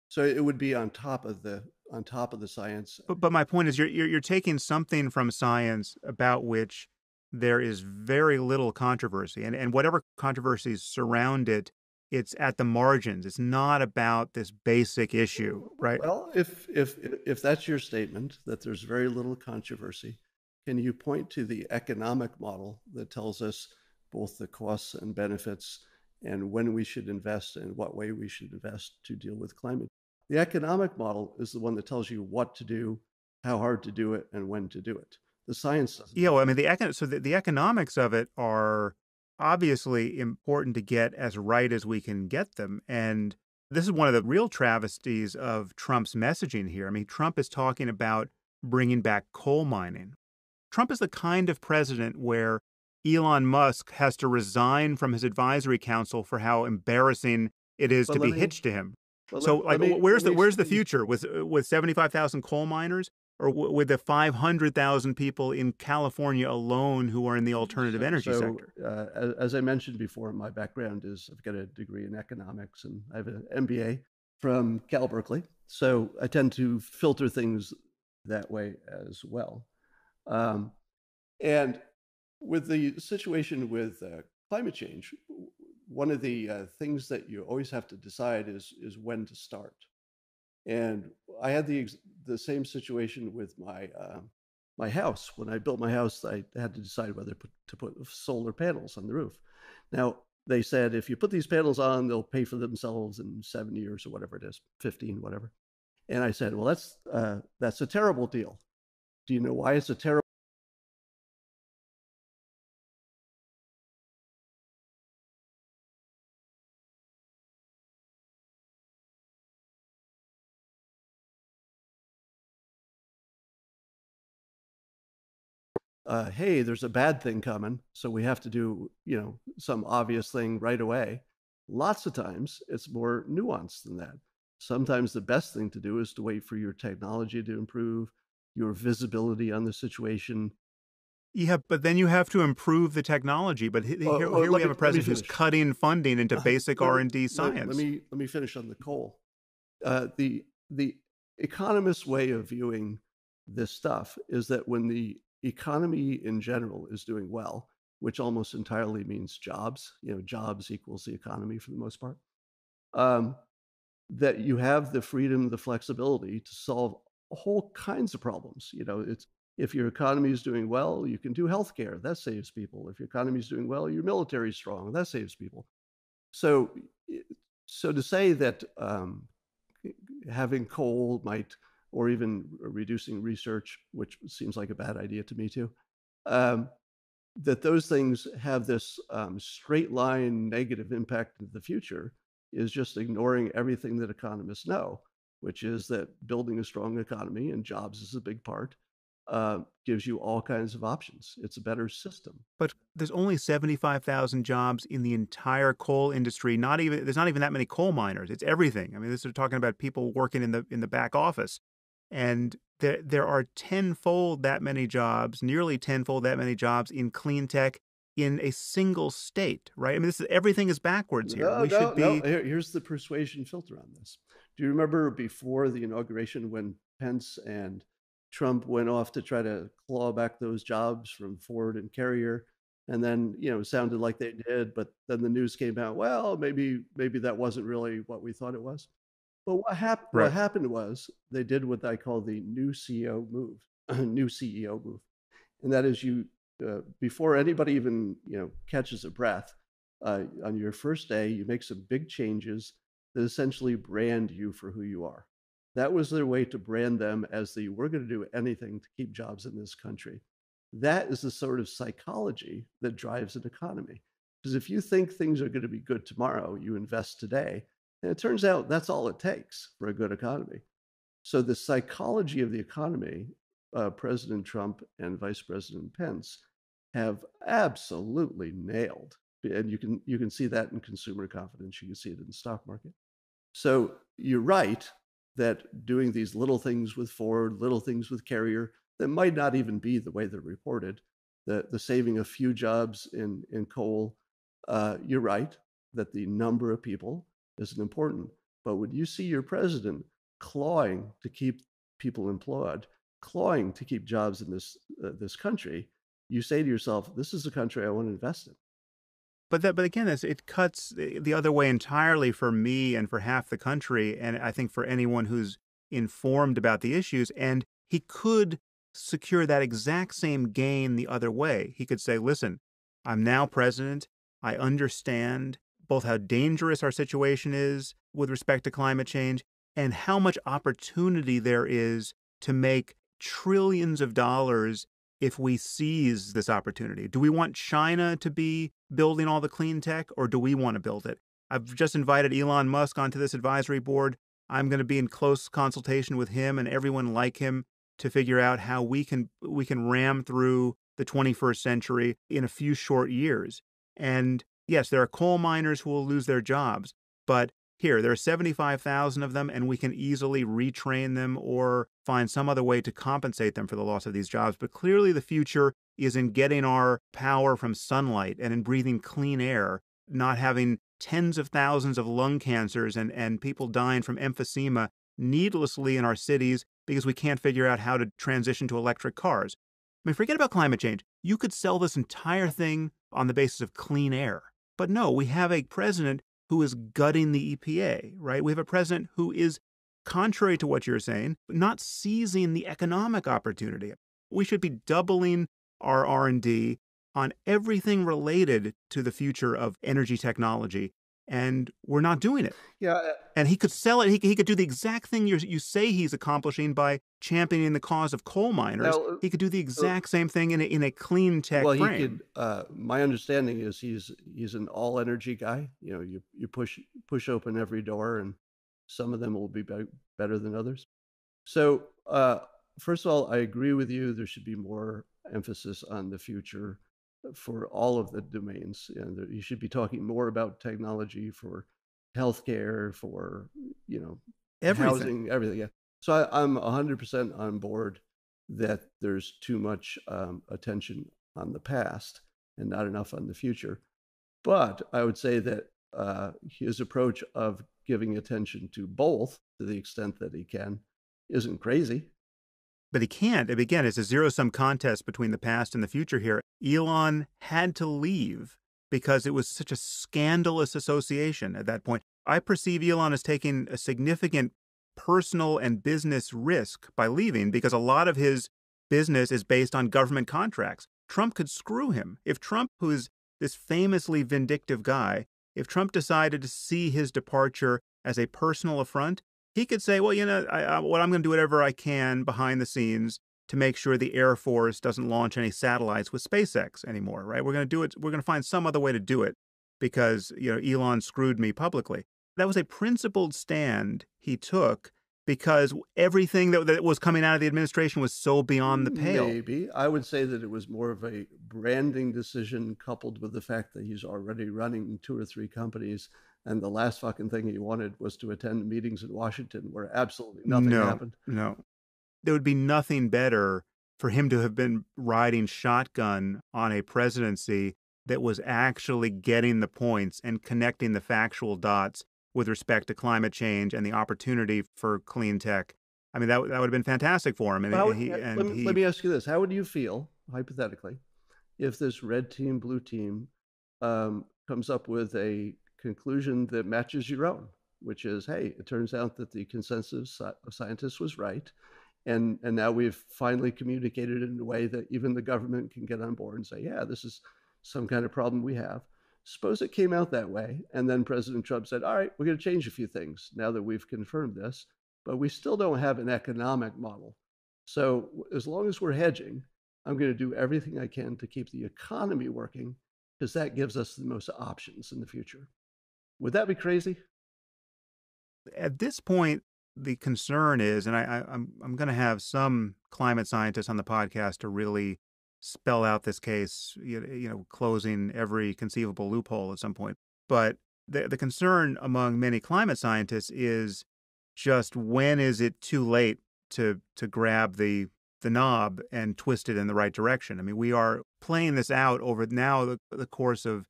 So it would be on top of the on top of the science. But but my point is, you're you're, you're taking something from science about which there is very little controversy, and and whatever controversies surround it it's at the margins. It's not about this basic issue, right? Well, if if if that's your statement that there's very little controversy, can you point to the economic model that tells us both the costs and benefits and when we should invest and what way we should invest to deal with climate? The economic model is the one that tells you what to do, how hard to do it, and when to do it. The science doesn't. Yeah, well, I mean, the econ- so the, the economics of it are obviously important to get as right as we can get them. And this is one of the real travesties of Trump's messaging here. I mean, Trump is talking about bringing back coal mining. Trump is the kind of president where Elon Musk has to resign from his advisory council for how embarrassing it is to be me, hitched to him. So, let, like, let me, where's the where's the future with with seventy five thousand coal miners? Or w- with the 500,000 people in California alone who are in the alternative so, energy so, sector? Uh, as I mentioned before, my background is I've got a degree in economics and I have an MBA from Cal Berkeley. So I tend to filter things that way as well. Um, and with the situation with uh, climate change, one of the uh, things that you always have to decide is is when to start. And I had the the same situation with my uh, my house. When I built my house, I had to decide whether to put, solar panels on the roof. Now they said if you put these panels on, they'll pay for themselves in seven years or whatever it is, fifteen, whatever. And I said, well, that's uh, that's a terrible deal. Do you know why it's a terrible? Uh, hey, there's a bad thing coming, so we have to do, you know, some obvious thing right away. Lots of times it's more nuanced than that. Sometimes the best thing to do is to wait for your technology to improve, your visibility on the situation. Yeah, but then you have to improve the technology. But here, Well, here well, here we have me a president who's cutting funding into Uh, basic R and D science. let me let me finish on the coal. Uh, the the economist's way of viewing this stuff is that when the economy in general is doing well, which almost entirely means jobs, you know, jobs equals the economy for the most part, um, that you have the freedom, the flexibility to solve whole kinds of problems. You know, it's if your economy is doing well, you can do healthcare. That saves people. If your economy is doing well, your military is strong. That saves people. So, so to say that um, having coal might, or even reducing research, which seems like a bad idea to me too, um, that those things have this um, straight line negative impact into the future is just ignoring everything that economists know, which is that building a strong economy and jobs is a big part, uh, gives you all kinds of options. It's a better system. But there's only 75,000 jobs in the entire coal industry. Not even there's not even that many coal miners. It's everything. I mean, this is talking about people working in the in the back office. And there there are tenfold that many jobs, nearly tenfold that many jobs in clean tech in a single state, right? I mean, this is everything is backwards here. No, We no, should no. Here, here's the persuasion filter on this. Do you remember before the inauguration when Pence and Trump went off to try to claw back those jobs from Ford and Carrier? And then, you know, sounded like they did, but then the news came out, well, maybe maybe that wasn't really what we thought it was. But what happened what happened was they did what I call the new CEO move, (clears throat) new CEO move. And that is you uh, before anybody even, you know, catches a breath, uh, on your first day, you make some big changes that essentially brand you for who you are. That was their way to brand them as the we're going to do anything to keep jobs in this country. That is the sort of psychology that drives an economy. Because if you think things are going to be good tomorrow, you invest today. And it turns out that's all it takes for a good economy. So the psychology of the economy, uh, President Trump and Vice President Pence have absolutely nailed. And you can you can see that in consumer confidence. You can see it in the stock market. So you're right that doing these little things with Ford, little things with Carrier, that might not even be the way they're reported. The the saving a few jobs in in coal. Uh, you're right that the number of people isn't important. But when you see your president clawing to keep people employed, clawing to keep jobs in this uh, this country, you say to yourself, "This is a country I want to invest in." But that, but again, it cuts the other way entirely for me and for half the country, and I think for anyone who's informed about the issues. And he could secure that exact same gain the other way. He could say, "Listen, I'm now president. I understand both how dangerous our situation is with respect to climate change and how much opportunity there is to make trillions of dollars if we seize this opportunity. Do we want China to be building all the clean tech or do we want to build it? I've just invited Elon Musk onto this advisory board. I'm going to be in close consultation with him and everyone like him to figure out how we can we can ram through the 21st century in a few short years. And yes, there are coal miners who will lose their jobs, but here, there are 75,000 of them, and we can easily retrain them or find some other way to compensate them for the loss of these jobs. But clearly, the future is in getting our power from sunlight and in breathing clean air, not having tens of thousands of lung cancers and, and people dying from emphysema needlessly in our cities because we can't figure out how to transition to electric cars. I mean, forget about climate change. You could sell this entire thing on the basis of clean air. But no, we have a president who is gutting the EPA, right? We have a president who is, contrary to what you're saying, not seizing the economic opportunity. We should be doubling our R&D on everything related to the future of energy technology, and we're not doing it. Yeah, uh, And he could sell it. He, he could do the exact thing you you say he's accomplishing by championing the cause of coal miners. now, uh, he could do the uh, exact same thing in a, in a clean tech well, he could. Uh, my understanding is he's he's an all energy guy. You know, you you push push open every door, and some of them will be, be better than others. So, uh, first of all, I agree with you. There should be more emphasis on the future for all of the domains. And you should be talking more about technology for healthcare, for you know, everything. housing, everything. Yeah. So I, am 100% on board that there's too much um, attention on the past and not enough on the future. But I would say that uh, his approach of giving attention to both to the extent that he can isn't crazy. But he can't. Again, it's a zero sum contest between the past and the future here. Elon had to leave because it was such a scandalous association at that point. I perceive Elon as taking a significant personal and business risk by leaving because a lot of his business is based on government contracts. Trump could screw him. If Trump, who is this famously vindictive guy, if Trump decided to see his departure as a personal affront, he could say, well, you know, I, I, what I'm going to do whatever I can behind the scenes to make sure the Air Force doesn't launch any satellites with SpaceX anymore, right? We're going to do it. We're going to find some other way to do it because, you know, Elon screwed me publicly. That was a principled stand he took because everything that, that was coming out of the administration was so beyond the pale. Maybe. I would say that it was more of a branding decision coupled with the fact that he's already running two or three companies. And the last fucking thing he wanted was to attend meetings in Washington where absolutely nothing no, happened. No. There would be nothing better for him to have been riding shotgun on a presidency that was actually getting the points and connecting the factual dots with respect to climate change and the opportunity for clean tech. I mean, that, that would have been fantastic for him. And, would, he, and let, me, he, let me ask you this. How would you feel, hypothetically, if this red team, blue team um, comes up with a conclusion that matches your own, which is, hey, it turns out that the consensus of scientists was right. And, and now we've finally communicated in a way that even the government can get on board and say, yeah, this is some kind of problem we have. Suppose it came out that way, and then President Trump said, All right, we're going to change a few things now that we've confirmed this, but we still don't have an economic model. So as long as we're hedging, I'm going to do everything I can to keep the economy working because that gives us the most options in the future. Would that be crazy? At this point, the concern is, and I, I, I'm I'm going to have some climate scientists on the podcast to really spell out this case, you know, closing every conceivable loophole at some point. But the, the concern among many climate scientists is just when is it too late to to grab the the knob and twist it in the right direction. I mean, we are playing this out over now the, the course of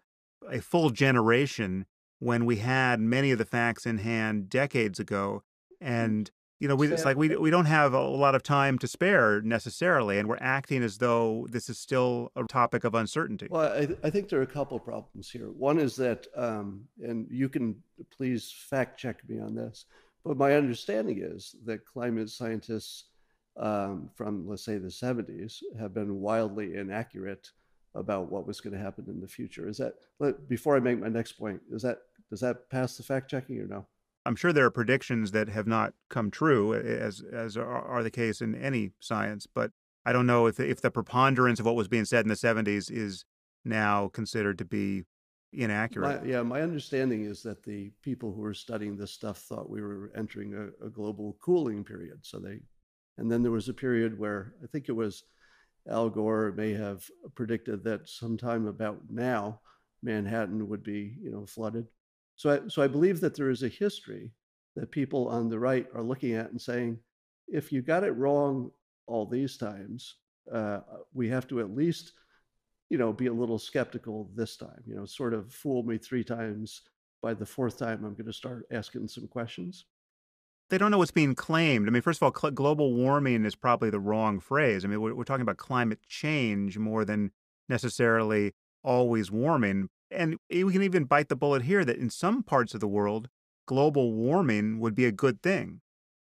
a full generation when we had many of the facts in hand decades ago, and you know, we, it's like we we don't have a lot of time to spare necessarily, and we're acting as though this is still a topic of uncertainty. Well, I, I think there are a couple of problems here. One is that, um, and you can please fact check me on this, but my understanding is that climate scientists um, from, let's say, the 70s have been wildly inaccurate about what was going to happen in the future. Is that before I make my next point? Is that does that pass the fact checking or no? I'm sure there are predictions that have not come true, as as are the case in any science. But I don't know if if the preponderance of what was being said in the 70s is now considered to be inaccurate. My, yeah, my understanding is that the people who were studying this stuff thought we were entering a, a global cooling period. So they, and then there was a period where I think it was Al Gore may have predicted that sometime about now Manhattan would be, you know, flooded. So I, so I believe that there is a history that people on the right are looking at and saying, if you got it wrong all these times, uh, we have to at least, you know, be a little skeptical this time. You know, sort of fool me three times. By the fourth time, I'm going to start asking some questions. They don't know what's being claimed. I mean, first of all, global warming is probably the wrong phrase. I mean, we're, we're talking about climate change more than necessarily always warming. And eh, we can even bite the bullet here that in some parts of the world, global warming would be a good thing.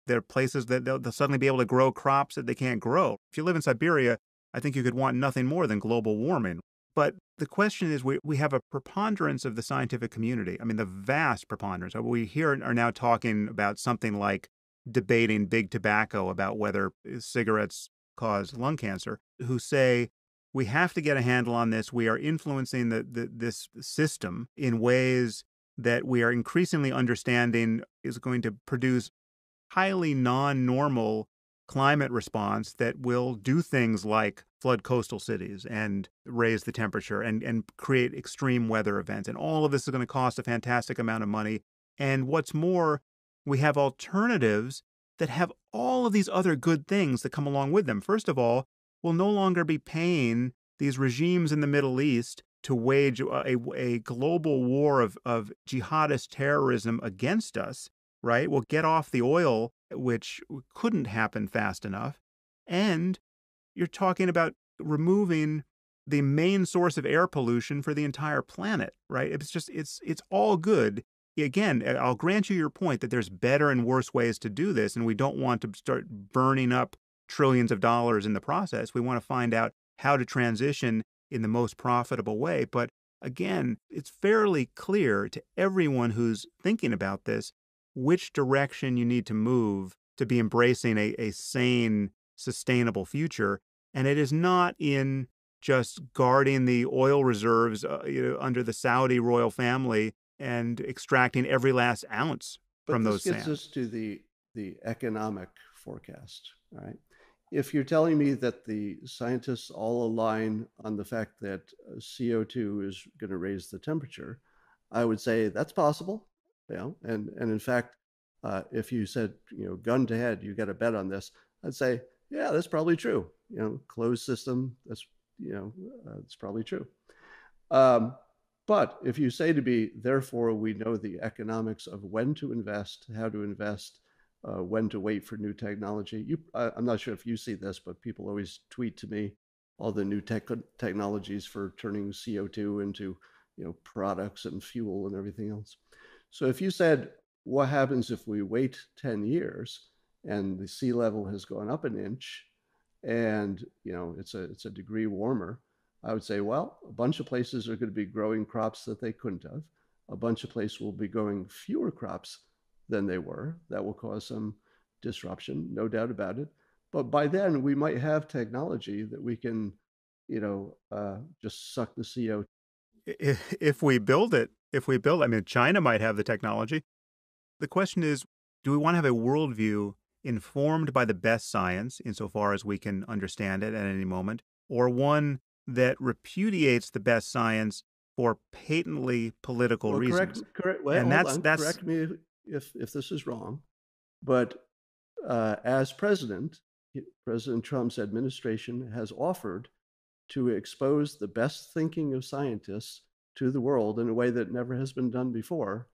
There are places that they'll, they'll, suddenly be able to grow crops that they can't grow. If you live in Siberia, I think you could want nothing more than global warming. But the question is, we, we have a preponderance of the scientific community. I mean, the vast preponderance. We here are now talking about something like debating big tobacco about whether uh, cigarettes cause lung cancer, who say we have to get a handle on this. We are influencing the, the, this system in ways that we are increasingly understanding is going to produce highly non normal climate response that will do things like flood coastal cities and raise the temperature and, and create extreme weather events. And all of this is going to cost a fantastic amount of money. And what's more, we have alternatives that have all of these other good things that come along with them. First of all, we'll no longer be paying these regimes in the Middle East to wage a, a global war of, of jihadist terrorism against us, right? We'll get off the oil, which couldn't happen fast enough. And you're talking about removing the main source of air pollution for the entire planet, right? It's just it's it's all good. Again, I'll grant you your point that there's better and worse ways to do this, and we don't want to start burning up trillions of dollars in the process. We want to find out how to transition in the most profitable way. But again, it's fairly clear to everyone who's thinking about this which direction you need to move to be embracing a, a sane, sustainable future. And it is not in just guarding the oil reserves uh, you know, under the Saudi royal family and extracting every last ounce but from this those gets sands. us to the the economic forecast, right? If you're telling me that the scientists all align on the fact that uh, CO2 is going to raise the temperature, I would say that's possible. You know, and and in fact, uh, if you said you know gun to head, you got a bet on this, I'd say yeah, that's probably true. You know, closed system, that's you know, uh, it's probably true. Um, but if you say to me, therefore, we know the economics of when to invest, how to invest, uh, when to wait for new technology. You, I, I'm not sure if you see this, but people always tweet to me all the new tech technologies for turning CO2 into you know products and fuel and everything else. So if you said, what happens if we wait 10 years and the sea level has gone up an inch and you know it's a it's a degree warmer, I would say, well, a bunch of places are going to be growing crops that they couldn't have. A bunch of places will be growing fewer crops than they were. That will cause some disruption, no doubt about it. But by then, we might have technology that we can, you know, uh, just suck the CO. If, if we build it, if we build, I mean, China might have the technology. The question is, do we want to have a worldview informed by the best science, insofar as we can understand it at any moment, or one that repudiates the best science for patently political well, reasons? Correct. Correct. Well, and that's on, that's correct me if if this is wrong, but uh, as president, President Trump's administration has offered to expose the best thinking of scientists to the world in a way that never has been done before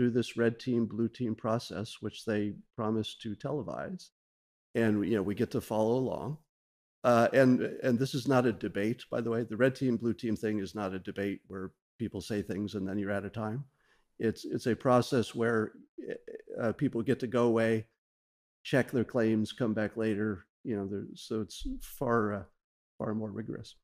through this red team blue team process which they promised to televise. And you know we get to follow along. Uh, and and this is not a debate by the way. The red team blue team thing is not a debate where people say things and then you're out of time. It's it's a process where uh, people get to go away check their claims come back later you know so it's far uh, far more rigorous.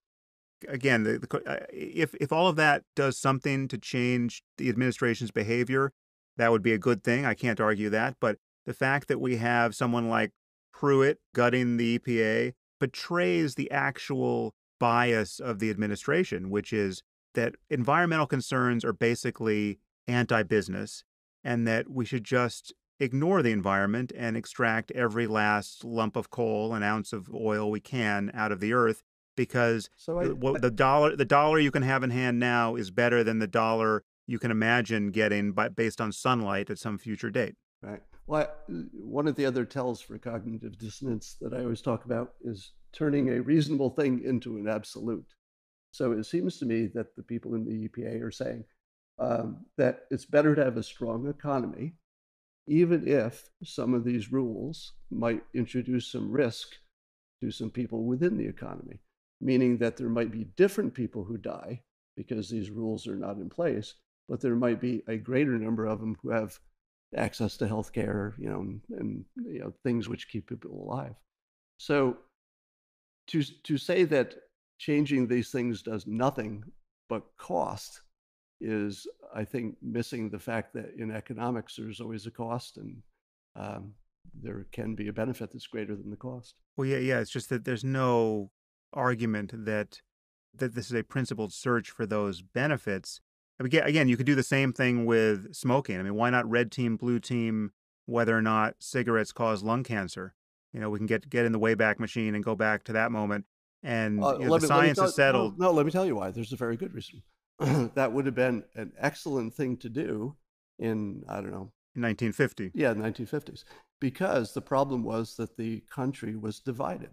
Again, the, the, if if all of that does something to change the administration's behavior, that would be a good thing. I can't argue that. But the fact that we have someone like Pruitt gutting the EPA betrays the actual bias of the administration, which is that environmental concerns are basically anti-business, and that we should just ignore the environment and extract every last lump of coal and ounce of oil we can out of the earth because so I, the, the dollar the dollar you can have in hand now is better than the dollar you can imagine getting by, based on sunlight at some future date. Right. Well, I, one of the other tells for cognitive dissonance that I always talk about is turning a reasonable thing into an absolute. So it seems to me that the people in the EPA are saying um, that it's better to have a strong economy, even if some of these rules might introduce some risk to some people within the economy meaning that there might be different people who die because these rules are not in place, but there might be a greater number of them who have access to health care, you know, and, and you know, things which keep people alive. So to to say that changing these things does nothing but cost is, I think, missing the fact that in economics there's always a cost, and um, there can be a benefit that's greater than the cost. Well, yeah, yeah. It's just that there's no argument that that this is a principled search for those benefits. Again, you could do the same thing with smoking. I mean, why not red team, blue team, whether or not cigarettes cause lung cancer? You know, we can get get in the wayback machine and go back to that moment and Uh, you know, the me- science tell- is settled. No, no, let me tell you why. There's a very good reason. (clears throat) that would have been an excellent thing to do in, I don't know, 1950. yeah, 1950s, because the problem was that the country was divided.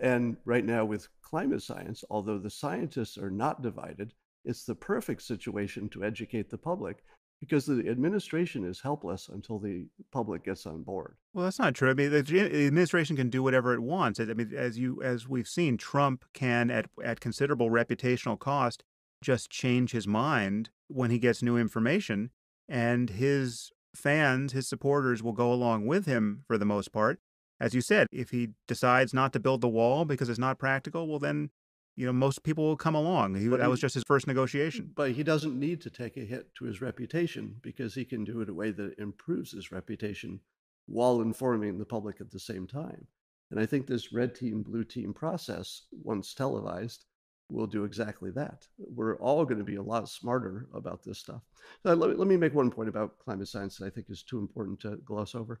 And right now, with climate science, although the scientists are not divided, it's the perfect situation to educate the public because the administration is helpless until the public gets on board. Well, that's not true. I mean, the, administration can do whatever it wants. I mean, as you as we've seen, Trump can at at considerable reputational cost just change his mind when he gets new information, and his fans, his supporters, will go along with him for the most part. As you said, if he decides not to build the wall because it's not practical, well, then you know most people will come along. He, that was just his first negotiation. But he doesn't need to take a hit to his reputation because he can do it in a way that improves his reputation while informing the public at the same time. And I think this red team, blue team process, once televised, will do exactly that. We're all going to be a lot smarter about this stuff. Uh, let, me, let me make one point about climate science that I think is too important to gloss over.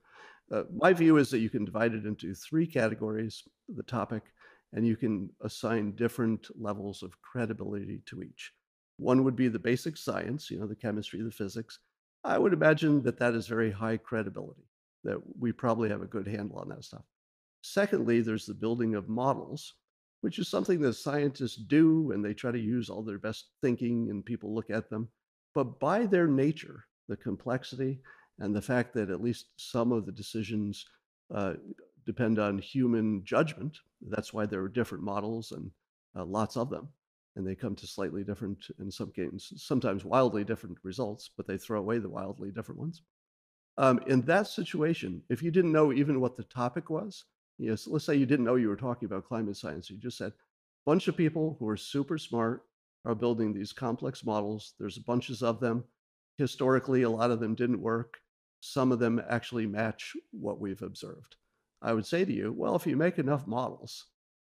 Uh, my view is that you can divide it into three categories the topic, and you can assign different levels of credibility to each. One would be the basic science, you know, the chemistry, the physics. I would imagine that that is very high credibility, that we probably have a good handle on that stuff. Secondly, there's the building of models, which is something that scientists do and they try to use all their best thinking and people look at them. But by their nature, the complexity and the fact that at least some of the decisions uh, depend on human judgment, that's why there are different models and uh, lots of them and they come to slightly different, in some cases, sometimes wildly different results, but they throw away the wildly different ones. Um, in that situation, if you didn't know even what the topic was, yes, let's say you didn't know you were talking about climate science, you just said, bunch of people who are super smart are building these complex models. There's bunches of them. Historically, a lot of them didn't work. Some of them actually match what we've observed. I would say to you, well, if you make enough models,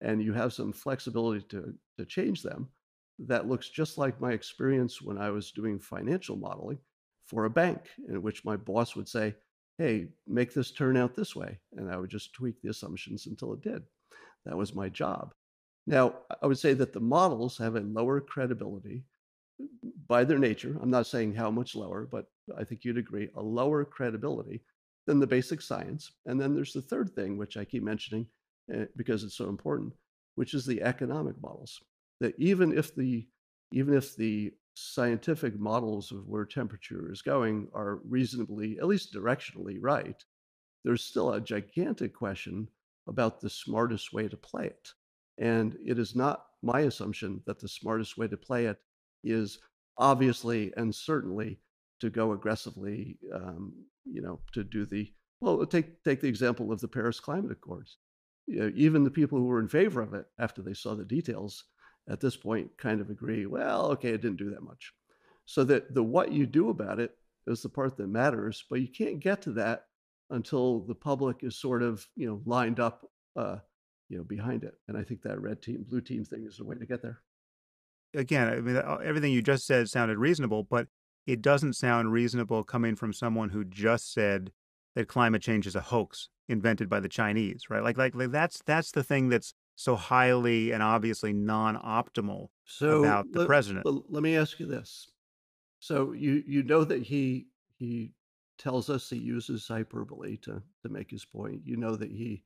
and you have some flexibility to, to change them, that looks just like my experience when I was doing financial modeling for a bank, in which my boss would say, Hey, make this turn out this way. And I would just tweak the assumptions until it did. That was my job. Now, I would say that the models have a lower credibility by their nature. I'm not saying how much lower, but I think you'd agree, a lower credibility than the basic science. And then there's the third thing, which I keep mentioning, uh, because it's so important, which is the economic models. That even if the even if the scientific models of where temperature is going are reasonably, at least directionally right, there's still a gigantic question about the smartest way to play it. And it is not my assumption that the smartest way to play it is obviously and certainly to go aggressively, um, you know, to do the well. Take take the example of the Paris Climate Accords. You know, even the people who were in favor of it after they saw the details at this point kind of agree well okay it didn't do that much. So that the what you do about it is the part that matters but you can't get to that until the public is sort of you know lined up uh, you know behind it. And i think that red team blue team thing is the way to get there. Again, I mean, uh, everything you just said sounded reasonable, but it doesn't sound reasonable coming from someone who just said that climate change is a hoax invented by the Chinese, right? Like, like, like that's that's the thing that's so highly and obviously non-optimal so about the let, president. let- let me ask you this so you you know that he he tells us he uses hyperbole to to make his point you know that he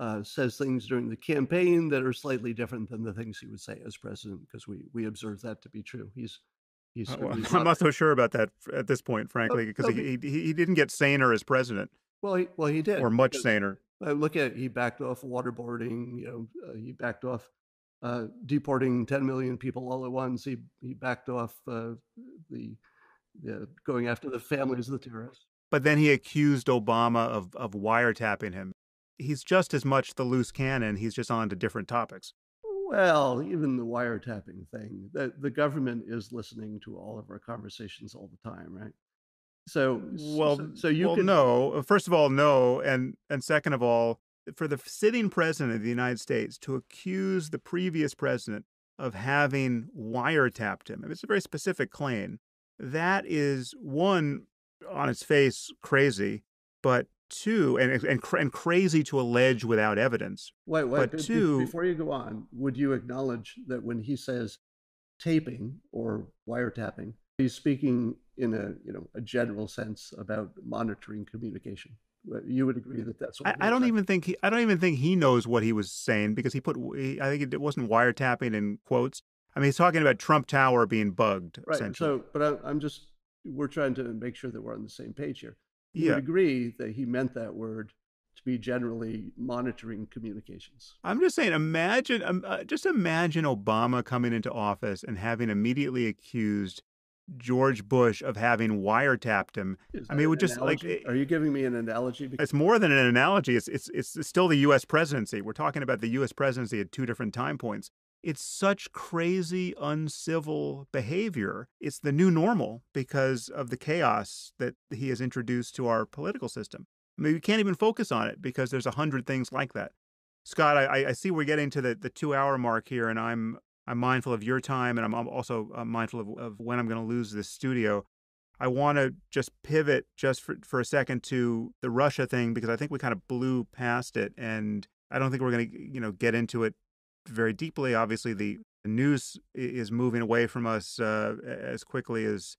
uh, says things during the campaign that are slightly different than the things he would say as president because we we observe that to be true he's well, (laughs) he's I'm not so sure about that at this point, frankly, because no, he, he he didn't get saner as president, well he, well he did or much saner. Uh, look at he backed off waterboarding. You know, uh, he backed off uh, deporting 10 million people all at once. He he backed off uh, the, the going after the families of the terrorists. But then he accused Obama of of wiretapping him. He's just as much the loose cannon. He's just on to different topics. Well, even the wiretapping thing, the the government is listening to all of our conversations all the time, right? So Well, so, so you well, could no. Uh, first of all, no, and and second of all, for the sitting president of the United States to accuse the previous president of having wiretapped him, it's a very specific claim. That is one on its face crazy, but two, and and, and crazy to allege without evidence. Wait, wait. But two, before you go on, would you acknowledge that when he says taping or wiretapping, he's speaking in a you know a general sense about monitoring communication? You would agree that that's. I, I, don't even think he. I don't even think he knows what he was saying because he put. He, I think it wasn't wiretapping in quotes. I mean, he's talking about Trump Tower being bugged. Right. So, but I, I'm just. We're trying to make sure that we're on the same page here. You yeah. would agree that he meant that word to be generally monitoring communications. I'm just saying, imagine, um, uh, just imagine Obama coming into office and having immediately accused George Bush of having wiretapped him. I mean, it would just analogy? like. Are you giving me an analogy? Because... It's more than an analogy. It's, it's it's still the U.S. presidency. We're talking about the U.S. presidency at two different time points. It's such crazy, uncivil behavior. It's the new normal because of the chaos that he has introduced to our political system. I mean, we can't even focus on it because there's a hundred things like that. Scott, I, I see we're getting to the, the two hour mark here, and I'm I'm mindful of your time, and I'm also uh, mindful of, of when I'm going to lose this studio. I want to just pivot just for, for a second to the Russia thing because I think we kind of blew past it, and I don't think we're going to you know get into it very deeply. Obviously, the, the news is moving away from us uh, as quickly as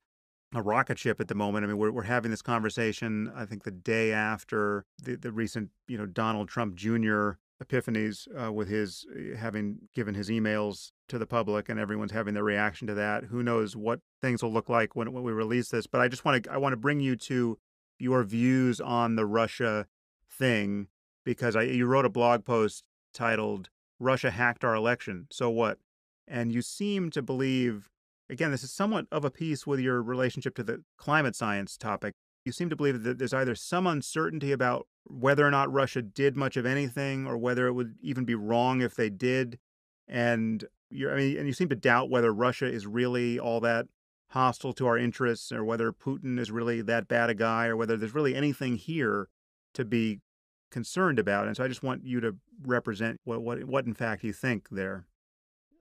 a rocket ship at the moment. I mean, we're we're having this conversation. I think the day after the the recent you know Donald Trump Jr. epiphanies uh, with his uh, having given his emails to the public, and everyone's having their reaction to that. Who knows what things will look like when when we release this? But I just want to I want to bring you to your views on the Russia thing because I you wrote a blog post titled "Russia hacked our election." So what? And you seem to believe again, this is somewhat of a piece with your relationship to the climate science topic. You seem to believe that there's either some uncertainty about whether or not Russia did much of anything, or whether it would even be wrong if they did, and you I mean, and you seem to doubt whether Russia is really all that hostile to our interests, or whether Putin is really that bad a guy, or whether there's really anything here to be concerned about. And so I just want you to represent what what what in fact you think there.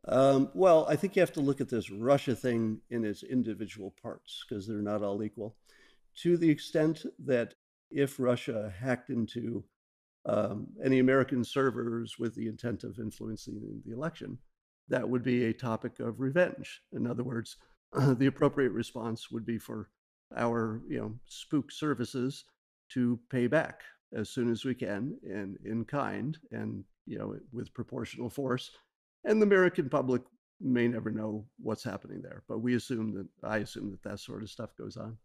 Um, well, I think you have to look at this Russia thing in its individual parts because they're not all equal. To the extent that if Russia hacked into um, any American servers with the intent of influencing the election, that would be a topic of revenge. In other words, uh, (clears throat) the appropriate response would be for our, you know, spook services to pay back as soon as we can and in kind and you know with proportional force and the American public may never know what's happening there, but we assume that I assume that that sort of stuff goes on.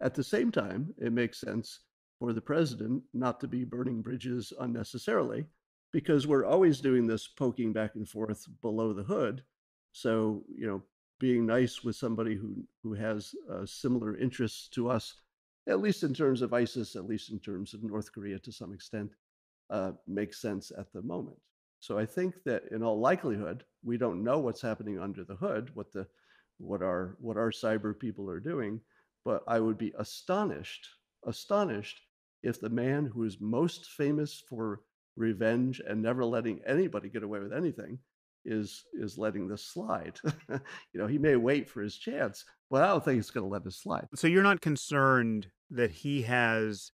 At the same time, it makes sense for the president not to be burning bridges unnecessarily because we're always doing this poking back and forth below the hood. So, you know, being nice with somebody who who has uh, similar interests to us, at least in terms of ISIS, at least in terms of North Korea to some extent, uh, makes sense at the moment. So I think that in all likelihood, we don't know what's happening under the hood, what the what our what our cyber people are doing, but I would be astonished, astonished if the man who is most famous for revenge and never letting anybody get away with anything is is letting this slide. (laughs) you know, he may wait for his chance, but I don't think he's going to let this slide. So you're not concerned that he has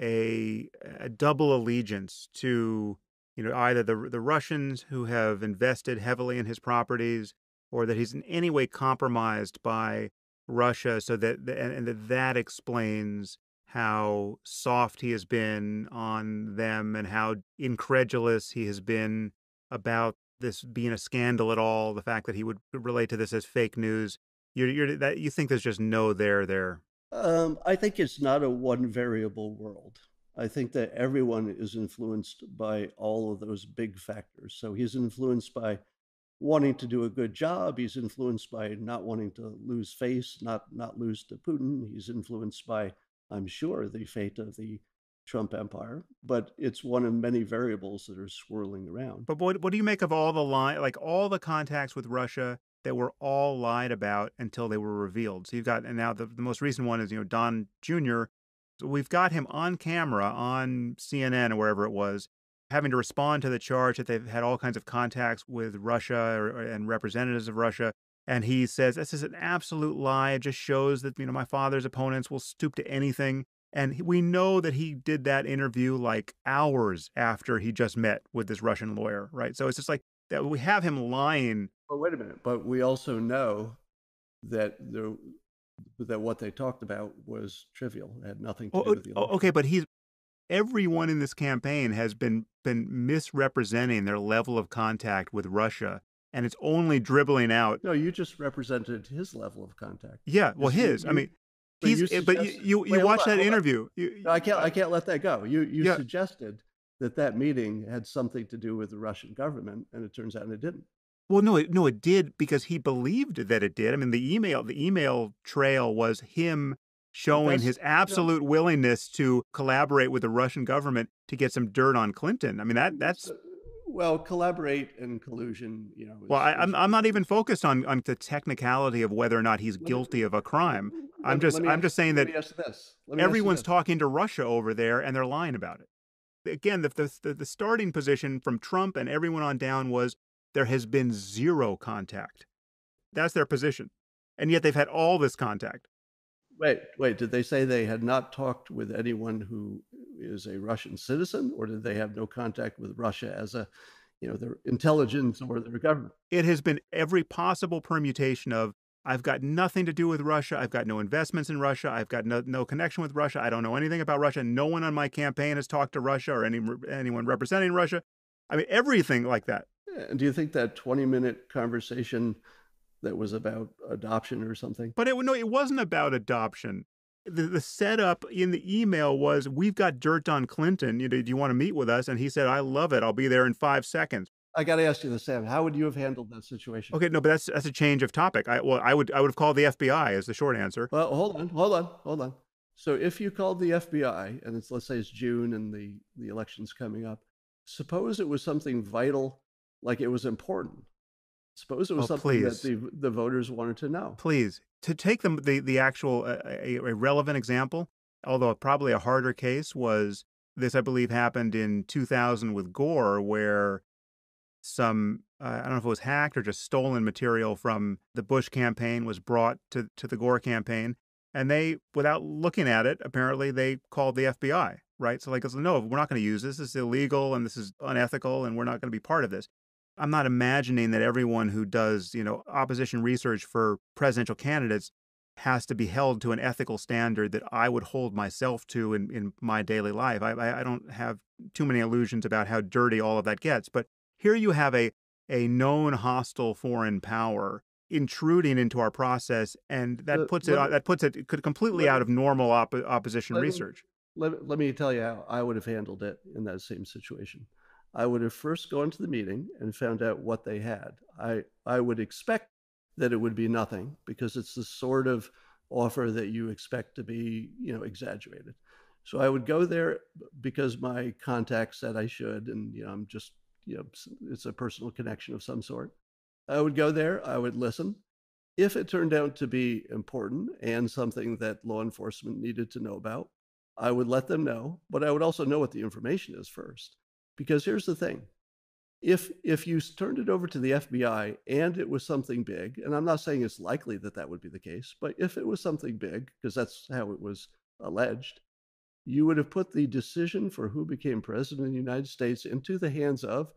a a double allegiance to you know, either the the Russians who have invested heavily in his properties, or that he's in any way compromised by Russia, so that and that that explains how soft he has been on them and how incredulous he has been about this being a scandal at all. The fact that he would relate to this as fake news. You're, you're that you think there's just no there there. Um, I think it's not a one variable world. I think that everyone is influenced by all of those big factors. So he's influenced by wanting to do a good job. He's influenced by not wanting to lose face, not not lose to Putin. He's influenced by, I'm sure, the fate of the Trump empire. But it's one of many variables that are swirling around. But what what do you make of all the line, like all the contacts with Russia that were all lied about until they were revealed? So you've got, and now the, the most recent one is you know Don Jr we've got him on camera on CNN or wherever it was, having to respond to the charge that they've had all kinds of contacts with Russia or, and representatives of Russia. And he says, This is an absolute lie. It just shows that, you know, my father's opponents will stoop to anything And we know that he did that interview like hours after he just met with this Russian lawyer, right? So it's just like that we have him lying. But wait a minute. But we also know that the that what they talked about was trivial. It had nothing to oh, do Oh, with the oh, election. okay, but he's everyone in this campaign has been been misrepresenting their level of contact with Russia, and it's only dribbling out. No, you just represented his level of contact. Yeah, well, his. I mean, but he's. you But you you, wait, you watch on, that interview. You, No, I can't. I can't let that go. You you Yeah. suggested that that meeting had something to do with the Russian government, and it turns out it didn't. Well, no, it, no, it did because he believed that it did. I mean, the email, the email trail was him showing his absolute willingness to collaborate with the Russian government to get some dirt on Clinton. I mean, that that's Uh, Well, collaborate and collusion. You know. well, is- I, is- I'm I'm not even focused on on the technicality of whether or not he's Let me- guilty of a crime. I'm just I'm ask- just saying that me ask you this. Let me ask you everyone's talking to Russia over there and they're lying about it. Again, the the the starting position from Trump and everyone on down was there has been zero contact. That's their position, and yet they've had all this contact. Wait, wait. Did they say they had not talked with anyone who is a Russian citizen, or did they have no contact with Russia as a, you know, their intelligence or their government? It has been every possible permutation of I've got nothing to do with Russia. I've got no investments in Russia. I've got no, no connection with Russia. I don't know anything about Russia. No one on my campaign has talked to Russia or any anyone representing Russia. I mean, everything like that. And do you think that twenty-minute conversation that was about adoption or something? But it would no, it wasn't about adoption. The, the setup in the email was, "We've got dirt on Clinton. You know, do you want to meet with us?" And he said, "I love it. I'll be there in five seconds." I got to ask you this, Sam. How would you have handled that situation? Okay, no, but that's that's a change of topic. I well, I would I would have called the FBI as the short answer. Well, hold on, hold on, hold on. So if you called the FBI, and it's let's say it's June and the the election's coming up, suppose it was something vital, like it was important. Suppose it was Oh, something please. that the the voters wanted to know. Please, to take them the the actual uh, a, a relevant example, although probably a harder case was this. I believe happened in 2000 with Gore, where some uh, I don't know if it was hacked or just stolen material from the Bush campaign was brought to to the Gore campaign, and they, without looking at it, apparently they called the FBI. Right, so like, no, we're not going to use this. This is illegal and this is unethical, and we're not going to be part of this. I'm not imagining that everyone who does, you know, opposition research for presidential candidates has to be held to an ethical standard that I would hold myself to in, in my daily life. I, I, I don't have too many illusions about how dirty all of that gets. But here you have a, a known hostile foreign power intruding into our process, and that Let- puts it let- that puts it could completely let- out of normal op- opposition let me- research. Let, let me tell you how I would have handled it in that same situation. I would have first gone to the meeting and found out what they had. I, I would expect that it would be nothing because it's the sort of offer that you expect to be, you know, exaggerated. So I would go there because my contact said I should, and you know, I'm just, you know, it's a personal connection of some sort. I would go there, I would listen. If it turned out to be important and something that law enforcement needed to know about, I would let them know, but I would also know what the information is first. Because here's the thing if if you turned it over to the FBI and it was something big, and I'm not saying it's likely that that would be the case, but if it was something big, because that's how it was alleged, you would have put the decision for who became president of the United States into the hands of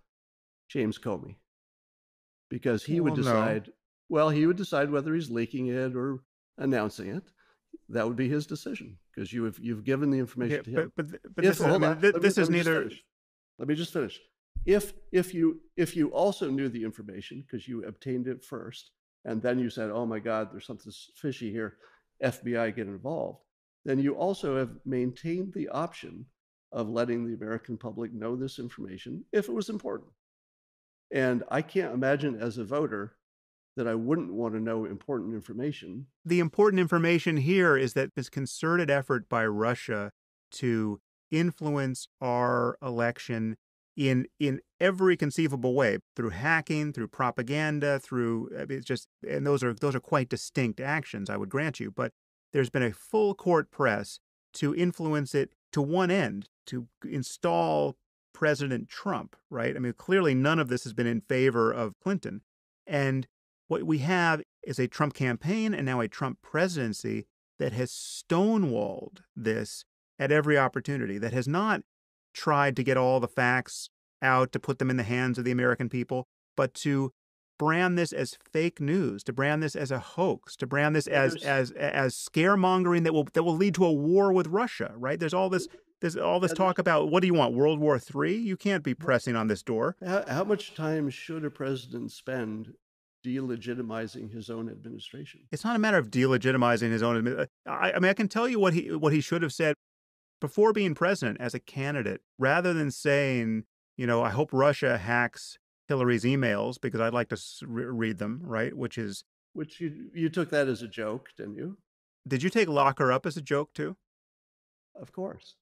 James Comey, because he would Well, no. decide. Well, he would decide whether he's leaking it or announcing it. That would be his decision because you have you've given the information Okay, to him. but but, but If- this, is, I hold mean, on, thi- this is neither. finish. Let me just finish. If if you if you also knew the information because you obtained it first, and then you said, "Oh my God, there's something fishy here," FBI get involved. Then you also have maintained the option of letting the American public know this information if it was important. And I can't imagine as a voter that I wouldn't want to know important information. the important information here is that this concerted effort by Russia to influence our election in in every conceivable way through hacking, through propaganda, through I mean, it's just and those are those are quite distinct actions, I would grant you, but there's been a full court press to influence it to one end, to install President Trump, right? I mean, clearly none of this has been in favor of Clinton. And what we have is a Trump campaign and now a Trump presidency that has stonewalled this at every opportunity, that has not tried to get all the facts out to put them in the hands of the American people, but to brand this as fake news, to brand this as a hoax, to brand this as as as scaremongering that will that will lead to a war with Russia, right? There's all this there's all this talk about what do you want, World War III? You can't be pressing on this door. How, how much time should a president spend delegitimizing his own administration? It's not a matter of delegitimizing his own. Uh, I, I mean, I can tell you what he what he should have said before being president as a candidate, rather than saying, you know, I hope Russia hacks Hillary's emails because I'd like to read them, right? Which is which you you took that as a joke, didn't you? Did you take lock her up as a joke too? Of course.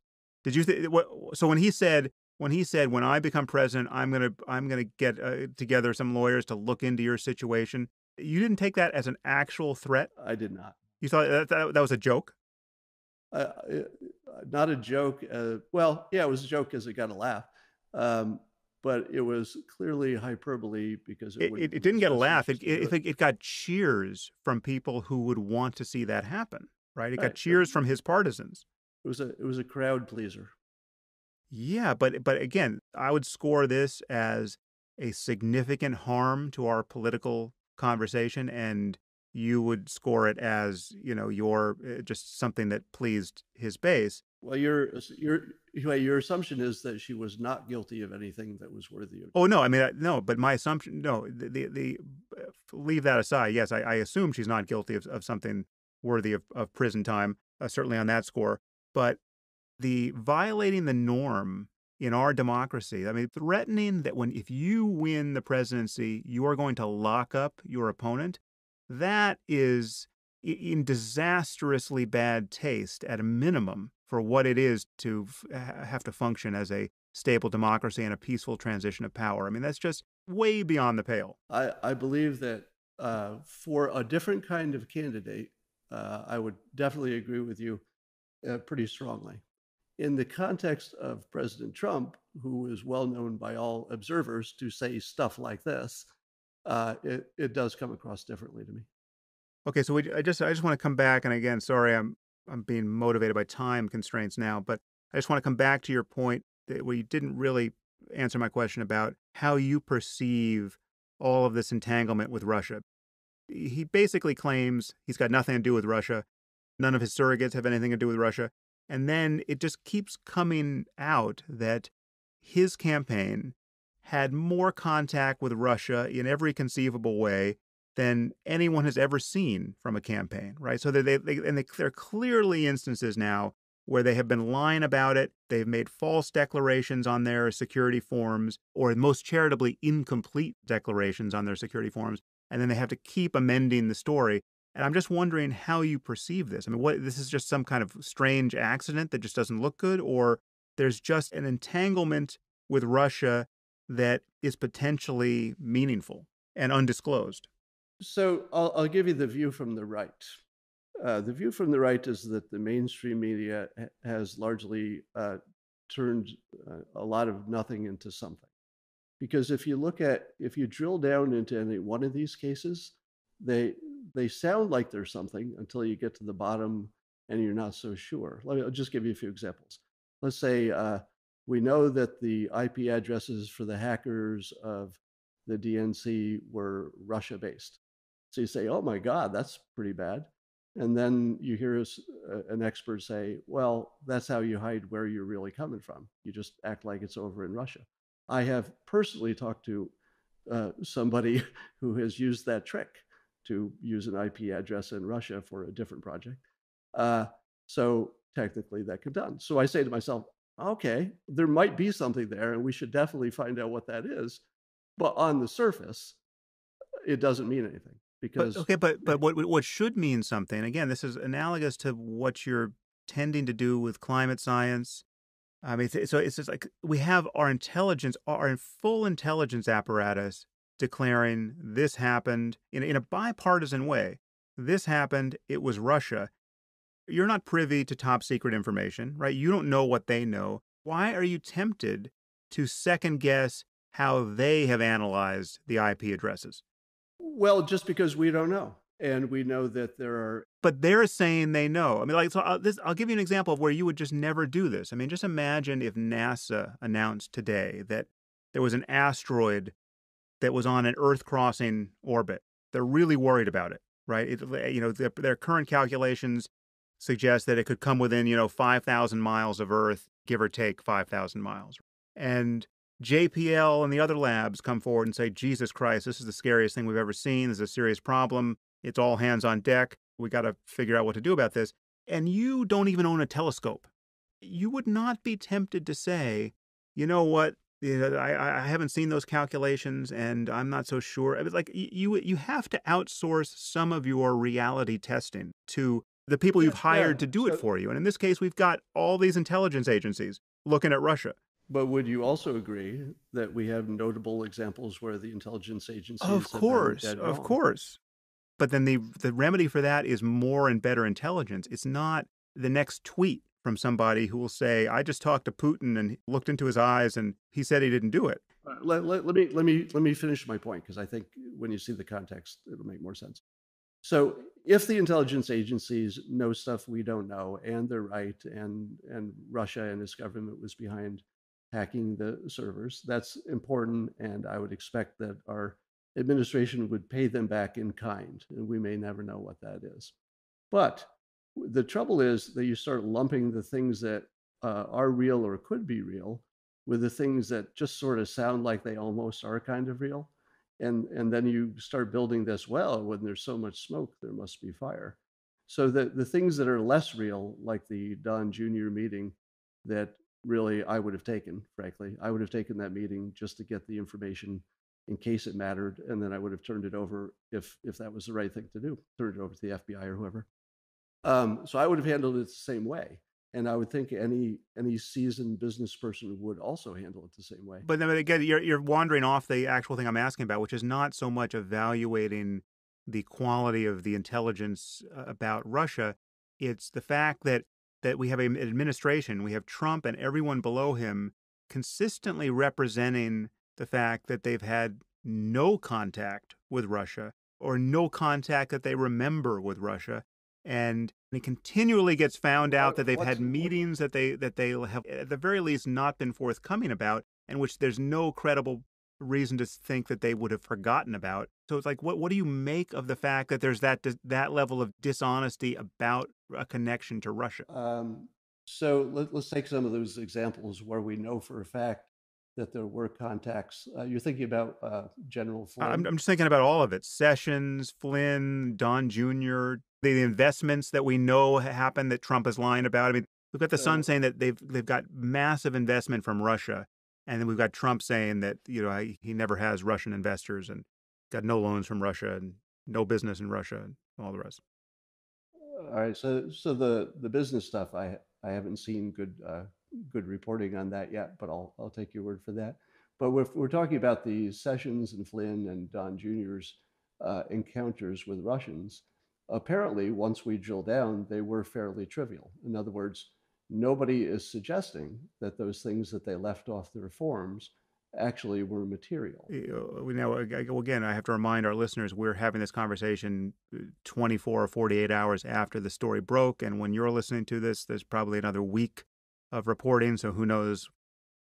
Did you th- what, so when he said when he said when I become president, I'm gonna I'm gonna get uh, together some lawyers to look into your situation. You didn't take that as an actual threat. I did not. You thought that that, that was a joke. Uh, uh not a joke. Uh, well, yeah, it was a joke because it got a laugh. Um, but it was clearly hyperbole because it, it, it didn't get a laugh. It, it, it, got cheers from people who would want to see that happen. Right? It right. got cheers from his partisans. It was a it was a crowd pleaser. Yeah, but but again, I would score this as a significant harm to our political conversation, and you would score it as you know your uh, just something that pleased his base. Well, your your your assumption is that she was not guilty of anything that was worthy of. Oh no, I mean no, but my assumption no, the the, the leave that aside. Yes, I, I, assume she's not guilty of, of something worthy of, of prison time. Uh, certainly on that score, but the violating the norm in our democracy. I mean, threatening that when if you win the presidency, you are going to lock up your opponent. That is in disastrously bad taste at a minimum for what it is to f- have to function as a stable democracy and a peaceful transition of power. I mean, that's just way beyond the pale. I, I believe that uh, for a different kind of candidate, uh, I would definitely agree with you uh, pretty strongly. In the context of President Trump, who is well known by all observers to say stuff like this, uh, it, it does come across differently to me. Okay, so we, I just I just want to come back, and again, sorry, I'm I'm being motivated by time constraints now, but I just want to come back to your point that we didn't really answer my question about how you perceive all of this entanglement with Russia. He basically claims he's got nothing to do with Russia. None of his surrogates have anything to do with Russia. And then it just keeps coming out that his campaign had more contact with Russia in every conceivable way than anyone has ever seen from a campaign, right? So they, they and they, there are clearly instances now where they have been lying about it. They've made false declarations on their security forms, or most charitably, incomplete declarations on their security forms, and then they have to keep amending the story. And I'm just wondering how you perceive this. I mean, what this is just some kind of strange accident that just doesn't look good, or there's just an entanglement with Russia that is potentially meaningful and undisclosed. So I'll, I'll give you the view from the right. Uh, the view from the right is that the mainstream media has largely uh, turned uh, a lot of nothing into something. Because if you look at, if you drill down into any one of these cases, they they sound like there's something until you get to the bottom and you're not so sure. Let me I'll just give you a few examples. Let's say uh, we know that the IP addresses for the hackers of the DNC were Russia based. So you say, oh my God, that's pretty bad. And then you hear an expert say, well, that's how you hide where you're really coming from. You just act like it's over in Russia. I have personally talked to uh, somebody (laughs) who has used that trick to use an IP address in Russia for a different project. Uh, so technically that could done. So I say to myself, okay, there might be something there, and we should definitely find out what that is. But on the surface, it doesn't mean anything because but, okay but but what what should mean something again this is analogous to what you're tending to do with climate science. I mean so it's just like we have our intelligence our full intelligence apparatus declaring this happened in, in a bipartisan way. This happened it was russia. You're not privy to top secret information right? You don't know what they know. Why are you tempted to second guess how they have analyzed the ip addresses well, just because we don't know. And we know that there are. But they're saying they know. I mean, like, so I'll, this, I'll give you an example of where you would just never do this. I mean, just imagine if NASA announced today that there was an asteroid that was on an Earth crossing orbit. They're really worried about it, right? It, uh, you know, their, their current calculations suggest that it could come within, you know, 5,000 miles of Earth, give or take 5,000 miles. And JPL and the other labs come forward and say, Jesus Christ, this is the scariest thing we've ever seen. This is a serious problem. It's all hands on deck. We got to figure out what to do about this. And you don't even own a telescope. You would not be tempted to say, you know what? I, I haven't seen those calculations and I'm not so sure. I mean, like you, you have to outsource some of your reality testing to the people you've hired yeah. to do so, it for you. And in this case, we've got all these intelligence agencies looking at Russia. But would you also agree that we have notable examples where the intelligence agencies of course, of course. But then the the remedy for that is more and better intelligence. It's not the next tweet from somebody who will say, "I just talked to Putin and looked into his eyes and he said he didn't do it." Uh, let, let, let, me let me let me finish my point because I think when you see the context, it'll make more sense. So, if the intelligence agencies know stuff we don't know, and they're right, and and Russia and its government was behind hacking the servers. That's important, and I would expect that our administration would pay them back in kind, and we may never know what that is. But the trouble is that you start lumping the things that uh, are real or could be real with the things that just sort of sound like they almost are kind of real. And, and then you start building this well when there's so much smoke there must be fire so the, the things that are less real like the don junior meeting that really I would have taken, frankly. I would have taken that meeting just to get the information in case it mattered, and then I would have turned it over if if that was the right thing to do, turned it over to the FBI or whoever. Um, so I would have handled it the same way, and I would think any any seasoned business person would also handle it the same way. But then again, you're you're wandering off the actual thing I'm asking about, which is not so much evaluating the quality of the intelligence uh, about Russia. It's the fact that that we have an administration, we have Trump and everyone below him consistently representing the fact that they've had no contact with Russia or no contact that they remember with Russia. And it continually gets found out that they've had meetings that they that they have at the very least not been forthcoming about, and which there's no credible reason to think that they would have forgotten about. So it's like, what what do you make of the fact that there's that that level of dishonesty about a connection to Russia? Um, so let, us take some of those examples where we know for a fact that there were contacts. Uh, you're thinking about uh, General Flynn. I'm, I'm, just thinking about all of it: Sessions, Flynn, Don Jr., the investments that we know happened that Trump is lying about. I mean, we've got the Sun saying that they've they've got massive investment from Russia and then we've got Trump saying that you know he never has Russian investors and got no loans from Russia and no business in Russia and all the rest. All right, so so the the business stuff I I haven't seen good uh, good reporting on that yet, but I'll I'll take your word for that. But if we're talking about the Sessions and Flynn and Don Jr.'s uh, encounters with Russians, apparently once we drill down, they were fairly trivial. In other words, nobody is suggesting that those things that they left off the reforms actually were material. We now again, I have to remind our listeners we're having this conversation uh, 24 or 48 hours after the story broke, and when you're listening to this, there's probably another week of reporting. So who knows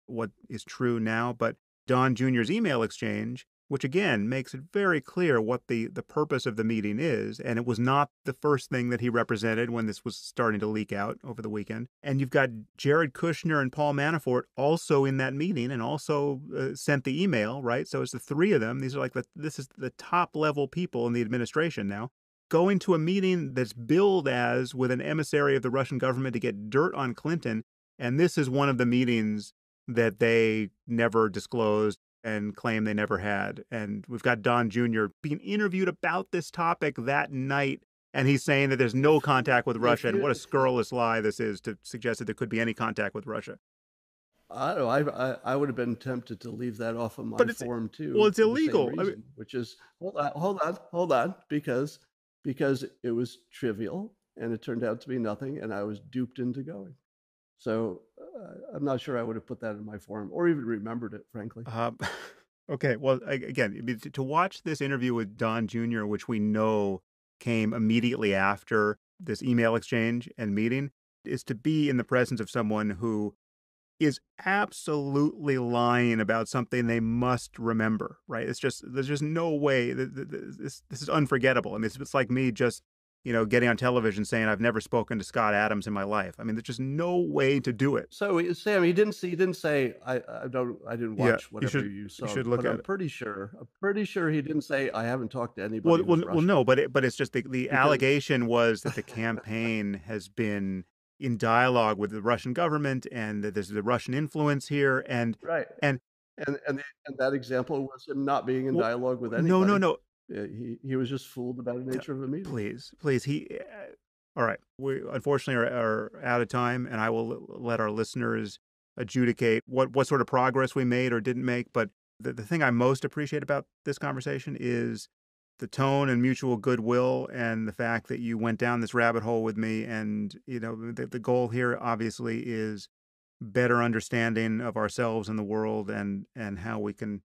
what is true now? But Don Jr.'s email exchange which again makes it very clear what the, the purpose of the meeting is. And it was not the first thing that he represented when this was starting to leak out over the weekend. And you've got Jared Kushner and Paul Manafort also in that meeting and also uh, sent the email, right? So it's the three of them. These are like the, this is the top level people in the administration now. Going to a meeting that's billed as with an emissary of the Russian government to get dirt on Clinton. And this is one of the meetings that they never disclosed and claim they never had. And we've got Don Jr. being interviewed about this topic that night. And he's saying that there's no contact with Russia. And what a scurrilous lie this is to suggest that there could be any contact with Russia. I don't know. I, I, I would have been tempted to leave that off of my but form too. Well, it's illegal. Reason, I mean, which is hold on, hold on, hold on, because because it was trivial and it turned out to be nothing, and I was duped into going. So I'm not sure I would have put that in my form or even remembered it, frankly. Uh, (laughs) okay. Well, again, to watch this interview with Don Jr., which we know came immediately after this email exchange and meeting is to be in the presence of someone who is absolutely lying about something they must remember, right? It's just there's just no way this this is unforgettable. I mean, it's, it's like me just you know getting on television saying I've never spoken to Scott Adams in my life. I mean, there's just no way to do it. So Sam, he didn't he didn't say I I don't I didn't watch yeah, whatever you, should, you saw. You should look at I'm it. pretty sure I'm pretty sure he didn't say I haven't talked to anybody. Well, well, well, no, but it, but it's just the the because... allegation was that the (laughs) campaign has been in dialogue with the Russian government and that there's the Russian influence here and right and and and, and that example was him not being in well, dialogue with anybody. No, no, no. He he was just fooled about the nature of the meeting. Please, please. He. Uh, all right. We unfortunately are, are out of time, and I will let our listeners adjudicate what what sort of progress we made or didn't make. But the, the thing I most appreciate about this conversation is the tone and mutual goodwill and the fact that you went down this rabbit hole with me and you know the, the goal here obviously is better understanding of ourselves and the world and and how we can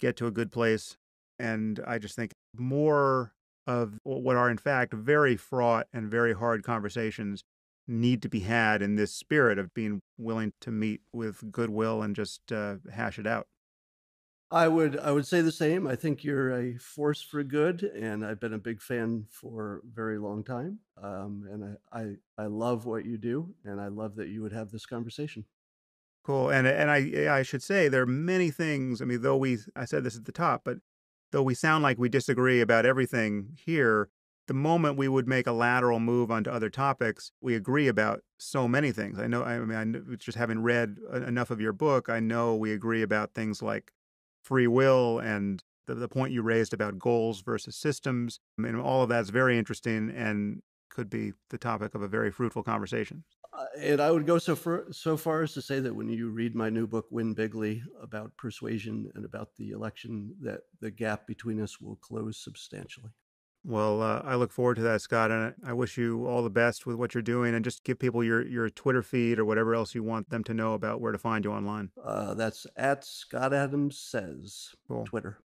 get to a good place and i just think more of what are in fact very fraught and very hard conversations need to be had in this spirit of being willing to meet with goodwill and just uh, hash it out I would I would say the same. I think you're a force for good, and I've been a big fan for a very long time. Um, and I, I I love what you do, and I love that you would have this conversation. Cool. And and I I should say there are many things. I mean, though we I said this at the top, but though we sound like we disagree about everything here, the moment we would make a lateral move onto other topics, we agree about so many things. I know. I mean, I, just having read enough of your book, I know we agree about things like free will and the, the point you raised about goals versus systems. I mean, all of that's very interesting and could be the topic of a very fruitful conversation. Uh, and I would go so far, so far as to say that when you read my new book, Win Bigly, about persuasion and about the election, that the gap between us will close substantially. Well, uh, I look forward to that, Scott, and I wish you all the best with what you're doing. And just give people your, your Twitter feed or whatever else you want them to know about where to find you online. Uh, that's at Scott Adams Says, cool. Twitter.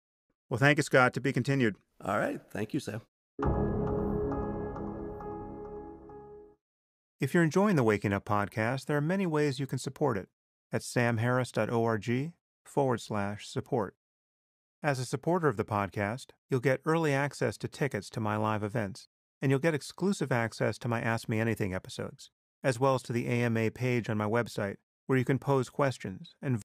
Well, thank you, Scott. To be continued. All right. Thank you, Sam. If you're enjoying the Waking Up podcast, there are many ways you can support it at samharris.org forward slash support. As a supporter of the podcast, you'll get early access to tickets to my live events, and you'll get exclusive access to my Ask Me Anything episodes, as well as to the AMA page on my website, where you can pose questions and